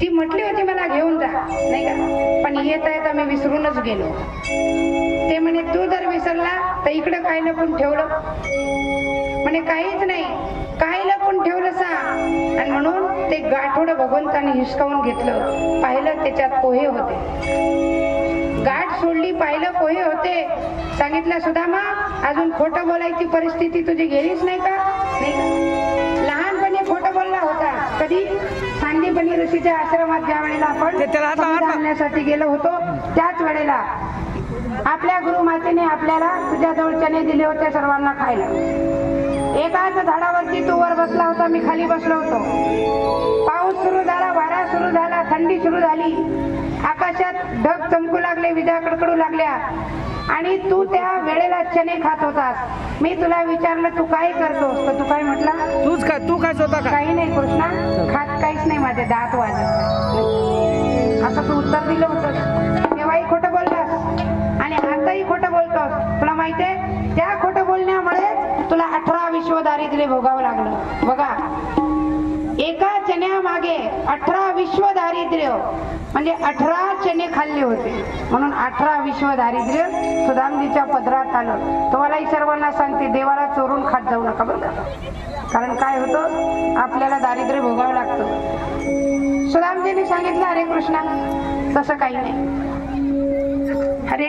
ती म्हटली होती मला घेऊन जा. नाही का? पण येत आहेत आम्ही विसरूनच गेलो. ते म्हणे तू जर विसरला तर इकडं काय लपून ठेवलं. म्हणे काहीच नाही. काय लपून ठेवलं सा. आणि म्हणून ते गाठोडं भगवंताने हिसकावून घेतलं. पाहिलं त्याच्यात पोहे होते. गाठ सोडली पाहिलं पोहे होते. सांगितलं सुदामा अजून खोटं बोलायची परिस्थिती तुझी गेलीच नाही का? नाही लहानपणी खोटं बोलला होता. कधी? सांदीपणी ऋषीच्या आश्रमात ज्या वेळेला आपण आणण्यासाठी गेलो होतो त्याच वेळेला. आपल्या गुरुमातेने आपल्याला तुझ्या जवळ चणे दिले होते सर्वांना खायला. एकाच झाडावरती तू वर बसला होता मी खाली बसलो होतो. पाऊस सुरू झाला वारा सुरू झाला थंडी सुरू झाली. आकाशात ढग चमकू लागले विजा कडकडू लागल्या. आणि तू त्या वेळेला चणे खात होतास. मी तुला विचारलं तू काय करतोस? तर तू काय म्हटला तूच काय तू काय स्वतः काही नाही कृष्णा खात काहीच नाही माझ्या माझे दात वाजत. असं तू उत्तर दिलं होतं तेव्हाही खोटं बोललास आणि खोटं बोलतोस तुला माहितीये त्या खोटं बोलण्यामुळे तुला अठरा विश्व दारिद्र्य भोगावं लागलं. बघा एका चण्यामागे अठरा विश्व दारिद्र्य हो. म्हणजे अठरा चणे खाल्ले होते. म्हणून अठरा विश्व दारिद्र्य सुदामजीच्या पदरात आलं. तुम्हालाही सर्वांना सांगते देवाला चोरून खात जाऊ नका बरं का. कारण काय होतं? आपल्याला दारिद्र्य भोगावं लागतं. सुदामजीने सांगितलं अरे कृष्णा तसं काही नाही. अरे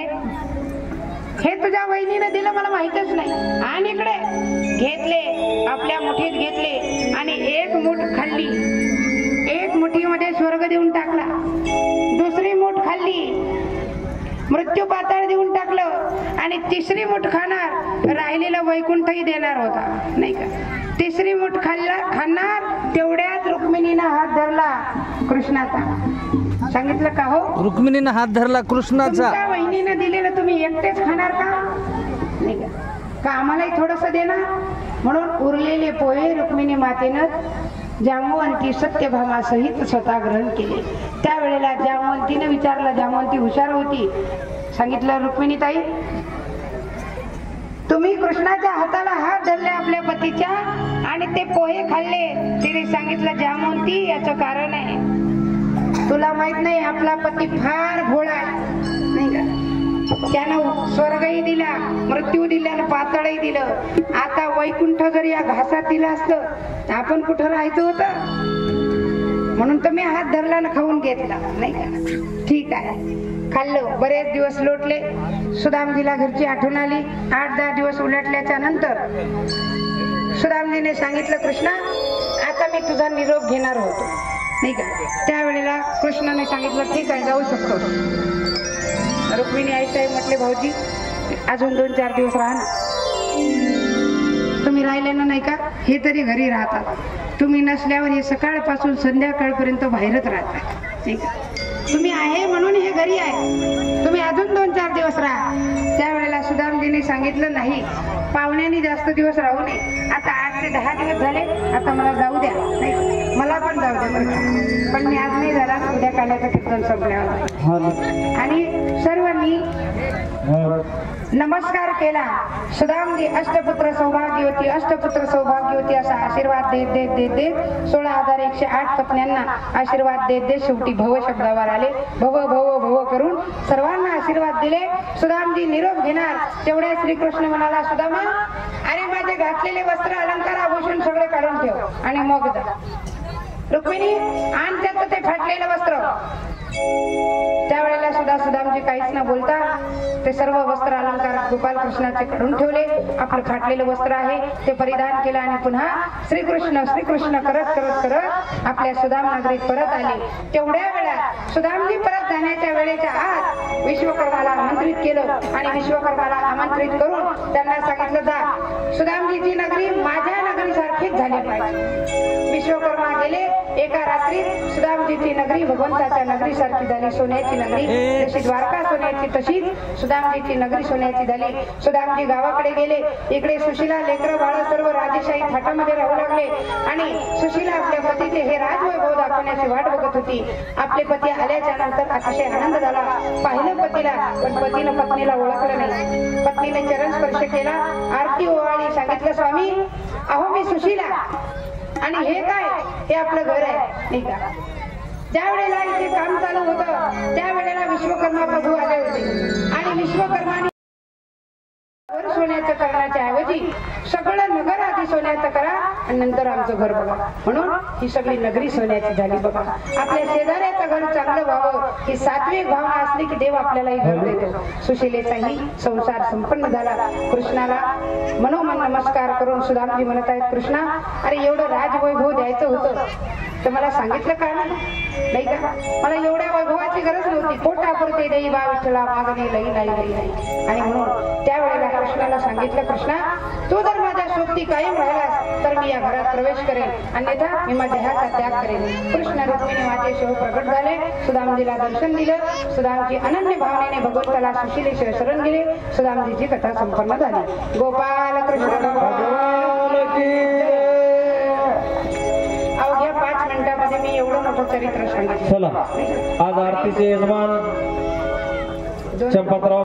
हे तुझ्या वहिनीनं दिलं मला माहितच नाही. आणि इकडे घेतले आपल्या मुठीत घेतले आणि एक मूठ खाल्ली. एक मुठीमध्ये स्वर्ग देऊन टाकला. दुसरी मूठ खाल्ली. मृत्यू पाताळ देऊन टाकलं आणि तिसरी मूठ खाणार राहिलेला वैकुंठही देणार होता. नाही का? तिसरी मूठ खाल्ला खाणार तेवढ्यात रुक्मिणीनं हात धरला कृष्णाचा. सांगितलं का हो? रुक्मिणीनं हात धरला कृष्णाचा. वहिनीनं दिलेलं तुम्ही एकटेच खाणार का? नाही का? का आम्हालाही थोडस देणार? म्हणून उरलेले पोहे रुक्मिणी मातेनं जामवंती सत्यभामासहित स्वतः ग्रहण केले. त्यावेळेला जामवंतीने विचारलं जामवंती हुशार होती. सांगितलं रुक्मिणी ताई तुम्ही कृष्णाच्या हाताला हात धरले आपल्या पतीच्या आणि ते पोहे खाल्ले. तिने सांगितलं जामवंती याचं कारण आहे. तुला माहीत नाही आपला पती फार भोळा नाही का? त्यानं स्वर्गही दिला मृत्यू दिला आणि पातळही दिलं. आता वैकुंठ जर या घासात दिलं असतं आपण कुठं राहायचं होतं? म्हणून तर मी हात धरला ना खाऊन घेतला नाही का? ठीक आहे. खाल्लं बरेच दिवस लोटले. सुदामजीला घरची आठवण आली. आठ दहा दिवस उलटल्याच्या नंतर सुदामजीने सांगितलं कृष्णा आता मी तुझा निरोप घेणार होतो. नाही का? त्यावेळेला कृष्णाने सांगितलं ठीक आहे जाऊ शकतो. रुक्मिणी आईसाहेब म्हटले भाऊजी अजून दोन चार दिवस राहा ना. तुम्ही राहिले ना नाही का? हे तरी घरी राहतात. तुम्ही नसल्यावर हे सकाळपासून संध्याकाळपर्यंत बाहेरच राहतात तुम्ही आहे म्हणून हे घरी आहे. तुम्ही अजून दोन चार दिवस राहा. त्यावेळेला सुदामजीने सांगितलं नाही. पाहुण्यांनी जास्त दिवस राहू नये. आता आठ ते दहा दिवस झाले. आता मला जाऊ द्या. नाही मला पण जाऊ द्या. पण मी आज नाही झाला उद्या काल्याचं कीर्तन संपल्यावर. आणि सर्वांनी नमस्कार केला. सुदामजी अष्टपुत्र सौभाग्यवती अष्टपुत्र सौभाग्यवती असा आशीर्वाद देत देत देत देत सोळा हजार एकशे आठ पत्न्यांना आशीर्वाद देत देत शेवटी भव शब्दावर आले. भव भव भव करून सर्वांना आशीर्वाद दिले. सुदामजी निरोप घेणार. तेवढ्या श्रीकृष्ण म्हणाला सुदामा अरे माझे घातलेले वस्त्र अलंकार आभूषण सगळे काढून ठेव आणि मग रुक्मिणी आण त्याचं ते फाटलेलं वस्त्र. त्यावेळेला सुद्धा सुदामजी काहीच न बोलता ते सर्व वस्त्र अलंकार गोपाल कृष्णाचे काढून ठेवले. आपलं फाटलेलं वस्त्र आहे ते परिधान केलं आणि पुन्हा श्रीकृष्ण श्रीकृष्ण करत करत करत आपल्या सुदाम नगरीत परत आले. तेवढ्या वेळात सुदामजी परत जाण्याच्या वेळेच्या आत विश्वकर्माला आमंत्रित केलं आणि विश्वकर्माला आमंत्रित करून त्यांना सांगितलं जा सुदामजीची नगरी माझ्या नगरीसारखीच झाली पाहिजे. विश्वकर्मा गेले. एका रात्रीत सुदामजीची नगरी भगवंताच्या नगरी नगरीसारखी झाली सोन्याची नगरी. जशी द्वारका सोन्याची तशीच सुदामजीची नगरी सोन्याची झाली सुदामजी गावाकडे गेले. इकडे सुशीला लेकर बाळ सर्व राजेशाही थाटामध्ये राहू लागले. आणि सुशीला आपल्या पतीचे हे राजवैभव दाखवण्याची वाट बघत होती. आपले पती आल्याच्यानंतर अतिशय आनंद झाला. पाहिलं पतीला पण पतीनं पत्नीला ओळखलं नाही. पत्नीने चरण स्पर्श केला. आरती ओवाळी सांगितलं स्वामी अहो मी सुशीला. आणि हे काय? हे आपलं घर आहे. नाही का ज्यावेळेला इथे काम चालू होतं त्यावेळेला विश्वकर्मा प्रभू आले होते. आणि विश्वकर्माने सोन्याचं करण्याच्या ऐवजी सगळं नगर आधी सोन्याचं करा आणि नंतर आमचं घर बघा. म्हणून ही सगळी नगरी सोन्याची झाली बघा. आपल्या शेजाऱ्याचं घर चांगलं व्हावं ही सात्विक भावना असली की देव आपल्यालाही घर देतो. सुशिलेचाही संसार संपन्न झाला. कृष्णाला मनोमन नमस्कार करून सुदामजी म्हणत आहेत कृष्णा अरे एवढं राजवैभव द्यायचं होतं तर मला सांगितलं का नाही? का? मला एवढ्या वैभवाची गरज नव्हती. पोटापुरते देई बा विठ्ठला मागणी नाही लई नाही आणि म्हणून त्यावेळेला कृष्णाला सांगितलं कृष्णा तू जर माझ्या सोबती कायम राहिलास तर मी या घरात प्रवेश करेन. अन्यथा मी माझ्या ह्याचा त्याग करेन. कृष्ण रुक्मिणी माझ्याशिव प्रकट झाले. सुदामजीला दर्शन दिलं. सुदामजी अनन्य भावनेने भगवंताला सुशिलेशिवाय शरण गेले सुदामजीची कथा संपन्न झाली. गोपाल कृष्ण. अवघ्या पाच मिनिटामध्ये मी एवढं मोठं चरित्र सांगितलं. चला. आज आरतीचे यजमान चंपातराव